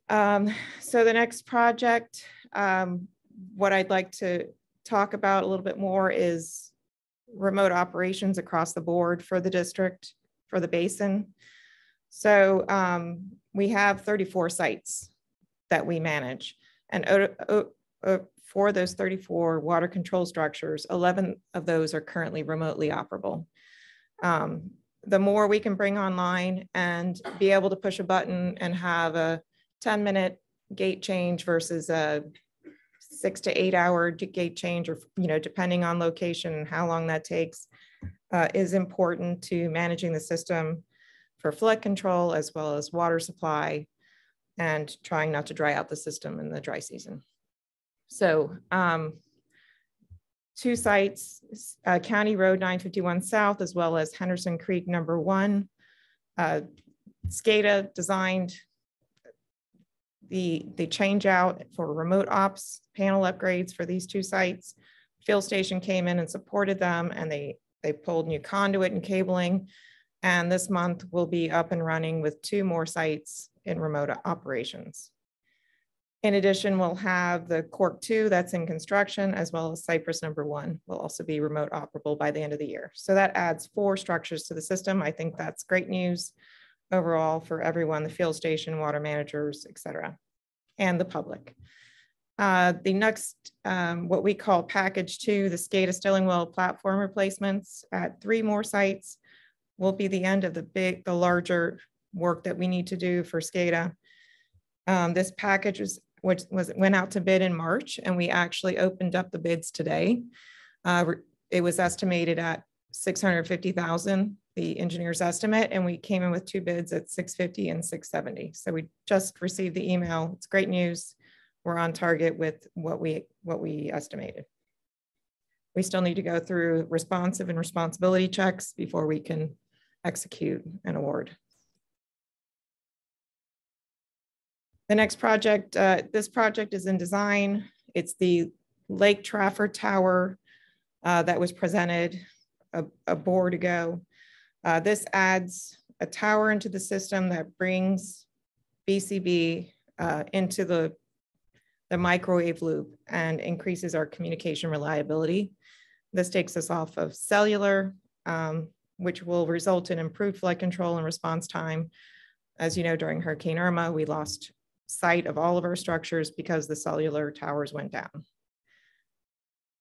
Um, so the next project, um, what I'd like to talk about a little bit more is remote operations across the board for the district, for the basin. So um, we have 34 sites that we manage. And for those 34 water control structures, 11 of those are currently remotely operable. Um, the more we can bring online and be able to push a button and have a 10 minute gate change versus a six to eight hour gate change or, you know, depending on location and how long that takes uh, is important to managing the system for flood control as well as water supply and trying not to dry out the system in the dry season. So um, two sites, uh, County Road 951 South, as well as Henderson Creek number one. Uh, SCADA designed the, the change out for remote ops panel upgrades for these two sites. Field station came in and supported them and they, they pulled new conduit and cabling. And this month we'll be up and running with two more sites in remote operations. In addition, we'll have the Cork 2 that's in construction, as well as Cypress number one will also be remote operable by the end of the year. So that adds four structures to the system. I think that's great news overall for everyone, the field station, water managers, et cetera, and the public. Uh, the next, um, what we call package two, the SCADA Stillingwell platform replacements at three more sites will be the end of the big, the larger work that we need to do for SCADA. Um, this package was, which was went out to bid in March, and we actually opened up the bids today. Uh, it was estimated at 650,000 the engineer's estimate and we came in with two bids at 650 and 670. So we just received the email. It's great news. We're on target with what we what we estimated. We still need to go through responsive and responsibility checks before we can execute an award. The next project, uh, this project is in design. It's the Lake Trafford Tower uh, that was presented a, a board ago. Uh, this adds a tower into the system that brings BCB uh, into the, the microwave loop and increases our communication reliability. This takes us off of cellular, um, which will result in improved flood control and response time. As you know, during Hurricane Irma, we lost sight of all of our structures because the cellular towers went down.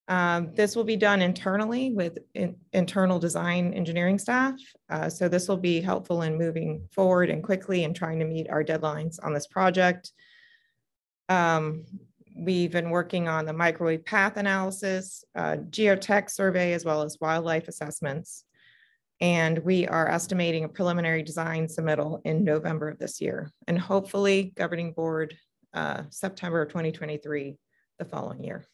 Um, this will be done internally with in, internal design engineering staff. Uh, so this will be helpful in moving forward and quickly and trying to meet our deadlines on this project. Um, we've been working on the microwave path analysis, uh, geotech survey, as well as wildlife assessments. And we are estimating a preliminary design submittal in November of this year. And hopefully governing board uh, September of 2023, the following year.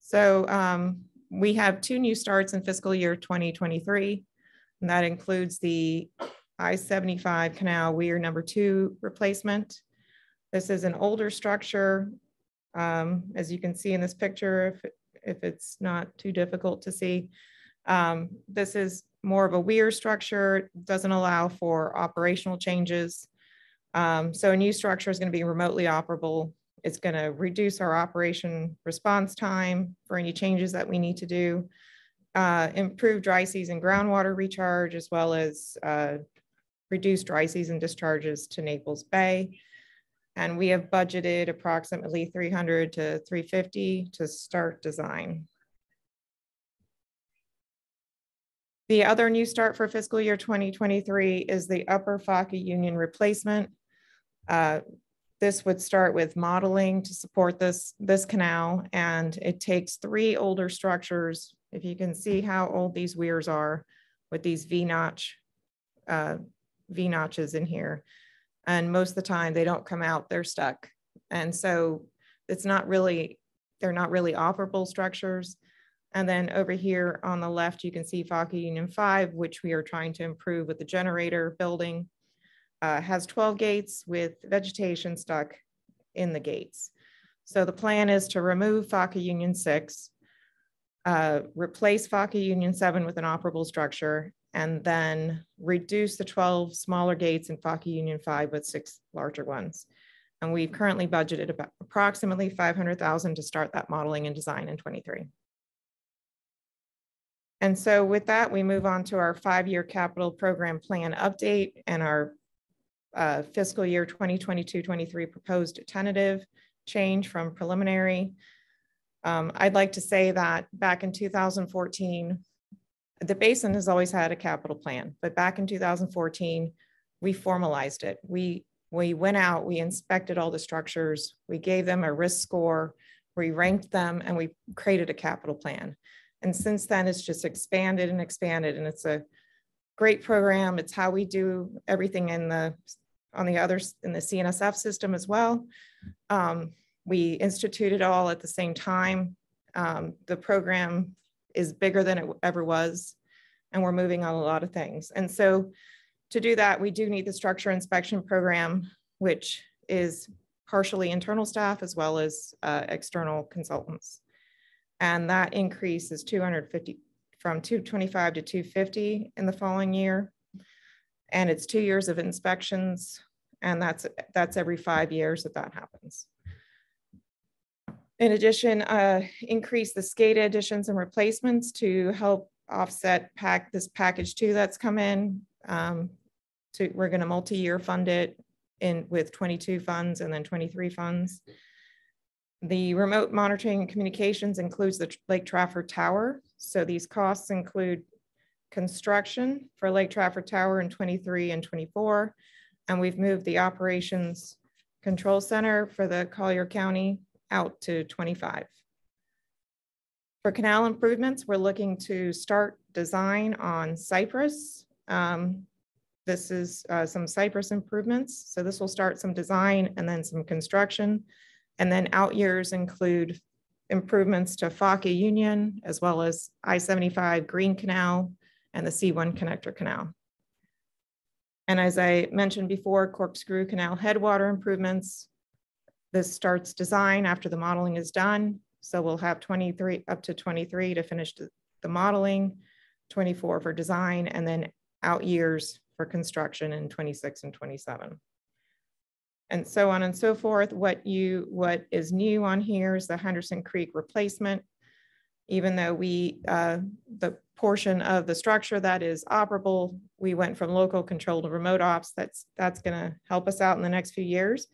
So um, we have two new starts in fiscal year 2023, and that includes the I-75 Canal Weir number two replacement. This is an older structure. Um, as you can see in this picture, if, if it's not too difficult to see, um, this is more of a weir structure, doesn't allow for operational changes. Um, so a new structure is going to be remotely operable it's going to reduce our operation response time for any changes that we need to do, uh, improve dry season groundwater recharge, as well as uh, reduce dry season discharges to Naples Bay. And we have budgeted approximately 300 to 350 to start design. The other new start for fiscal year 2023 is the Upper Faka Union replacement. Uh, this would start with modeling to support this, this canal, and it takes three older structures. If you can see how old these weirs are with these V-notch, uh, V-notches in here. And most of the time they don't come out, they're stuck. And so it's not really, they're not really operable structures. And then over here on the left, you can see Faka Union 5, which we are trying to improve with the generator building uh, has 12 gates with vegetation stuck in the gates. So the plan is to remove Faka Union 6, uh, replace Faka Union 7 with an operable structure, and then reduce the 12 smaller gates in Faka Union 5 with six larger ones. And we've currently budgeted about approximately 500,000 to start that modeling and design in 23. And so with that, we move on to our five-year capital program plan update and our uh, fiscal year 2022-23 proposed tentative change from preliminary. Um, I'd like to say that back in 2014, the basin has always had a capital plan, but back in 2014, we formalized it. We we went out, we inspected all the structures, we gave them a risk score, we ranked them, and we created a capital plan. And since then, it's just expanded and expanded, and it's a great program. It's how we do everything in the on the others in the C&SF system as well. Um, we instituted all at the same time. Um, the program is bigger than it ever was, and we're moving on a lot of things. And so to do that, we do need the structure inspection program, which is partially internal staff as well as uh, external consultants. And that increase is 250 from 225 to 250 in the following year. And it's two years of inspections, and that's that's every five years that that happens. In addition, uh, increase the SCADA additions and replacements to help offset pack this package two that's come in. Um, to, we're going to multi-year fund it in with 22 funds and then 23 funds. The remote monitoring and communications includes the Lake Trafford Tower. So these costs include construction for Lake Trafford Tower in 23 and 24. And we've moved the operations control center for the Collier County out to 25. For canal improvements, we're looking to start design on Cypress. Um, this is uh, some Cypress improvements. So this will start some design and then some construction. And then out years include improvements to Faka Union, as well as I-75 Green Canal and the C1 Connector Canal. And as I mentioned before, Corkscrew Canal headwater improvements. This starts design after the modeling is done. So we'll have 23 up to 23 to finish the modeling, 24 for design, and then out years for construction in 26 and 27 and so on and so forth. What you what is new on here is the Henderson Creek replacement. Even though we uh, the portion of the structure that is operable, we went from local control to remote ops. That's that's going to help us out in the next few years.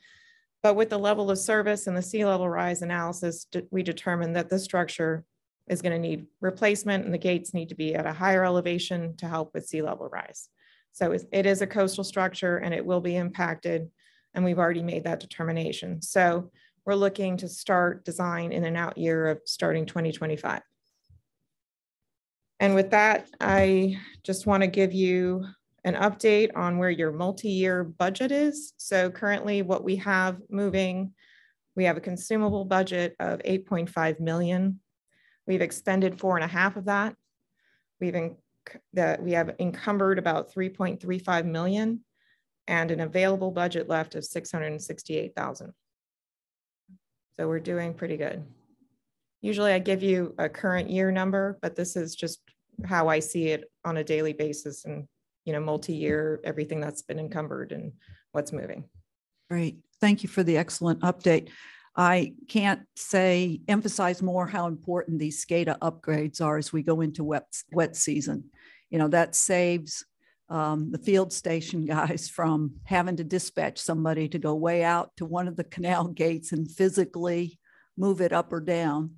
But with the level of service and the sea level rise analysis, we determined that the structure is going to need replacement and the gates need to be at a higher elevation to help with sea level rise. So it is a coastal structure and it will be impacted and we've already made that determination. So we're looking to start design in an out year of starting 2025. And with that, I just want to give you an update on where your multi-year budget is. So currently what we have moving, we have a consumable budget of 8.5 million. We've expended four and a half of that. We've that we have encumbered about 3.35 million and an available budget left of 668,000. So we're doing pretty good. Usually I give you a current year number, but this is just how I see it on a daily basis and, you know, multi-year, everything that's been encumbered and what's moving. Great. Thank you for the excellent update. I can't say, emphasize more how important these SCADA upgrades are as we go into wet, wet season. You know, that saves um, the field station guys from having to dispatch somebody to go way out to one of the canal gates and physically move it up or down.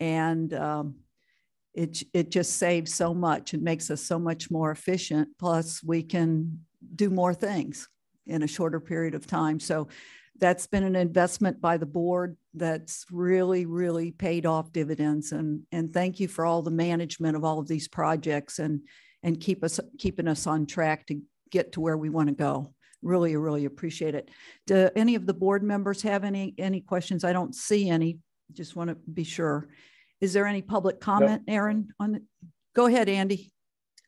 And um, it, it just saves so much. It makes us so much more efficient. Plus, we can do more things in a shorter period of time. So that's been an investment by the board that's really, really paid off dividends. And, and thank you for all the management of all of these projects and and keep us keeping us on track to get to where we want to go. Really, really appreciate it. Do any of the board members have any any questions? I don't see any. Just want to be sure. Is there any public comment, Aaron? On the, go ahead, Andy.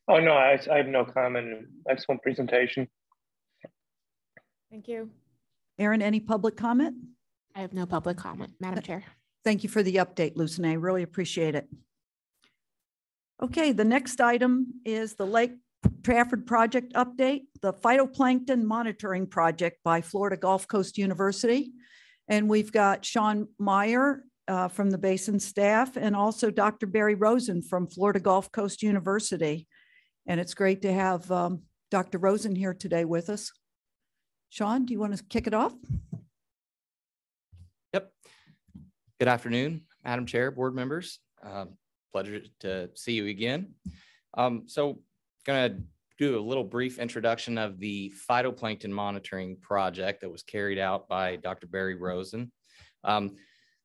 Oh no, I, I have no comment. Excellent presentation. Thank you. Aaron, any public comment? I have no public comment, Madam Chair. Thank you for the update, Lucinay. Really appreciate it. Okay, the next item is the Lake Trafford project update, the phytoplankton monitoring project by Florida Gulf Coast University. And we've got Sean Meyer uh, from the Basin staff and also Dr. Barry Rosen from Florida Gulf Coast University. And it's great to have um, Dr. Rosen here today with us. Sean, do you want to kick it off? Yep. Good afternoon, Madam Chair, board members. Um, pleasure to see you again. Um, so gonna do a little brief introduction of the phytoplankton monitoring project that was carried out by Dr. Barry Rosen. Um,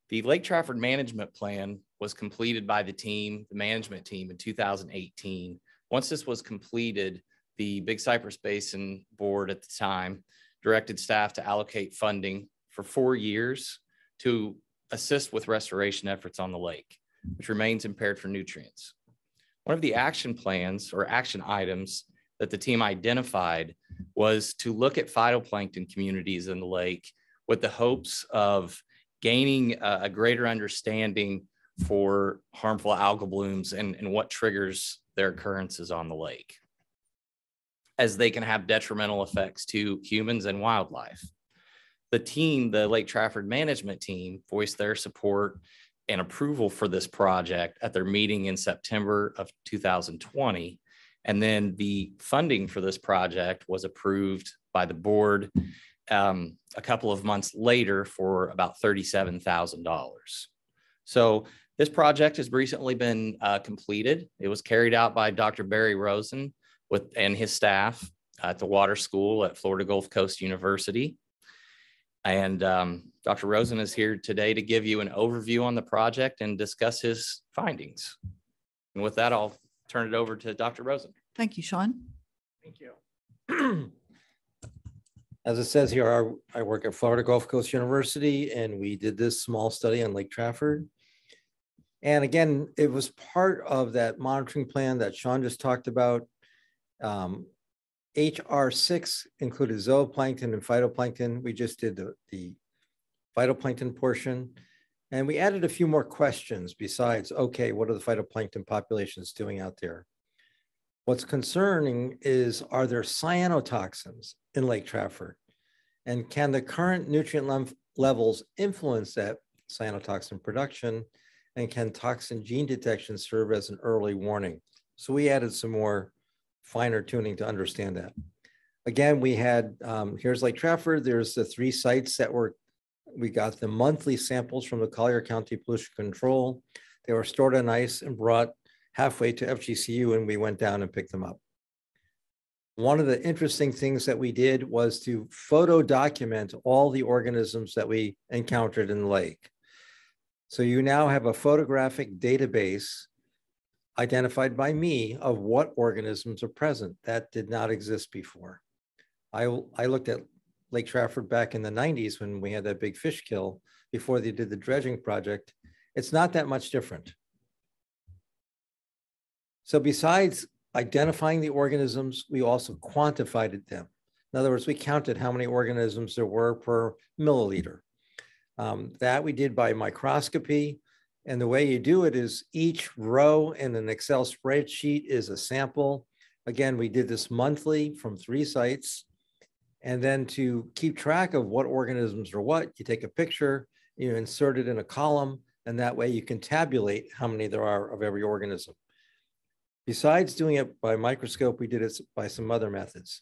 the Lake Trafford Management Plan was completed by the team, the management team in 2018. Once this was completed, the Big Cypress Basin Board at the time directed staff to allocate funding for four years to assist with restoration efforts on the lake, which remains impaired for nutrients. One of the action plans or action items that the team identified was to look at phytoplankton communities in the lake with the hopes of gaining a, greater understanding for harmful algal blooms and, and what triggers their occurrences on the lake, as they can have detrimental effects to humans and wildlife. The team, the Lake Trafford management team, voiced their support and approval for this project at their meeting in September of 2020. And then the funding for this project was approved by the board um, a couple of months later for about $37,000. So this project has recently been uh, completed. It was carried out by Dr. Barry Rosen with and his staff at the water school at Florida Gulf Coast University. And um, Dr. Rosen is here today to give you an overview on the project and discuss his findings. And with that, I'll turn it over to Dr. Rosen. Thank you, Sean. Thank you. As it says here, our- I work at Florida Gulf Coast University and we did this small study on Lake Trafford. And again, it was part of that monitoring plan that Sean just talked about. Um, HR six included zooplankton and phytoplankton. We just did the, the phytoplankton portion. And we added a few more questions besides, okay, what are the phytoplankton populations doing out there? What's concerning is, are there cyanotoxins in Lake Trafford? And can the current nutrient levels influence that cyanotoxin production? And can toxin gene detection serve as an early warning? So we added some more finer tuning to understand that. Again, we had, um, here's Lake Trafford. There's the three sites that were, we got the monthly samples from the Collier County Pollution Control. They were stored on ice and brought halfway to FGCU and we went down and picked them up. One of the interesting things that we did was to photo document all the organisms that we encountered in the lake. So you now have a photographic database identified by me of what organisms are present. That did not exist before. I, I looked at Lake Trafford back in the 90s when we had that big fish kill before they did the dredging project. It's not that much different. So besides identifying the organisms, we also quantified them. In other words, we counted how many organisms there were per milliliter. Um, that we did by microscopy. And the way you do it is each row in an Excel spreadsheet is a sample. Again, we did this monthly from three sites. And then to keep track of what organisms are what, you take a picture, you insert it in a column, and that way you can tabulate how many there are of every organism. Besides doing it by microscope, we did it by some other methods.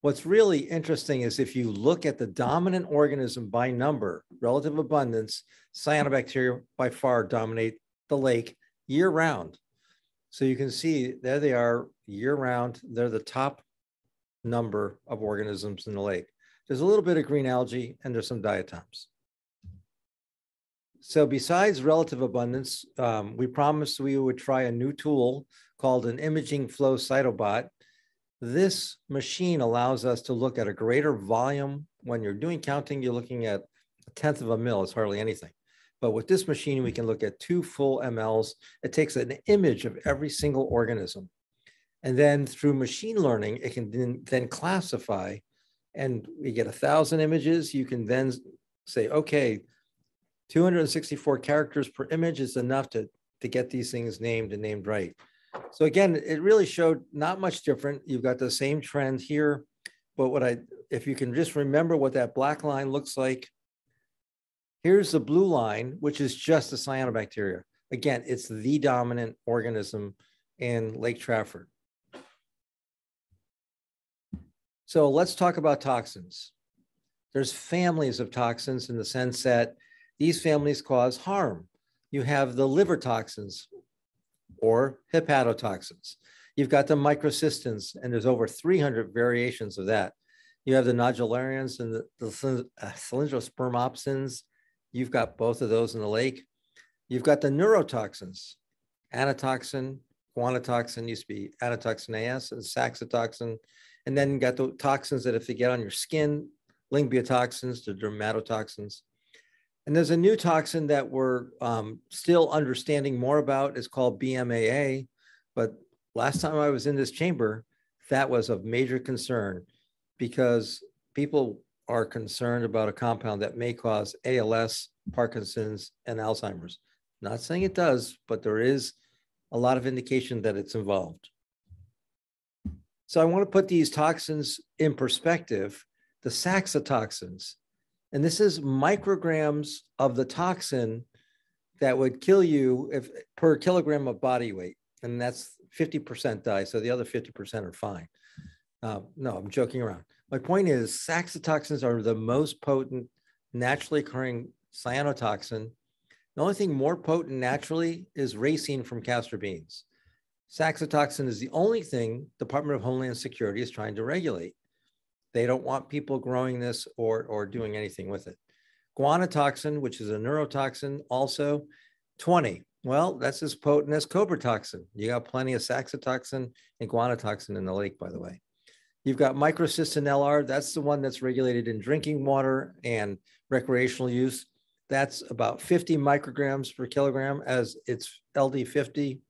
What's really interesting is if you look at the dominant organism by number, relative abundance, cyanobacteria by far dominate the lake year round. So you can see there they are year round. They're the top number of organisms in the lake. There's a little bit of green algae and there's some diatoms. So besides relative abundance, um, we promised we would try a new tool called an imaging flow cytobot. This machine allows us to look at a greater volume. When you're doing counting, you're looking at a tenth of a mil, it's hardly anything. But with this machine, we can look at two full mLs. It takes an image of every single organism. And then through machine learning, it can then, classify and we get a thousand images. You can then say, okay, 264 characters per image is enough to, to get these things named and named right. So again, it really showed not much different. You've got the same trend here. But what I, if you can just remember what that black line looks like, here's the blue line, which is just the cyanobacteria. Again, it's the dominant organism in Lake Trafford. So let's talk about toxins. There's families of toxins in the sense that these families cause harm. You have the liver toxins or hepatotoxins. You've got the microcystins, and there's over 300 variations of that. You have the nodularins and the, the cylindrospermopsins. You've got both of those in the lake. You've got the neurotoxins, anatoxin, guanitoxin used to be anatoxin AS and saxitoxin. And then you got the toxins that if they get on your skin, lyngbyatoxins, the dermatotoxins. And there's a new toxin that we're um, still understanding more about. It's called BMAA. But last time I was in this chamber, that was of major concern because people are concerned about a compound that may cause ALS, Parkinson's, and Alzheimer's. Not saying it does, but there is a lot of indication that it's involved. So I want to put these toxins in perspective. The saxitoxins, and this is micrograms of the toxin that would kill you if per kilogram of body weight. And that's 50% die. So the other 50% are fine. Uh, no, I'm joking around. My point is saxitoxins are the most potent naturally occurring cyanotoxin. The only thing more potent naturally is ricin from castor beans. Saxitoxin is the only thing Department of Homeland Security is trying to regulate. They don't want people growing this or, or doing anything with it. Guanitoxin, which is a neurotoxin, also 20. Well, that's as potent as cobra toxin. You got plenty of saxitoxin and guanitoxin in the lake, by the way. You've got microcystin LR. That's the one that's regulated in drinking water and recreational use. That's about 50 micrograms per kilogram as it's LD50.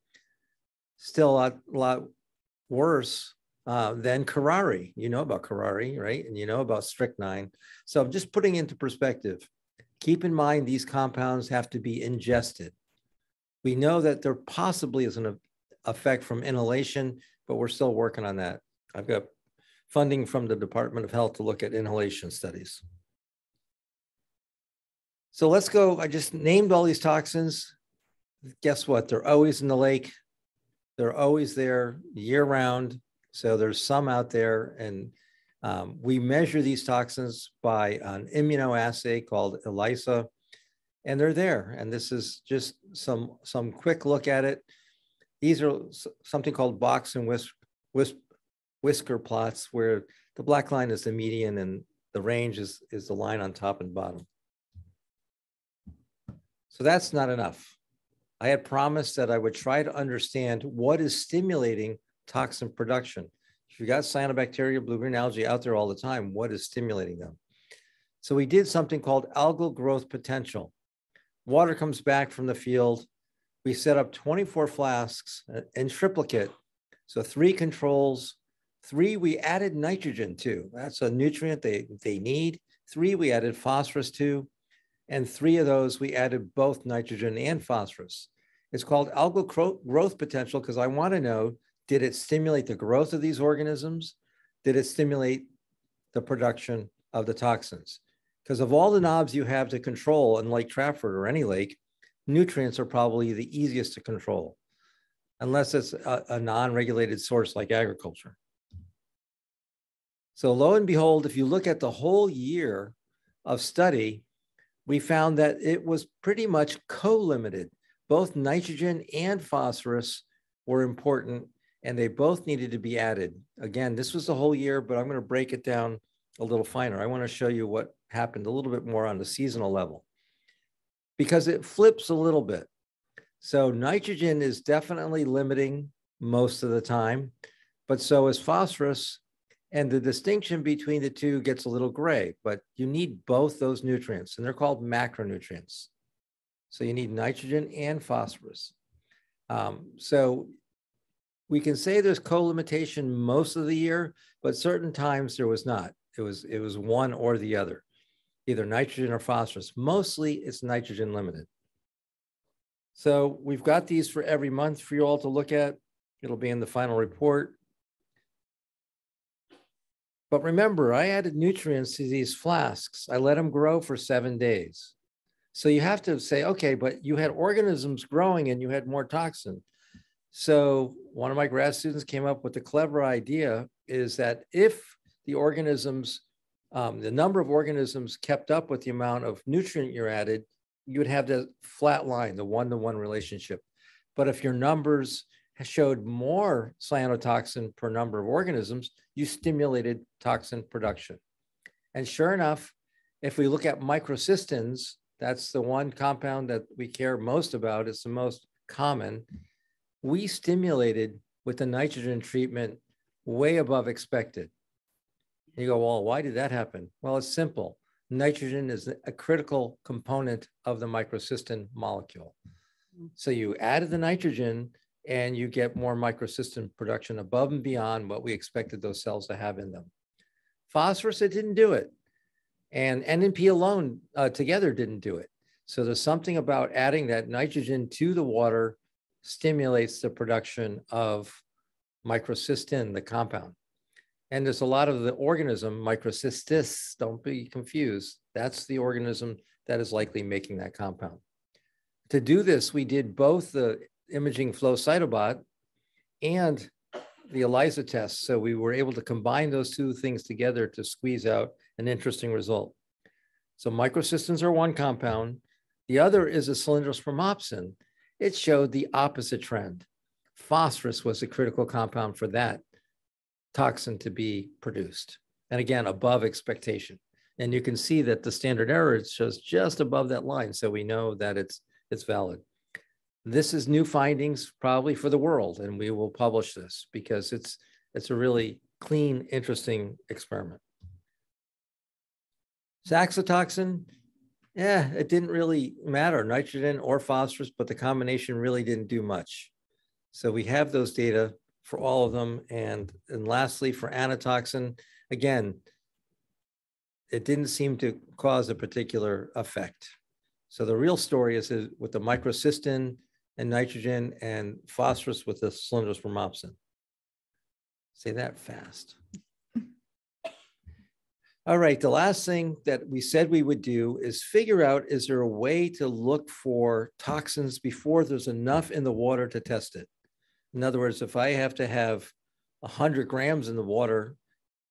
Still a lot, lot worse uh, than curare. You know about curare, right? And you know about strychnine. So I'm just putting into perspective. Keep in mind these compounds have to be ingested. We know that there possibly is an effect from inhalation, but we're still working on that. I've got funding from the Department of Health to look at inhalation studies. So let's go. I just named all these toxins. Guess what? They're always in the lake. They're always there year round. So there's some out there, and um, we measure these toxins by an immunoassay called ELISA, and they're there. And this is just some some quick look at it. These are something called box and whisk, whisk, whisker plots, where the black line is the median and the range is is the line on top and bottom. So that's not enough. I had promised that I would try to understand what is stimulating toxin production. If you got cyanobacteria, blue-green algae out there all the time, what is stimulating them? So we did something called algal growth potential. Water comes back from the field. We set up 24 flasks uh, in triplicate. So three controls, three we added nitrogen to. That's a nutrient they, they need. Three we added phosphorus to. And three of those we added both nitrogen and phosphorus. It's called algal growth potential because I want to know did it stimulate the growth of these organisms? Did it stimulate the production of the toxins? Because of all the knobs you have to control in Lake Trafford or any lake, nutrients are probably the easiest to control, unless it's a, a non-regulated source like agriculture. So lo and behold, if you look at the whole year of study, we found that it was pretty much co-limited. Both nitrogen and phosphorus were important and they both needed to be added. Again, this was the whole year, but I'm going to break it down a little finer. I want to show you what happened a little bit more on the seasonal level because it flips a little bit. So nitrogen is definitely limiting most of the time, but so is phosphorus. And the distinction between the two gets a little gray, but you need both those nutrients, and they're called macronutrients. So you need nitrogen and phosphorus. Um, so we can say there's co-limitation most of the year, but certain times there was not. It was it was one or the other, either nitrogen or phosphorus. Mostly it's nitrogen limited. So we've got these for every month for you all to look at. It'll be in the final report. But remember, I added nutrients to these flasks. I let them grow for seven days. So you have to say, okay, but you had organisms growing and you had more toxin. So one of my grad students came up with a clever idea is that if the organisms, um, the number of organisms kept up with the amount of nutrient you're added, you would have the flat line, the one-to-one relationship. But if your numbers showed more cyanotoxin per number of organisms, you stimulated toxin production. And sure enough, if we look at microcystins, that's the one compound that we care most about. It's the most common. We stimulated with the nitrogen treatment way above expected. You go, well, why did that happen? Well, it's simple. Nitrogen is a critical component of the microcystin molecule. So you added the nitrogen and you get more microcystin production above and beyond what we expected those cells to have in them. Phosphorus, it didn't do it. And NNP alone uh, together didn't do it. So there's something about adding that nitrogen to the water stimulates the production of microcystin, the compound. And there's a lot of the organism, microcystis, don't be confused. That's the organism that is likely making that compound. To do this, we did both the imaging flow cytobot and the ELISA test. So we were able to combine those two things together to squeeze out an interesting result. So microcystins are one compound. The other is a cylindrospermopsin. It showed the opposite trend. Phosphorus was a critical compound for that toxin to be produced. And again, above expectation. And you can see that the standard error shows just above that line. So we know that it's, it's valid. This is new findings probably for the world, and we will publish this because it's, it's a really clean, interesting experiment. Saxitoxin, yeah, it didn't really matter, nitrogen or phosphorus, but the combination really didn't do much. So we have those data for all of them. And, and lastly, for anatoxin, again, it didn't seem to cause a particular effect. So the real story is with the microcystin and nitrogen and phosphorus with the cylindrospermopsin. Say that fast. All right, the last thing that we said we would do is figure out, is there a way to look for toxins before there's enough in the water to test it? In other words, if I have to have 100 grams in the water,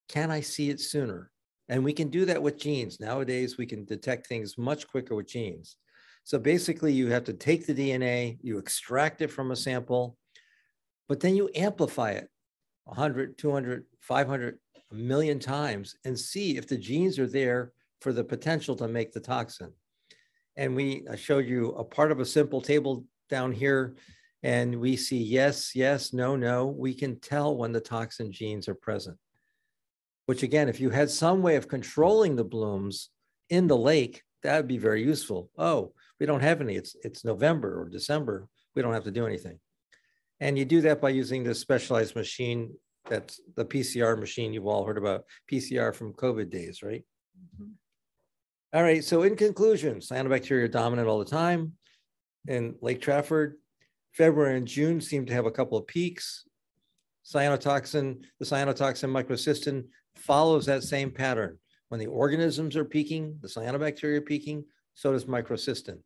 can I see it sooner? And we can do that with genes. Nowadays, we can detect things much quicker with genes. So basically, you have to take the DNA, you extract it from a sample, but then you amplify it 100, 200, 500, a million times and see if the genes are there for the potential to make the toxin. And we showed you a part of a simple table down here, and we see yes, yes, no, no. We can tell when the toxin genes are present. Which again, if you had some way of controlling the blooms in the lake, that would be very useful. Oh, we don't have any. It's it's November or December. We don't have to do anything. And you do that by using this specialized machine that's the PCR machine you've all heard about, PCR from COVID days, right? Mm -hmm. All right, so in conclusion, cyanobacteria are dominant all the time. In Lake Trafford, February and June seem to have a couple of peaks. Cyanotoxin, the cyanotoxin microcystin follows that same pattern. When the organisms are peaking, the cyanobacteria are peaking, so does microcystin.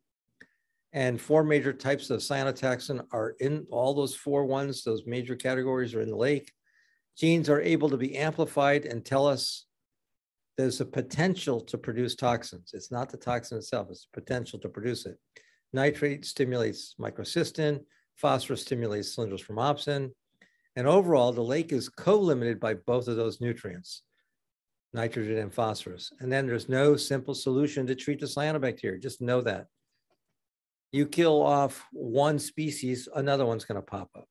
And four major types of cyanotoxin are in all those four ones, those major categories are in the lake genes are able to be amplified and tell us there's a potential to produce toxins. It's not the toxin itself, it's the potential to produce it. Nitrate stimulates microcystin, phosphorus stimulates cylindrospermopsin, and overall, the lake is co-limited by both of those nutrients, nitrogen and phosphorus. And then there's no simple solution to treat the cyanobacteria, just know that. You kill off one species, another one's gonna pop up.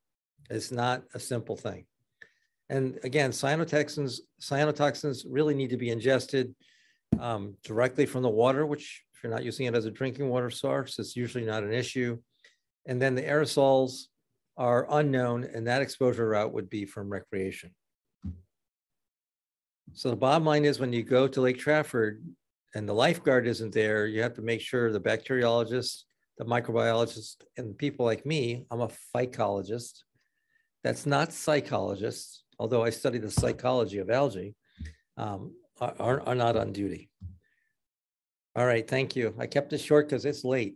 It's not a simple thing. And again, cyanotoxins, cyanotoxins really need to be ingested um, directly from the water, which if you're not using it as a drinking water source, it's usually not an issue. And then the aerosols are unknown, and that exposure route would be from recreation. So the bottom line is when you go to Lake Trafford and the lifeguard isn't there, you have to make sure the bacteriologist, the microbiologist, and people like me, I'm a phycologist, that's not psychologists, although I study the psychology of algae, um, are, are, not on duty. All right, thank you. I kept it short because it's late.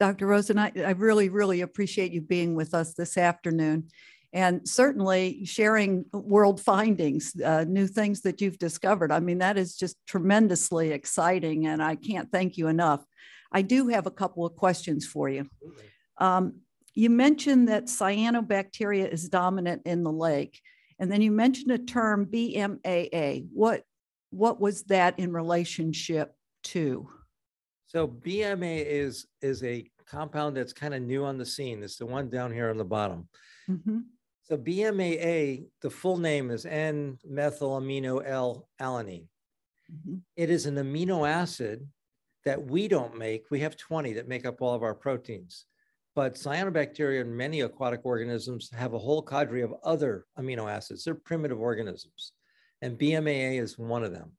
Dr. Rosen, I, I really, really appreciate you being with us this afternoon and certainly sharing world findings, uh, new things that you've discovered. I mean, that is just tremendously exciting, and I can't thank you enough. I do have a couple of questions for you. Um, you mentioned that cyanobacteria is dominant in the lake, and then you mentioned a term BMAA. What what was that in relationship to? So BMA is is a compound that's kind of new on the scene. It's the one down here on the bottom. Mhm. So BMAA, the full name is N-methylamino L-alanine. It is an amino acid that we don't make. We have 20 that make up all of our proteins. But cyanobacteria and many aquatic organisms have a whole cadre of other amino acids. They're primitive organisms. And BMAA is one of them.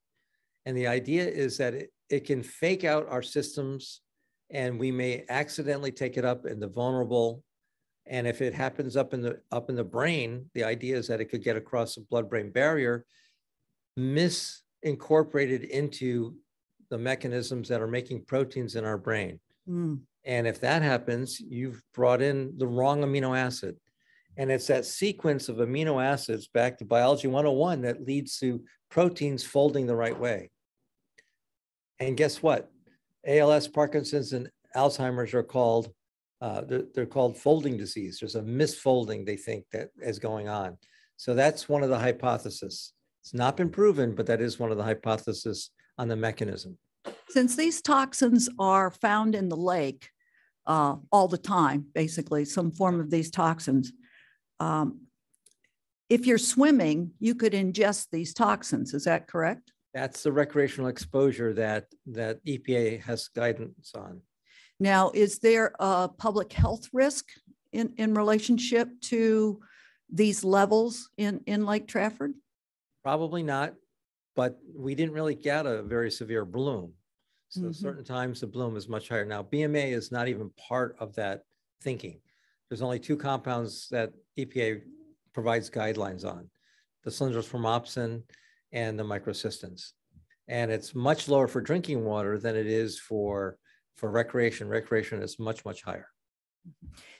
And the idea is that it, it can fake out our systems and we may accidentally take it up in the vulnerable and if it happens up in the up in the brain, the idea is that it could get across the blood-brain barrier, misincorporated into the mechanisms that are making proteins in our brain. Mm. And if that happens, you've brought in the wrong amino acid. And it's that sequence of amino acids back to biology 101 that leads to proteins folding the right way. And guess what? ALS, Parkinson's, and Alzheimer's are called uh, they're, they're called folding disease. There's a misfolding they think that is going on. So that's one of the hypotheses. It's not been proven, but that is one of the hypotheses on the mechanism. Since these toxins are found in the lake uh, all the time, basically, some form of these toxins, um, if you're swimming, you could ingest these toxins. Is that correct? That's the recreational exposure that that EPA has guidance on. Now, is there a public health risk in, in relationship to these levels in, in Lake Trafford? Probably not, but we didn't really get a very severe bloom. So Mhm. certain times the bloom is much higher. Now, BMA is not even part of that thinking. There's only two compounds that EPA provides guidelines on, the cylindrospermopsin and the microcystins. And it's much lower for drinking water than it is for, for recreation. Recreation is much, much higher.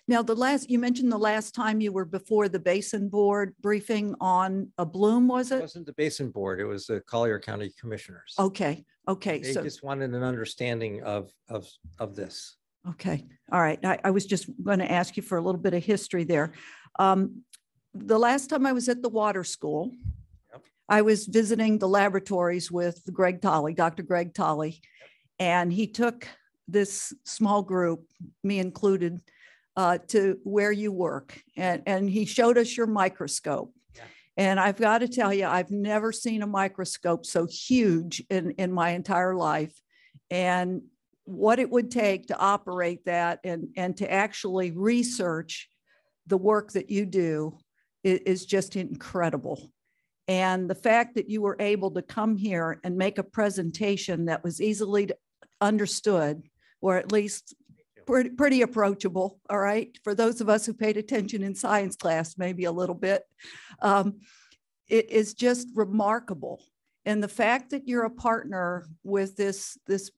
Now, the last, you mentioned the last time you were before the Basin Board briefing on a bloom, was It it? wasn't the Basin Board, it was the Collier County Commissioners. Okay, okay, They so, just wanted an understanding of, of, of this. okay, all right. I, I was just going to ask you for a little bit of history there. Um, The last time I was at the water school, I was visiting the laboratories with Greg Tolley, Dr. Greg Tolley, and he took this small group, me included, uh, to where you work. And, and he showed us your microscope. And I've got to tell you, I've never seen a microscope so huge in, in my entire life. And what it would take to operate that and, and to actually research the work that you do is, is just incredible. And the fact that you were able to come here and make a presentation that was easily understood, or at least pretty, pretty approachable, all right? For those of us who paid attention in science class, maybe a little bit, um, it is just remarkable. And the fact that you're a partner with this, this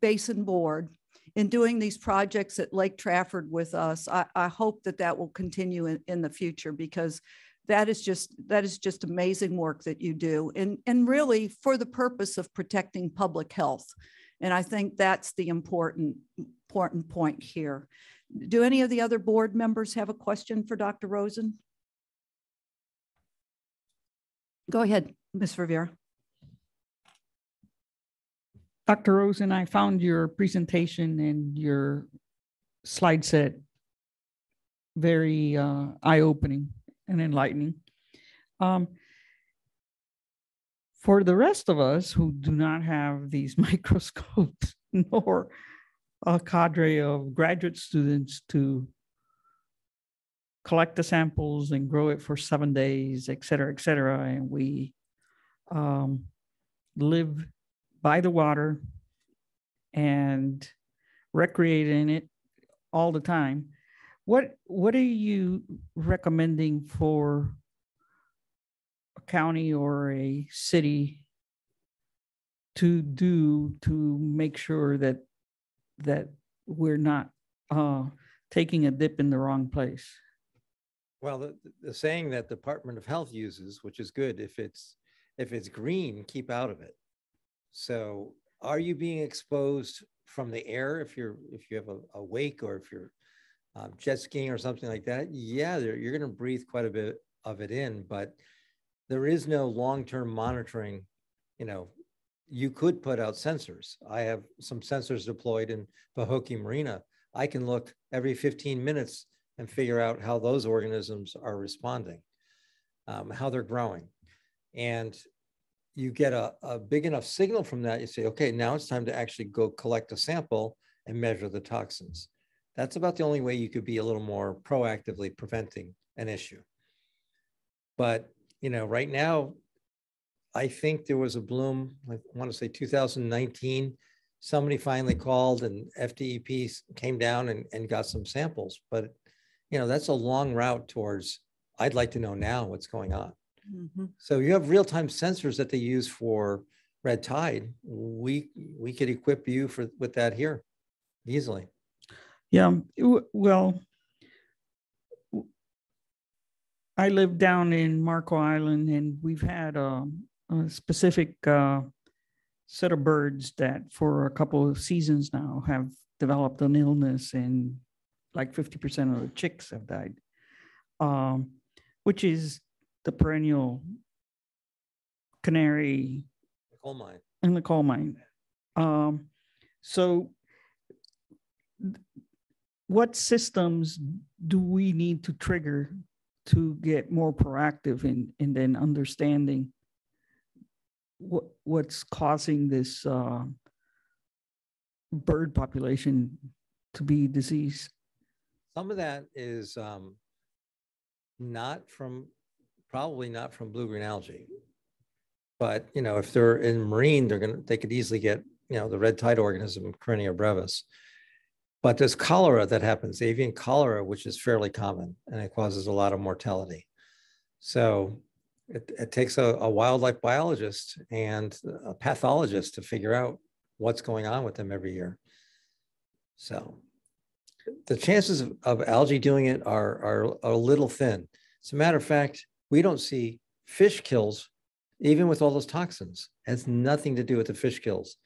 basin board in doing these projects at Lake Trafford with us, I, I hope that that will continue in, in the future because that is just, that is just amazing work that you do. And, and really for the purpose of protecting public health. And I think that's the important, important point here. Do any of the other board members have a question for Dr. Rosen? Go ahead, Ms. Rivera. Dr. Rosen, I found your presentation and your slide set very uh, eye-opening and enlightening. Um, for the rest of us who do not have these microscopes nor a cadre of graduate students to collect the samples and grow it for seven days, et cetera, et cetera, and we um, live by the water and recreate in it all the time. What, what are you recommending for county or a city to do to make sure that, that we're not uh, taking a dip in the wrong place? Well, the, the saying that Department of Health uses, which is good, if it's, if it's green, keep out of it. So are you being exposed from the air if you're, if you have a, a wake or if you're um, jet skiing or something like that? Yeah, you're going to breathe quite a bit of it in, but there is no long-term monitoring. You know, you could put out sensors. I have some sensors deployed in Pahokee Marina. I can look every 15 minutes and figure out how those organisms are responding, um, how they're growing. And you get a, a big enough signal from that, you say, okay, now it's time to actually go collect a sample and measure the toxins. That's about the only way you could be a little more proactively preventing an issue. But, you know, right now, I think there was a bloom, I want to say 2019. Somebody finally called and FDEP came down and, and got some samples. But, you know, that's a long route towards, I'd like to know now what's going on. Mhm. So you have real-time sensors that they use for red tide. We, we could equip you for, with that here easily. Yeah, w- well, w- I live down in Marco Island and we've had um, a specific uh, set of birds that for a couple of seasons now have developed an illness and like 50% of the chicks have died, um, which is the perennial canary Coal mine. in the coal mine. Um, so th- what systems do we need to trigger to get more proactive in, in then understanding what, what's causing this, uh, bird population to be diseased? Some of that is um, not from, probably not from blue-green algae. But, you know, if they're in marine, they're gonna, they could easily get, you know, the red tide organism, Karenia brevis. But there's cholera that happens, avian cholera, which is fairly common and it causes a lot of mortality. So it, it takes a, a wildlife biologist and a pathologist to figure out what's going on with them every year. So the chances of, of algae doing it are, are a little thin. As a matter of fact, we don't see fish kills, even with all those toxins. It has nothing to do with the fish kills.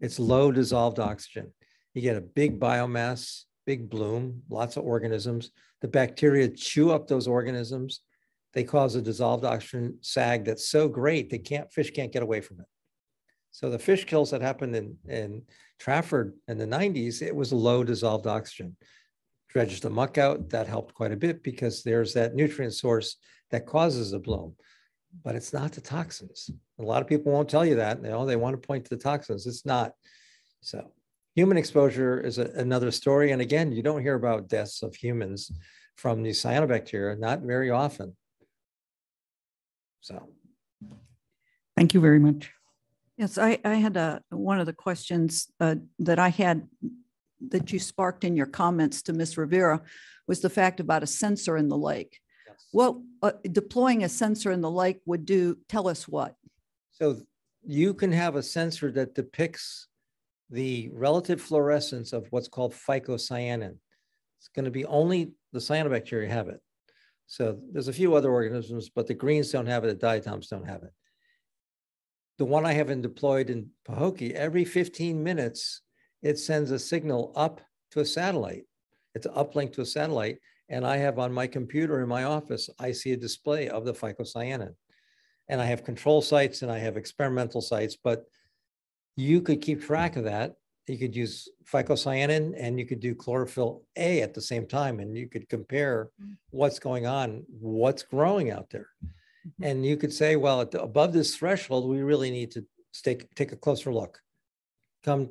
It's low dissolved oxygen. You get a big biomass, big bloom, lots of organisms. The bacteria chew up those organisms. They cause a dissolved oxygen sag that's so great they can't fish can't get away from it. So the fish kills that happened in, in Trafford in the 90s, it was low dissolved oxygen. Dredges the muck out, that helped quite a bit because there's that nutrient source that causes the bloom. But it's not the toxins. A lot of people won't tell you that. You know, they want to point to the toxins. It's not. So human exposure is a- another story. And again, you don't hear about deaths of humans from these cyanobacteria, not very often. So. Thank you very much. Yes, I, I had a, one of the questions uh, that I had that you sparked in your comments to Ms. Rivera was the fact about a sensor in the lake. What uh, deploying a sensor in the lake would do, tell us what? So you can have a sensor that depicts the relative fluorescence of what's called phycocyanin. It's going to be only the cyanobacteria have it. So there's a few other organisms, but the greens don't have it, the diatoms don't have it. The one I have in deployed in Pahokee, every 15 minutes, it sends a signal up to a satellite. It's an uplink to a satellite. And I have on my computer in my office, I see a display of the phycocyanin. And I have control sites and I have experimental sites, but you could keep track of that. You could use phycocyanin and you could do chlorophyll A at the same time, and you could compare what's going on, what's growing out there. And you could say, well, at the- above this threshold, we really need to take, take a closer look. Come,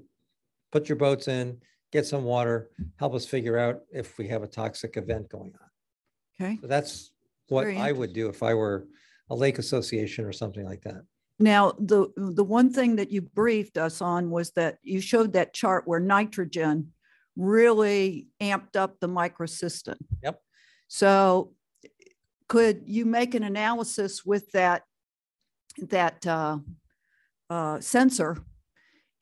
put your boats in, get some water, help us figure out if we have a toxic event going on. Okay. So that's what I would do if I were a lake association or something like that. Now, the, the one thing that you briefed us on was that you showed that chart where nitrogen really amped up the microcystin. Yep. So could you make an analysis with that, that uh, uh, sensor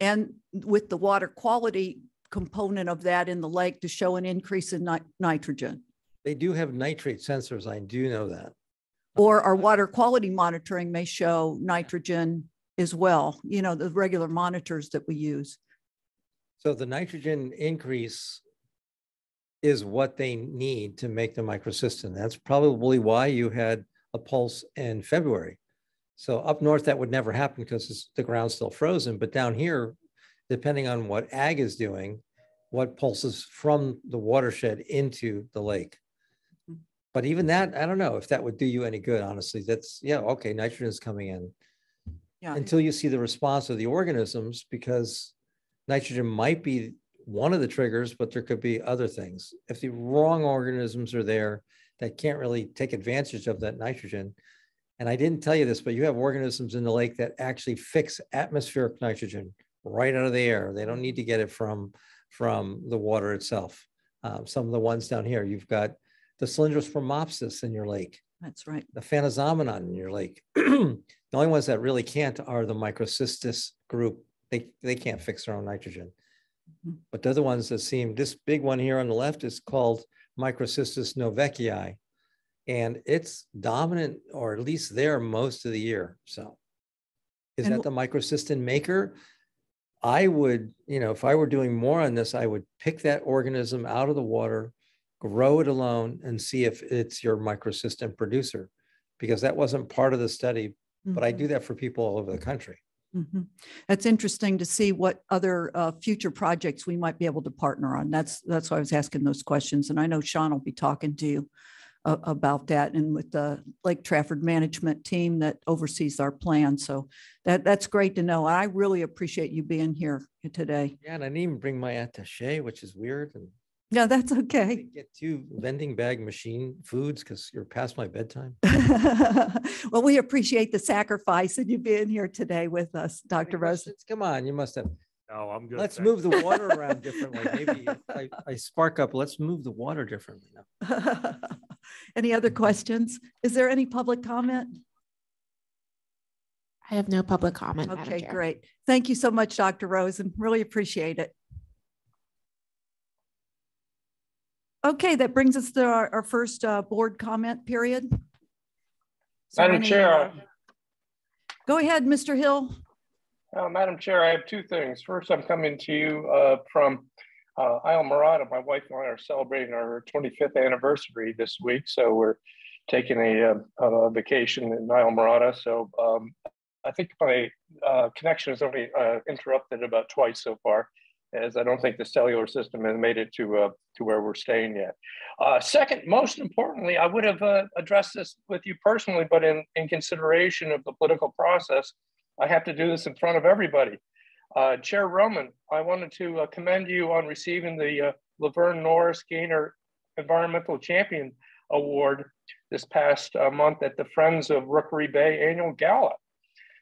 and with the water quality component of that in the lake to show an increase in ni- nitrogen? They do have nitrate sensors. I do know that. Or our water quality monitoring may show nitrogen as well, you know, the regular monitors that we use. So the nitrogen increase is what they need to make the microcystin. That's probably why you had a pulse in February. So up north, that would never happen because the ground's still frozen. But down here, depending on what ag is doing, what pulses from the watershed into the lake. But even that, I don't know if that would do you any good, honestly. That's, yeah, okay, nitrogen is coming in. Yeah. Until you see the response of the organisms, because nitrogen might be one of the triggers, but there could be other things. If the wrong organisms are there that can't really take advantage of that nitrogen, and I didn't tell you this, but you have organisms in the lake that actually fix atmospheric nitrogen right out of the air. They don't need to get it from, from the water itself. Um, some of the ones down here, you've got the Cylindrospermopsis in your lake, That's right. the Aphanizomenon in your lake. the only ones that really can't are the Microcystis group. They, they can't fix their own nitrogen. Mm-hmm. But the other ones that seem, this big one here on the left is called Microcystis novacekii. And it's dominant, or at least there most of the year. So is And that the microcystin maker? I would, you know, if I were doing more on this, I would pick that organism out of the water, grow it alone, and see if it's your microcystin producer. Because that wasn't part of the study, but I do that for people all over the country. Mhm. That's interesting to see what other uh, future projects we might be able to partner on. That's, that's why I was asking those questions. And I know Sean will be talking to you a- about that and with the Lake Trafford Management Team that oversees our plan. So that, that's great to know. I really appreciate you being here today. Yeah, and I didn't even bring my attache, which is weird. And Yeah, that's okay. get two vending bag machine foods because you're past my bedtime. Well, we appreciate the sacrifice and you being here today with us, Dr. Rose. Come on, you must have. No, I'm good. Let's thank move the water around differently. Maybe I, I spark up. Let's move the water differently now. Any other questions? Is there any public comment? I have no public comment. Okay, great. Thank you so much, Dr. Rosen. Really appreciate it. Okay, that brings us to our, our first uh, board comment period. There Madam any, Chair, uh, Go ahead, Mr. Hill. Uh, Madam Chair, I have two things. First, I'm coming to you uh, from uh, Islamorada. My wife and I are celebrating our 25th anniversary this week, so we're taking a, uh, a vacation in Islamorada. So um, I think my uh, connection is only uh, interrupted about twice so far, as I don't think the cellular system has made it to uh, to where we're staying yet. Uh, second, most importantly, I would have uh, addressed this with you personally, but in, in consideration of the political process, I have to do this in front of everybody. Uh, Chair Roman, I wanted to uh, commend you on receiving the uh, Laverne Norris Gaynor Environmental Champion Award this past month at the Friends of Rookery Bay Annual Gala.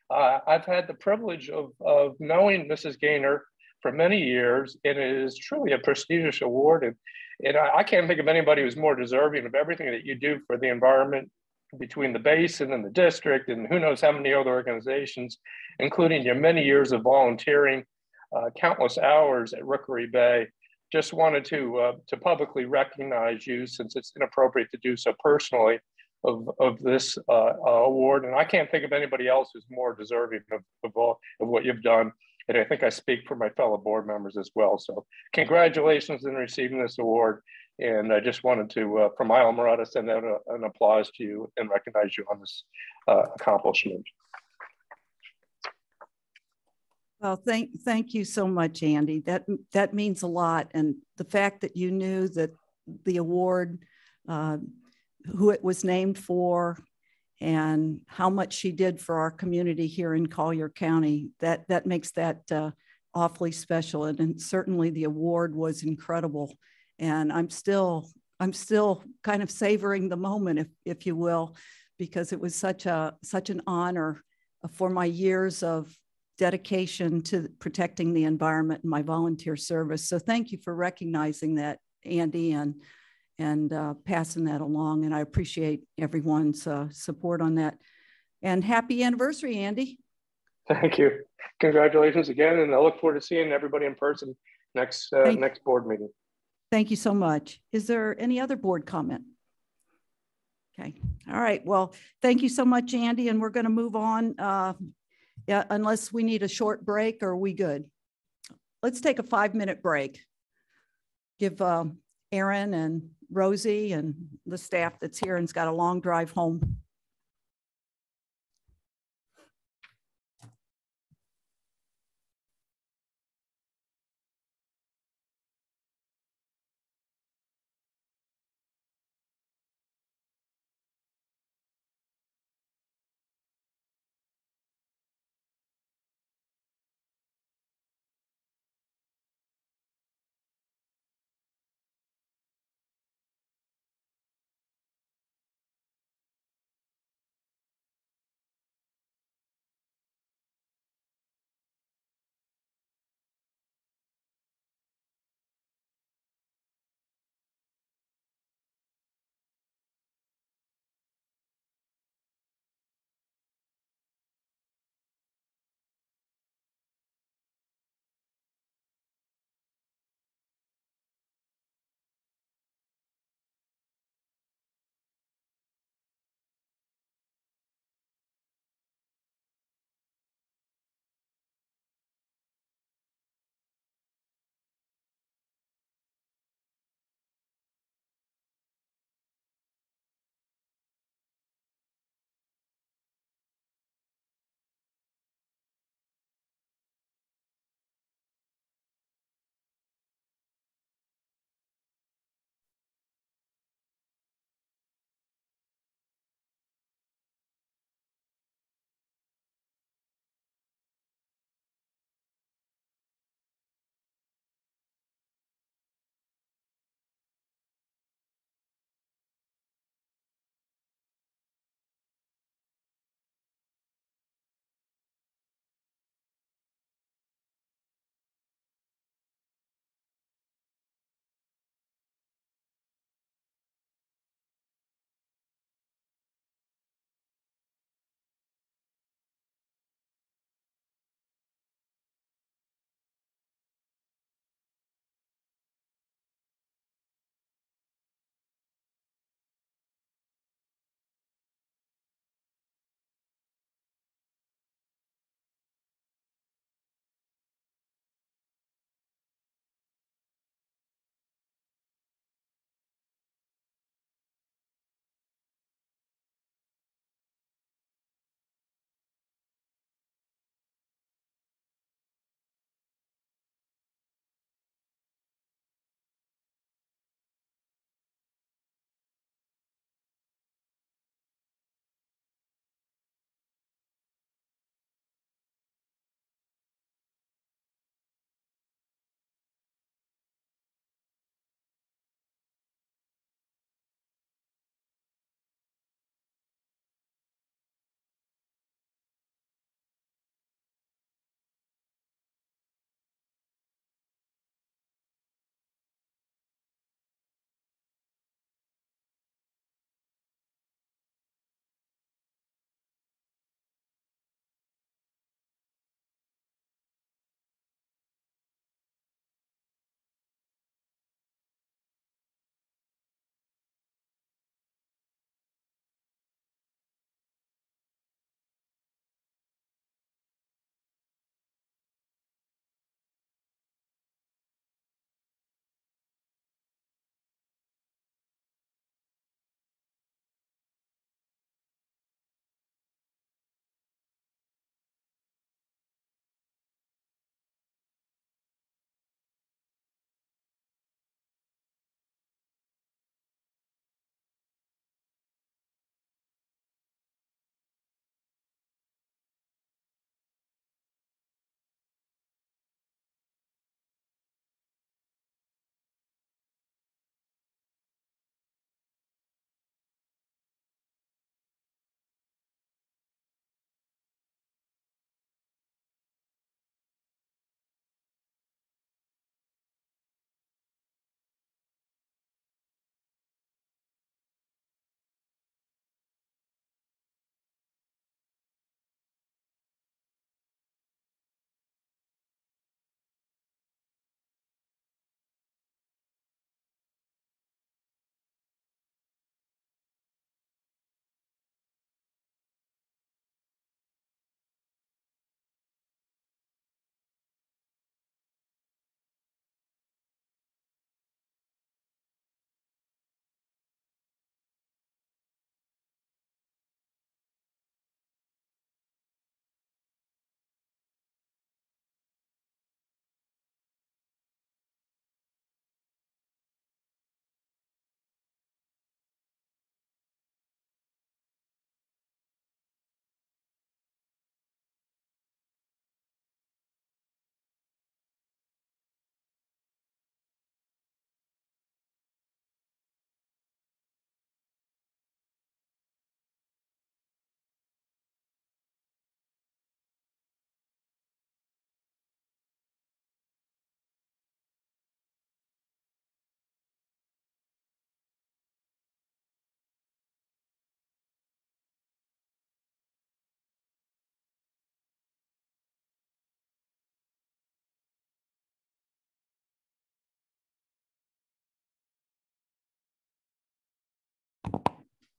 I've had the privilege of, of knowing Mrs. Gaynor for many years, and it is truly a prestigious award. And, and I, I can't think of anybody who's more deserving of everything that you do for the environment between the basin and the district, and who knows how many other organizations, including your many years of volunteering, uh, countless hours at Rookery Bay. Just wanted to uh, to publicly recognize you, since it's inappropriate to do so personally, of, of this uh, uh, award. And I can't think of anybody else who's more deserving of, of, all, of what you've done. And I think I speak for my fellow board members as well. So congratulations in receiving this award. And I just wanted to, uh, from Islamorada, send out a, an applause to you and recognize you on this uh, accomplishment. Well, thank, thank you so much, Andy. That, that means a lot. And the fact that you knew that the award, uh, who it was named for, and how much she did for our community here in Collier County, that, that makes that uh, awfully special. And, and certainly the award was incredible. And I'm still, I'm still kind of savoring the moment, if, if you will, because it was such a, such an honor for my years of dedication to protecting the environment and my volunteer service. So thank you for recognizing that, Andy, and and uh, passing that along. And I appreciate everyone's uh, support on that. And happy anniversary, Andy. Thank you. Congratulations again, and I look forward to seeing everybody in person next uh, next board meeting. Thank you so much. Is there any other board comment? Okay. All right. Well, thank you so much, Andy. And we're going to move on. Uh, yeah, unless we need a short break, or are we good? Let's take a five minute break. Give uh, Aaron and Rosie and the staff that's here and's got a long drive home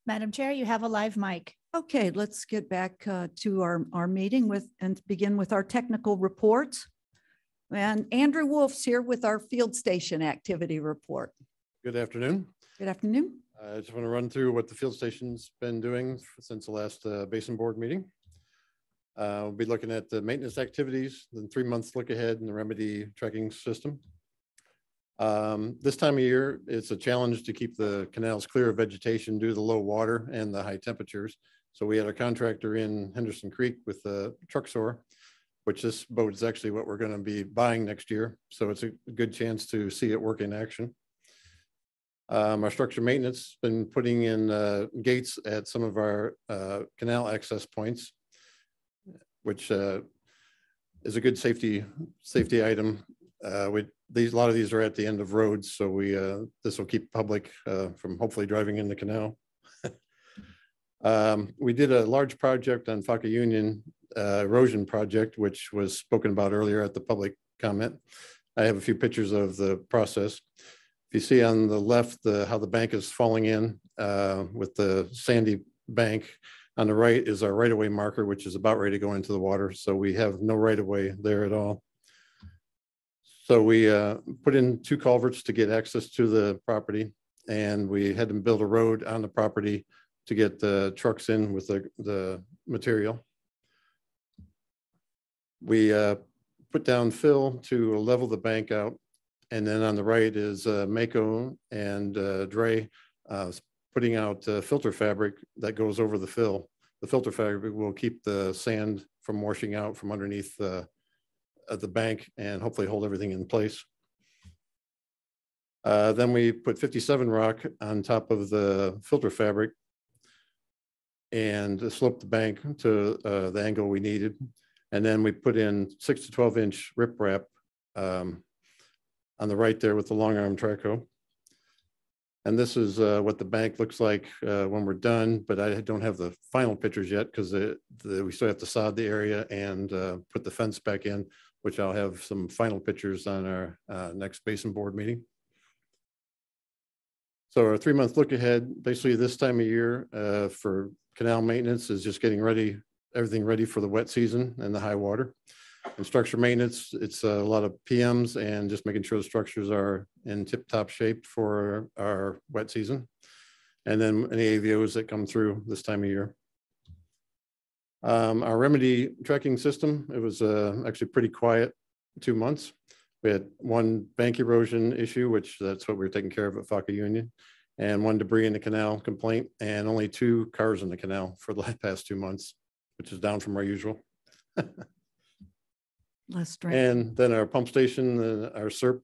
Madam Chair, you have a live mic. Okay, let's get back uh, to our, our meeting with, and begin with our technical reports. And Andrew Wolf's here with our field station activity report. Good afternoon. Good afternoon. I just want to run through what the field station's been doing since the last uh, basin board meeting. Uh, We'll be looking at the maintenance activities, the three months look ahead and the remedy tracking system. Um, This time of year, it's a challenge to keep the canals clear of vegetation due to the low water and the high temperatures. So we had a contractor in Henderson Creek with the Truxor, which this boat is actually what we're going to be buying next year. So it's a good chance to see it work in action. Um, our structure maintenance been putting in uh, gates at some of our uh, canal access points, which uh, is a good safety safety item. Uh, we these a lot of these are at the end of roads, so we uh, this will keep public uh, from hopefully driving in the canal. um, we did a large project on Faka Union uh, erosion project, which was spoken about earlier at the public comment. I have a few pictures of the process. If you see on the left, the, how the bank is falling in uh, with the sandy bank. On the right is our right-of-way marker, which is about ready to go into the water. So we have no right-of-way there at all. So we uh, put in two culverts to get access to the property. And we had to build a road on the property to get the trucks in with the, the material. We uh, put down fill to level the bank out and then on the right is uh, Mako and uh, Dre uh, putting out filter fabric that goes over the fill. The filter fabric will keep the sand from washing out from underneath the, at the bank and hopefully hold everything in place. Uh, then we put 57 rock on top of the filter fabric and slope the bank to uh, the angle we needed. And then we put in six to 12 inch riprap um, on the right there with the long arm trackhoe. And this is uh, what the bank looks like uh, when we're done, but I don't have the final pictures yet because we still have to sod the area and uh, put the fence back in, which I'll have some final pictures on our uh, next basin board meeting. So our three month look ahead, basically this time of year uh, for canal maintenance is just getting ready, everything ready for the wet season and the high water. And structure maintenance, it's a lot of PMs and just making sure the structures are in tip-top shape for our wet season. And then any AVOs that come through this time of year. Um, our remedy tracking system, it was uh, actually pretty quiet two months. We had one bank erosion issue, which that's what we were taking care of at Faka Union, and one debris in the canal complaint, and only two cars in the canal for the past two months, which is down from our usual. Less drink. And then our pump station, uh, our CERP.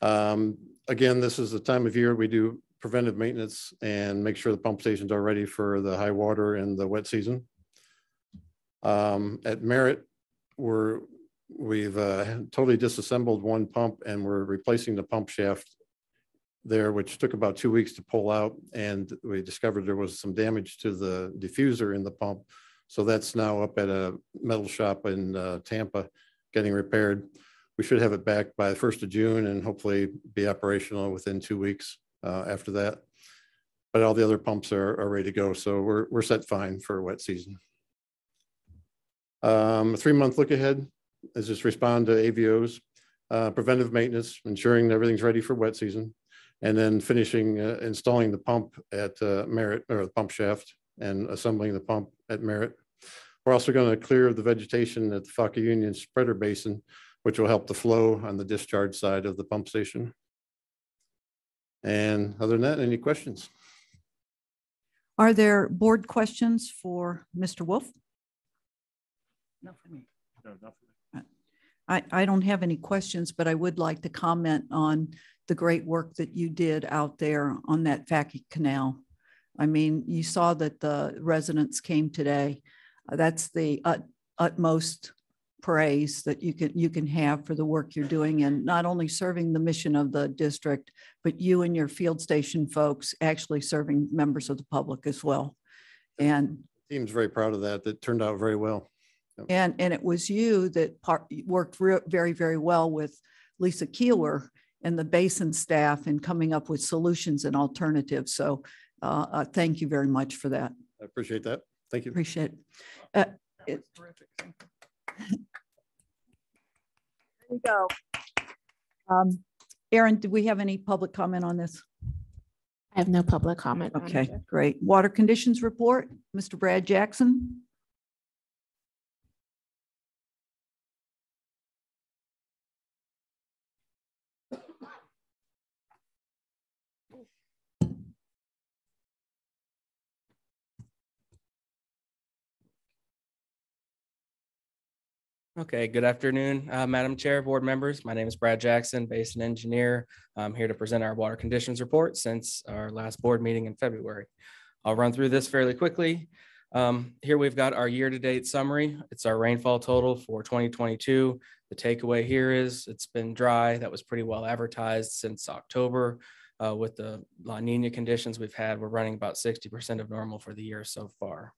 Um, again, this is the time of year we do preventive maintenance and make sure the pump stations are ready for the high water and the wet season. Um, at Merritt, we're, we've uh, totally disassembled one pump and we're replacing the pump shaft there, which took about two weeks to pull out. And we discovered there was some damage to the diffuser in the pump. So that's now up at a metal shop in uh, Tampa, getting repaired. We should have it back by the first of June and hopefully be operational within two weeks uh, after that. But all the other pumps are, are ready to go. So we're, we're set fine for wet season. Um, a three month look ahead is just respond to AVOs, uh, preventive maintenance, ensuring everything's ready for wet season, and then finishing uh, installing the pump at uh, or the pump shaft and assembling the pump at Merritt. We're also going to clear the vegetation at the Faka Union spreader basin, which will help the flow on the discharge side of the pump station. And other than that, any questions? Are there board questions for Mr. Wolf? No, for me. No, not for me. I, I don't have any questions, but I would like to comment on the great work that you did out there on that Faka Canal. I mean, you saw that the residents came today uh, that's the ut, utmost praise that you can you can have for the work you're doing and not only serving the mission of the district but you and your field station folks actually serving members of the public as well and the team's very proud of that that turned out very well and and it was you that part, worked re- very very well with Lisa Koehler and the basin staff in coming up with solutions and alternatives so uh, uh, thank you very much for that. I appreciate that. Thank you. Appreciate it. Uh, it- There you go. Um, Aaron, do we have any public comment on this? I have no public comment. Okay, great. Water conditions report, Mr. Brad Jackson. Okay, good afternoon, uh, Madam Chair, board members. My name is Brad Jackson, basin engineer. I'm here to present our water conditions report since our last board meeting in February. I'll run through this fairly quickly. Um, Here we've got our year-to-date summary. It's our rainfall total for 2022. The takeaway here is it's been dry. That was pretty well advertised since October. Uh, With the La Nina conditions we've had, we're running about 60% of normal for the year so far.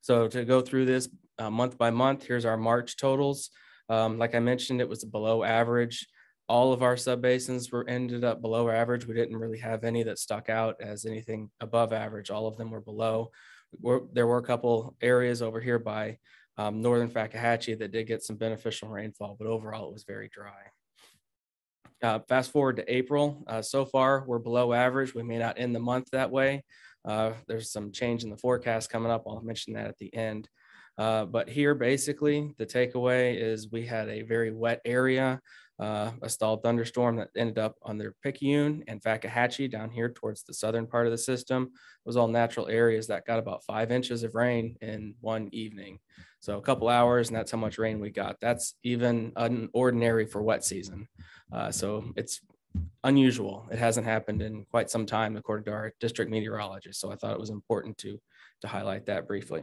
So to go through this uh, month by month, here's our March totals. Um, like I mentioned, it was below average. All of our subbasins were ended up below average. We didn't really have any that stuck out as anything above average. All of them were below. We're- there were a couple areas over here by um, northern Fakahatchee that did get some beneficial rainfall, but overall it was very dry. Uh, fast forward to April, uh, so far we're below average. We may not end the month that way. Uh, there's some change in the forecast coming up. I'll mention that at the end. Uh, but here, basically, the takeaway is we had a very wet area, uh, a stalled thunderstorm that ended up on their Picayune and Fakahatchee down here towards the southern part of the system. It was all natural areas that got about five inches of rain in one evening. So a couple hours, and that's how much rain we got. That's even unordinary for wet season. Uh, so it's unusual. It hasn't happened in quite some time, according to our district meteorologist. So I thought it was important to to highlight that briefly.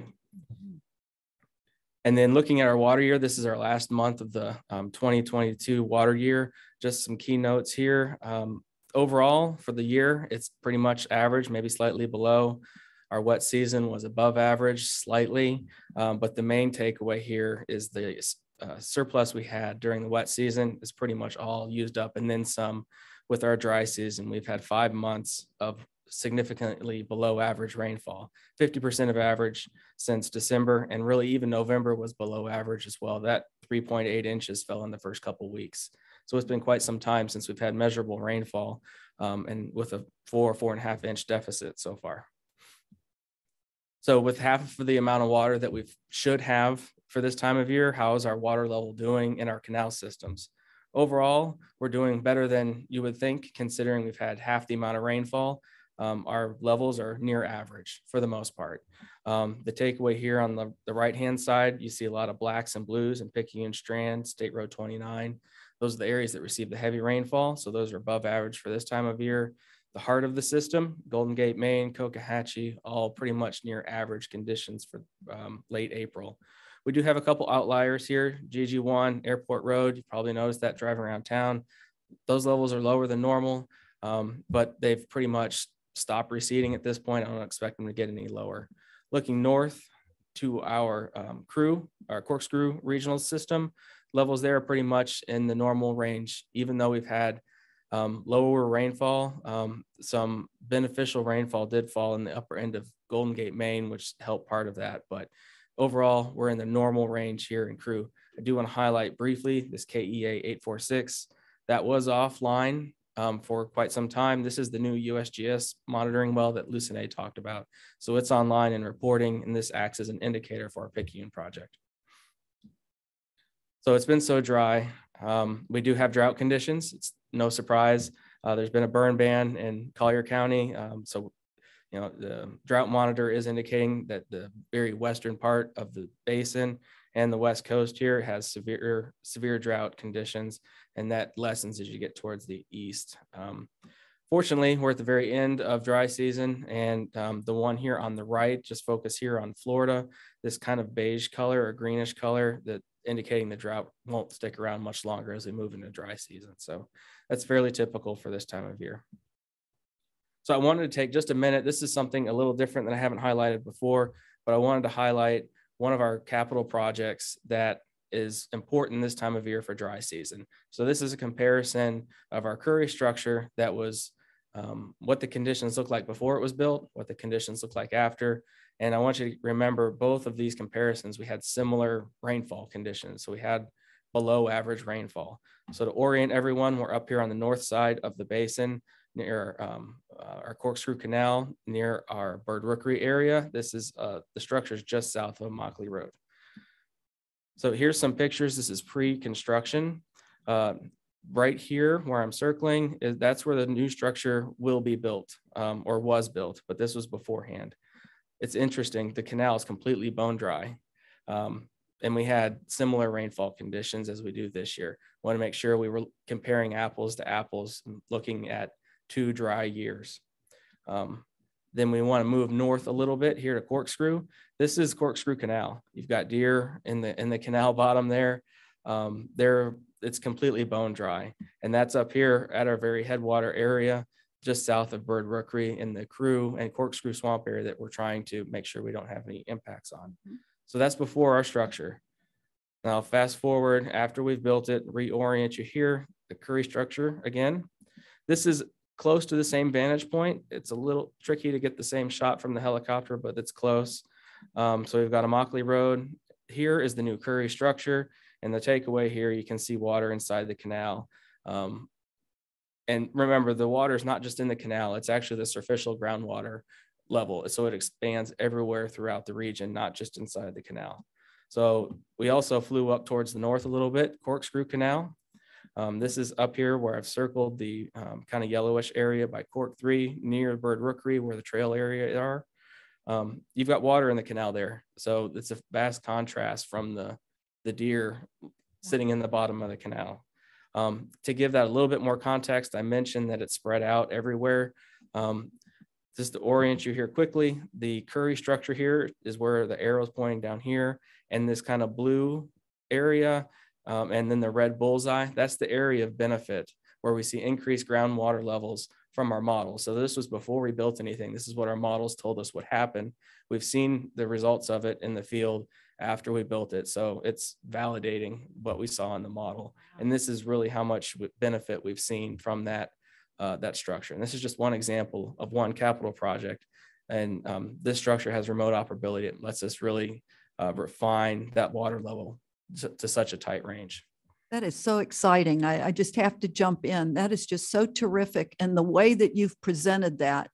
And then looking at our water year, this is our last month of the um, 2022 water year. Just some key notes here. Um, overall, for the year, it's pretty much average, maybe slightly below. Our wet season was above average slightly, um, but the main takeaway here is the uh, surplus we had during the wet season is pretty much all used up and then some with our dry season. We've had five months of significantly below average rainfall, 50% of average since December, and really even November was below average as well. That 3.8 inches fell in the first couple weeks. So it's been quite some time since we've had measurable rainfall um, and with a four, four and a half inch deficit so far. So with half of the amount of water that we should have for this time of year, how is our water level doing in our canal systems? Overall, we're doing better than you would think, considering we've had half the amount of rainfall. Um, our levels are near average for the most part. Um, the takeaway here on the, the right-hand side, you see a lot of blacks and blues and Picayune Strand, State Road 29. Those are the areas that receive the heavy rainfall. So those are above average for this time of year. The heart of the system, Golden Gate, Main, Cocohatchee, all pretty much near average conditions for um, late April. We do have a couple outliers here. GG1, Airport Road, you probably noticed that driving around town. Those levels are lower than normal, um, but they've pretty much stopped receding at this point. I don't expect them to get any lower. Looking north to our um, crew, our corkscrew regional system, levels there are pretty much in the normal range, even though we've had um, lower rainfall. Um, some beneficial rainfall did fall in the upper end of Golden Gate, Main, which helped part of that. But overall, we're in the normal range here in crew. I do want to highlight briefly this KEA 846 that was offline um, for quite some time. This is the new USGS monitoring well that Lucene talked about. So it's online and reporting, and this acts as an indicator for our Picayune project. So it's been so dry. Um, we do have drought conditions. It's no surprise. Uh, there's been a burn ban in Collier County. Um, so, you know, the drought monitor is indicating that the very western part of the basin and the west coast here has severe severe drought conditions, and that lessens as you get towards the east. Um, fortunately, we're at the very end of dry season, and um, the one here on the right, just focus here on Florida, this kind of beige color or greenish color that indicating the drought won't stick around much longer as we move into dry season. So that's fairly typical for this time of year. So I wanted to take just a minute. This is something a little different that I haven't highlighted before, but I wanted to highlight one of our capital projects that is important this time of year for dry season. So this is a comparison of our Curry structure that was um, what the conditions look like before it was built, what the conditions look like after. And I want you to remember both of these comparisons, we had similar rainfall conditions. So we had below average rainfall. So to orient everyone, we're up here on the north side of the basin near um, uh, our Corkscrew Canal, near our Bird Rookery area. This is uh, the structure is just south of Immokalee Road. So here's some pictures. This is pre-construction. Uh, right here where I'm circling, is that's where the new structure will be built um, or was built, but this was beforehand. It's interesting. The canal is completely bone dry. Um, and we had similar rainfall conditions as we do this year. Want to make sure we were comparing apples to apples, looking at two dry years. Um, then we want to move north a little bit here to Corkscrew. This is Corkscrew Canal. You've got deer in the in the canal bottom there. Um, there, it's completely bone dry, and that's up here at our very headwater area, just south of Bird Rookery in the Crew and Corkscrew Swamp area that we're trying to make sure we don't have any impacts on. So that's before our structure. Now fast forward after we've built it, reorient you here, the Curry structure again. This is close to the same vantage point. It's a little tricky to get the same shot from the helicopter, but it's close. Um, so we've got Immokalee Road. Here is the new Curry structure. And the takeaway here, you can see water inside the canal. Um, and remember, the water is not just in the canal, it's actually the surficial groundwater level. So it expands everywhere throughout the region, not just inside the canal. So we also flew up towards the north a little bit, Corkscrew Canal. Um, this is up here where I've circled the um, kind of yellowish area by Cork 3 near Bird Rookery where the trail area are. Um, you've got water in the canal there. So it's a vast contrast from the, the deer sitting in the bottom of the canal. Um, to give that a little bit more context, I mentioned that it's spread out everywhere. Um, just to orient you here quickly, the Curry structure here is where the arrow is pointing down here, and this kind of blue area, um, and then the red bullseye, that's the area of benefit where we see increased groundwater levels from our model. So this was before we built anything. This is what our models told us would happen. We've seen the results of it in the field after we built it. So it's validating what we saw in the model. And this is really how much benefit we've seen from that, uh, that structure. And this is just one example of one capital project. And um, this structure has remote operability. It lets us really uh, refine that water level to, to such a tight range. That is so exciting. I, I just have to jump in. That is just so terrific. And the way that you've presented that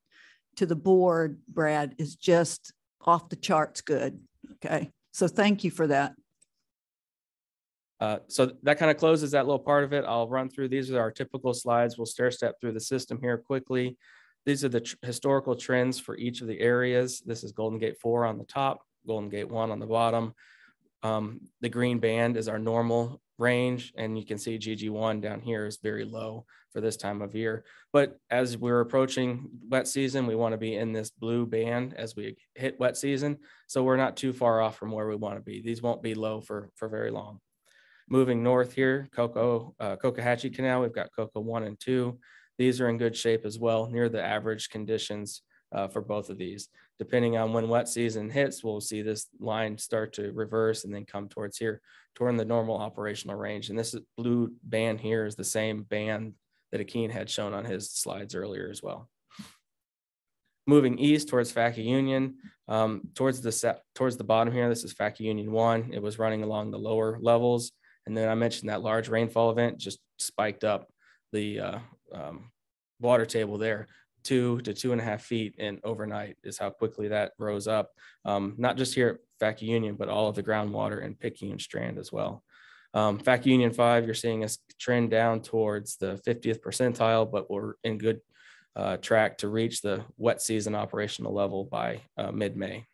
to the board, Brad, is just off the charts good. Okay. So thank you for that. Uh, so that kind of closes that little part of it. I'll run through. These are our typical slides. We'll stair step through the system here quickly. These are the tr historical trends for each of the areas. This is Golden Gate 4 on the top, Golden Gate 1 on the bottom. Um, the green band is our normal range, and you can see GG1 down here is very low for this time of year. But as we're approaching wet season, we want to be in this blue band as we hit wet season. So we're not too far off from where we want to be. These won't be low for, for very long. Moving north here, Coco, uh, Cocohatchee Canal, we've got Coco 1 and 2. These are in good shape as well, near the average conditions uh, for both of these. Depending on when wet season hits, we'll see this line start to reverse and then come towards here, toward the normal operational range. And this blue band here is the same band that Akin had shown on his slides earlier as well. Moving east towards Faka Union, um, towards the set, towards the bottom here, this is Faka Union one. It was running along the lower levels. And then I mentioned that large rainfall event just spiked up the uh, um, water table there two to two and a half feet in overnight is how quickly that rose up. Um, not just here at Faka Union, but all of the groundwater and Picayune Strand as well. Um, Faka Union 5, you're seeing us trend down towards the 50th percentile, but we're in good uh, track to reach the wet season operational level by uh, mid-May.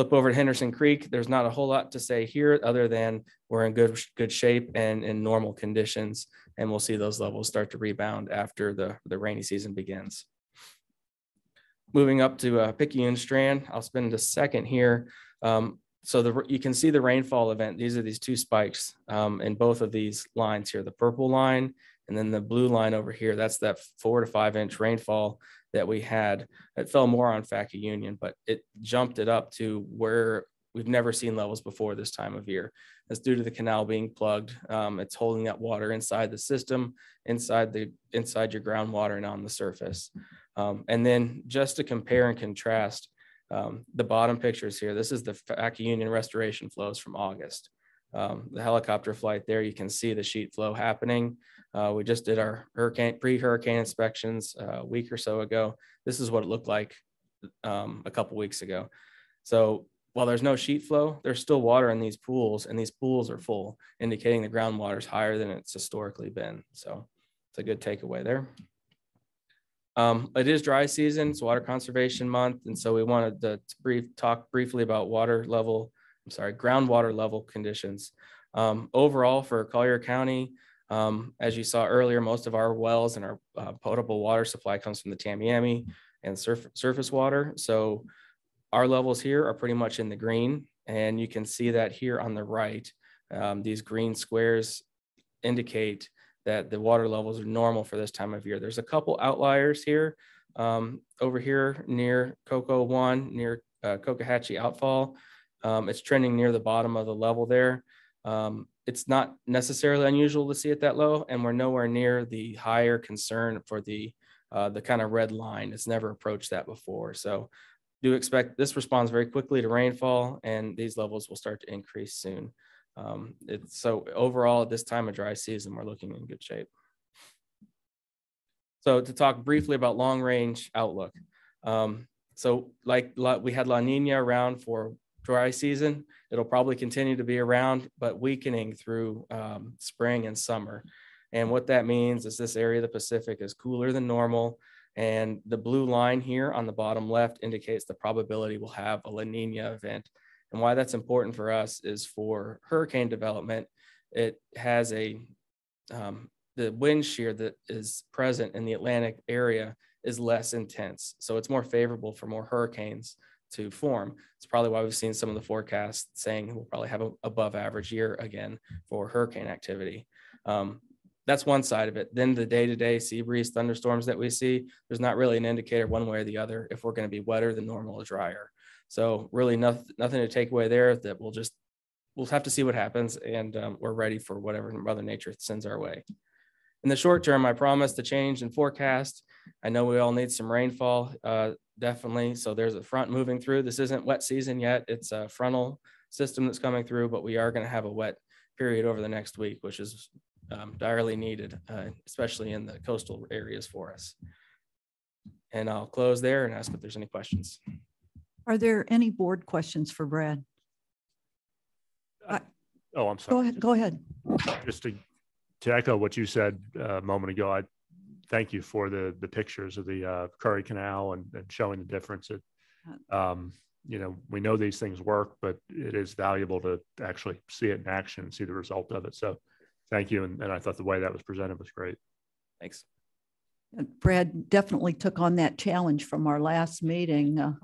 Flip over to Henderson Creek. There's not a whole lot to say here other than we're in good, good shape and in normal conditions and we'll see those levels start to rebound after the, the rainy season begins. Moving up to uh, Picayune Strand, I'll spend a second here. Um, so the, you can see the rainfall event. These are these two spikes um, in both of these lines here, the purple line and then the blue line over here. That's that four to five inch rainfall that we had. It fell more on Faka Union, but it jumped it up to where we've never seen levels before this time of year. That's due to the canal being plugged. Um, it's holding that water inside the system, inside the inside your groundwater and on the surface. Um, and then just to compare and contrast, um, the bottom pictures here, this is the Faka Union restoration flows from August. Um, the helicopter flight there, you can see the sheet flow happening. Uh, we just did our hurricane pre-hurricane inspections uh, a week or so ago. This is what it looked like um, a couple weeks ago. So while there's no sheet flow, there's still water in these pools, and these pools are full, indicating the groundwater is higher than it's historically been. So it's a good takeaway there. Um, it is dry season, it's water conservation month, and so we wanted to, to brief talk briefly about water level. I'm sorry, groundwater level conditions. Um, overall, for Collier County, um, as you saw earlier, most of our wells and our uh, potable water supply comes from the Tamiami and surf surface water. So our levels here are pretty much in the green, and you can see that here on the right. Um, these green squares indicate that the water levels are normal for this time of year. There's a couple outliers here. Um, over here near Coco 1, near uh, Cocohatchee outfall, um, it's trending near the bottom of the level there. Um, it's not necessarily unusual to see it that low, and we're nowhere near the higher concern for the uh, the kind of red line. It's never approached that before. So do expect this responds very quickly to rainfall and these levels will start to increase soon. Um, it's so overall at this time of dry season, we're looking in good shape. So to talk briefly about long range outlook. Um, so like we had La Nina around for dry season, it'll probably continue to be around, but weakening through um, spring and summer. And what that means is this area of the Pacific is cooler than normal. And the blue line here on the bottom left indicates the probability we'll have a La Nina event. And why that's important for us is for hurricane development, it has a, um, the wind shear that is present in the Atlantic area is less intense. So it's more favorable for more hurricanes to form. It's probably why we've seen some of the forecasts saying we'll probably have an above average year again for hurricane activity. Um, that's one side of it. Then the day-to-day sea breeze thunderstorms that we see, there's not really an indicator one way or the other if we're going to be wetter than normal or drier. So really nothing, nothing to take away there that we'll just, we'll have to see what happens and um, we're ready for whatever mother nature sends our way. In the short term, I promise to change and forecast. I know we all need some rainfall, uh, definitely. So there's a front moving through. This isn't wet season yet. It's a frontal system that's coming through, but we are going to have a wet period over the next week, which is um, direly needed, uh, especially in the coastal areas for us. And I'll close there and ask if there's any questions. Are there any board questions for Brad? Uh, oh, I'm sorry. Go ahead. Go ahead. Just to, to echo what you said uh, a moment ago, I thank you for the the pictures of the uh, Curry Canal and, and showing the difference. It, um, you know, we know these things work, but it is valuable to actually see it in action and see the result of it. So thank you. And, and I thought the way that was presented was great. Thanks. Brad definitely took on that challenge from our last meeting. Uh,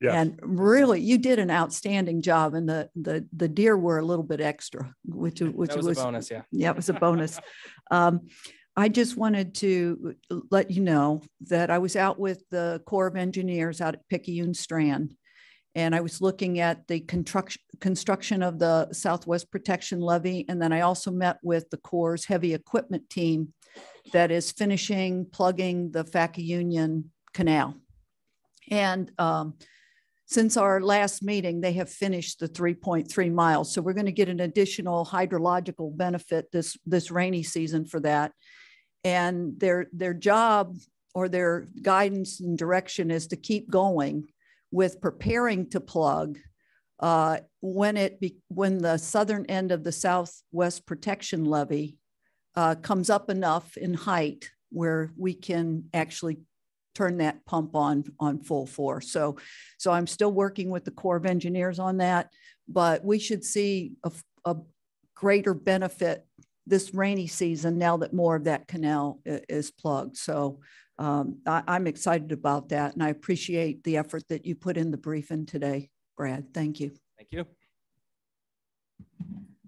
yes. And really, you did an outstanding job, and the the the deer were a little bit extra, which which was, was, a bonus. Yeah, yeah, it was a bonus. um, I just wanted to let you know that I was out with the Corps of Engineers out at Picayune Strand, and I was looking at the construction construction of the Southwest Protection Levee. And then I also met with the Corps' heavy equipment team that is finishing plugging the Faka Union Canal. And um, since our last meeting, they have finished the 3.3 miles. So we're going to get an additional hydrological benefit this, this rainy season for that. And their, their job or their guidance and direction is to keep going with preparing to plug uh, when it be, when the southern end of the Southwest Protection Levee uh, comes up enough in height where we can actually turn that pump on on full force. So, so I'm still working with the Corps of Engineers on that, but we should see a, a greater benefit this rainy season now that more of that canal is plugged. So um, I, I'm excited about that. And I appreciate the effort that you put in the briefing today, Brad. Thank you. Thank you.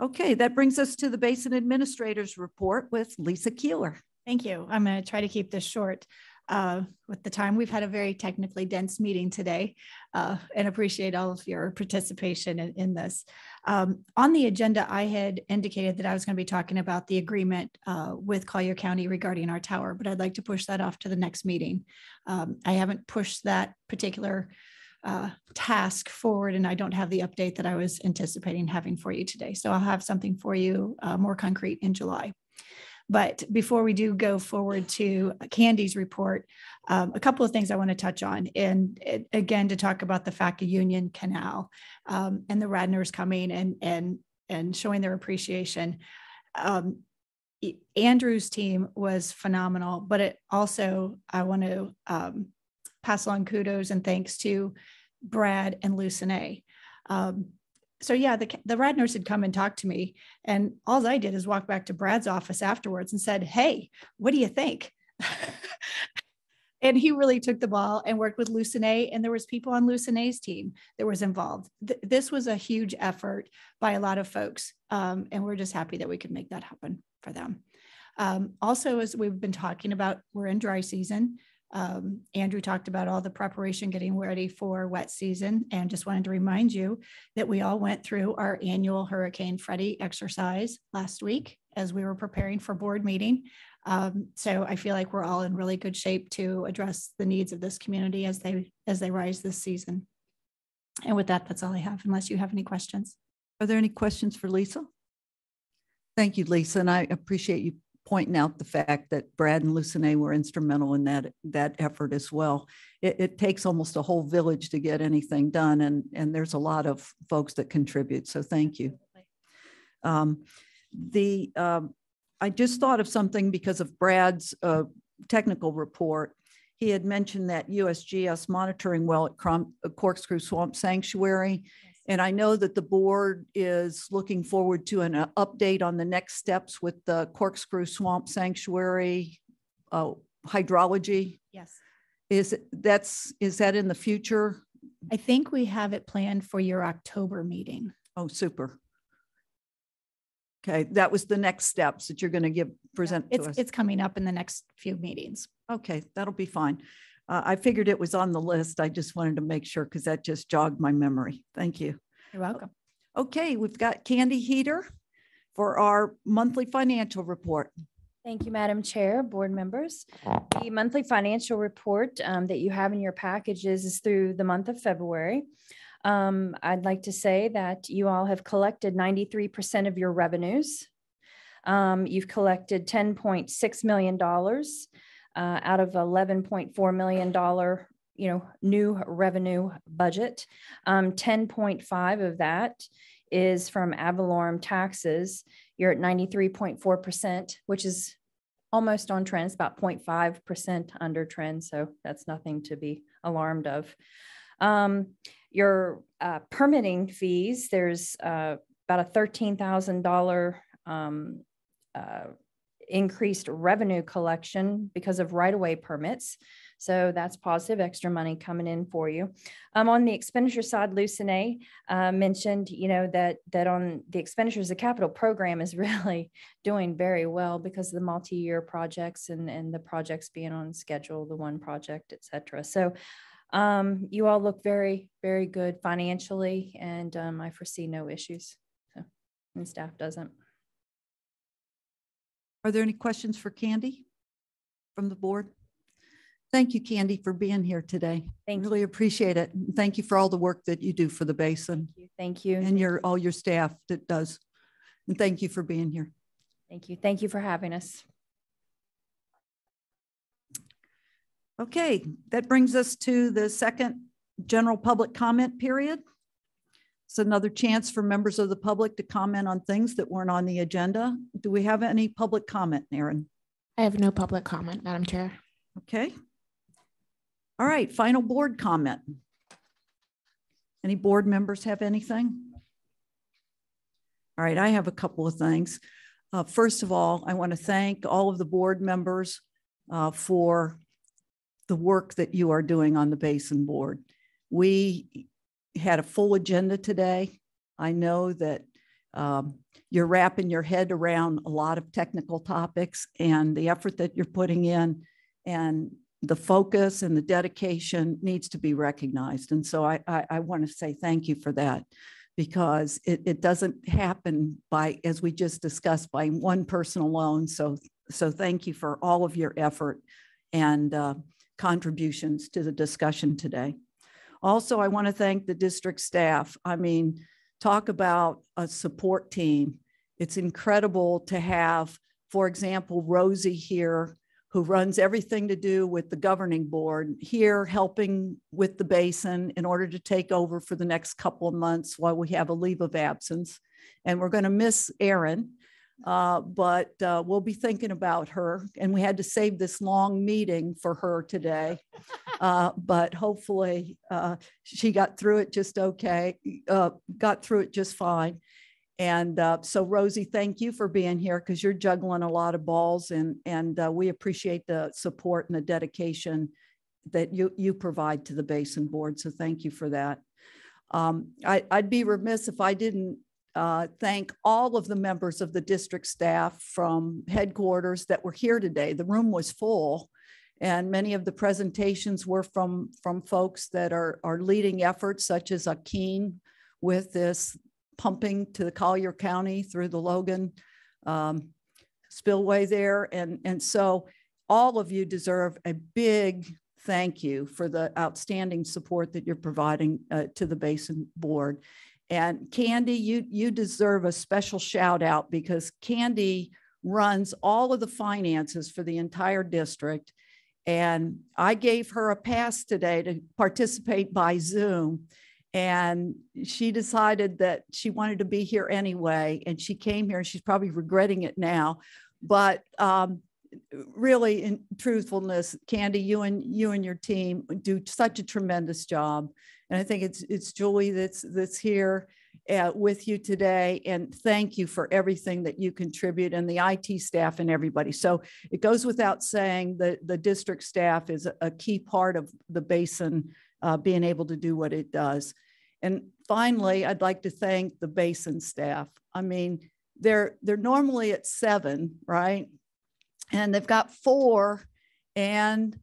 Okay, that brings us to the Basin Administrator's Report with Lisa Koehler. Thank you. I'm going to try to keep this short. Uh, with the time. We've had a very technically dense meeting today uh, and appreciate all of your participation in, in this. Um, on the agenda, I had indicated that I was going to be talking about the agreement uh, with Collier County regarding our tower, but I'd like to push that off to the next meeting. Um, I haven't pushed that particular uh, task forward and I don't have the update that I was anticipating having for you today. So I'll have something for you uh, more concrete in July. But before we do go forward to Candy's report, um, a couple of things I want to touch on. And it, again, to talk about the Faka Union Canal um, and the Radners coming and, and, and showing their appreciation. Um, Andrew's team was phenomenal, but it also, I want to um, pass along kudos and thanks to Brad and Lucine. Um, so yeah, the, the nurse had come and talked to me and all I did is walk back to Brad's office afterwards and said, Hey, what do you think? and he really took the ball and worked with Lucine and there was people on Lucine's team that was involved. Th- this was a huge effort by a lot of folks. Um, and we're just happy that we could make that happen for them. Um, also, as we've been talking about, we're in dry season. Um, Andrew talked about all the preparation getting ready for wet season and just wanted to remind you that we all went through our annual Hurricane Freddy exercise last week as we were preparing for board meeting. Um, so I feel like we're all in really good shape to address the needs of this community as they as they rise this season. And with that, that's all I have, unless you have any questions. Are there any questions for Lisa? Thank you, Lisa, and I appreciate you pointing out the fact that Brad and Lucine were instrumental in that that effort as well. It, it, takes almost a whole village to get anything done, and and there's a lot of folks that contribute. So thank you. Um, the um, I just thought of something because of Brad's uh, technical report. He had mentioned that USGS monitoring well at Corkscrew Swamp Sanctuary and I know that the board is looking forward to an uh, update on the next steps with the Corkscrew Swamp Sanctuary uh, hydrology. Yes. Is that's is that in the future? I think we have it planned for your October meeting. Oh, super. Okay, that was the next steps that you're going to give present It's to us. it's coming up in the next few meetings. Okay, that'll be fine. Uh, I figured it was on the list. I just wanted to make sure because that just jogged my memory. Thank you. You're welcome. Okay, we've got Candy Heater for our monthly financial report. Thank you, Madam Chair, board members. The monthly financial report um, that you have in your packages is through the month of February. Um, I'd like to say that you all have collected 93% of your revenues. Um, you've collected $10.6 million uh, out of $11.4 million you know, new revenue budget. Um, 10.5 of that is from ad valorem taxes. You're at 93.4%, which is almost on trend. It's about 0.5% under trend. So that's nothing to be alarmed of. Um, your uh, permitting fees, there's uh, about a $13,000 um, uh, increased revenue collection because of right-of-way permits. So that's positive, extra money coming in for you. Um, on the expenditure side, Lucine uh, mentioned, you know, that that on the expenditures, the capital program is really doing very well because of the multi-year projects and, and the projects being on schedule, the one project, et cetera. So um, you all look very, very good financially, and um, I foresee no issues. So, and staff doesn't. Are there any questions for Candy from the board? Thank you, Candy, for being here today. Thank really you. appreciate it. And thank you for all the work that you do for the basin. Thank you. Thank you. And your all your staff that does. And thank you for being here. Thank you. Thank you for having us. Okay, that brings us to the second general public comment period. It's another chance for members of the public to comment on things that weren't on the agenda. Do we have any public comment, Aaron? I have no public comment, Madam Chair. Okay. All right, final board comment. Any board members have anything? All right, I have a couple of things. Uh, first of all, I want to thank all of the board members uh, for the work that you are doing on the Basin Board. We had a full agenda today. I know that um, you're wrapping your head around a lot of technical topics and the effort that you're putting in. And the focus and the dedication needs to be recognized. And so I, I, I want to say thank you for that because it, it doesn't happen by, as we just discussed, by one person alone. So, so thank you for all of your effort and uh, contributions to the discussion today. Also, I want to thank the district staff. I mean, talk about a support team. It's incredible to have, for example, Rosie here who runs everything to do with the governing board here helping with the basin in order to take over for the next couple of months while we have a leave of absence. And we're going to miss Erin, uh, but uh, we'll be thinking about her. And we had to save this long meeting for her today. Uh, but hopefully uh, she got through it just okay, uh, got through it just fine. And uh, so Rosie, thank you for being here because you're juggling a lot of balls and, and we appreciate the support and the dedication that you, you provide to the Basin Board. So thank you for that. Um, I, would be remiss if I didn't uh, thank all of the members of the district staff from headquarters that were here today. The room was full and many of the presentations were from, from folks that are, are leading efforts such as Akin with this pumping to the Collier County through the Logan um, spillway there. And, and so all of you deserve a big thank you for the outstanding support that you're providing uh, to the Basin Board. And Candy, you, you deserve a special shout out because Candy runs all of the finances for the entire district. And I gave her a pass today to participate by Zoom. And she decided that she wanted to be here anyway and she came here and she's probably regretting it now. But um, really in truthfulness candy you and you and your team do such a tremendous job and i think it's it's julie that's that's here uh, with you today and thank you for everything that you contribute and the IT staff and everybody. So it goes without saying that the district staff is a, key part of the basin uh, being able to do what it does. And finally, I'd like to thank the basin staff. I mean, they're they're normally at seven, right? And they've got four and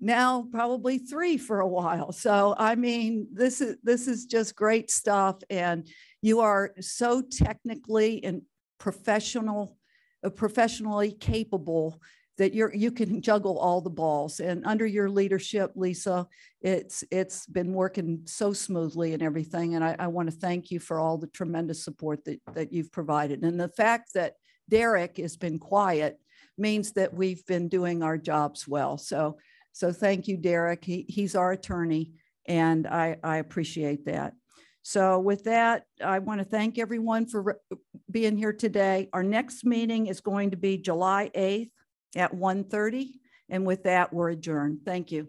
now probably three for a while. So I mean, this is this is just great stuff. And you are so technically and professional, uh, professionally capable that you're you can juggle all the balls and under your leadership lisa it's it's been working so smoothly and everything and i, I want to thank you for all the tremendous support that, that you've provided and the fact that derek has been quiet means that we've been doing our jobs well so so thank you derek he, he's our attorney and i i appreciate that so with that, I want to thank everyone for being here today. Our next meeting is going to be July 8th at 1.30. And with that, we're adjourned. Thank you.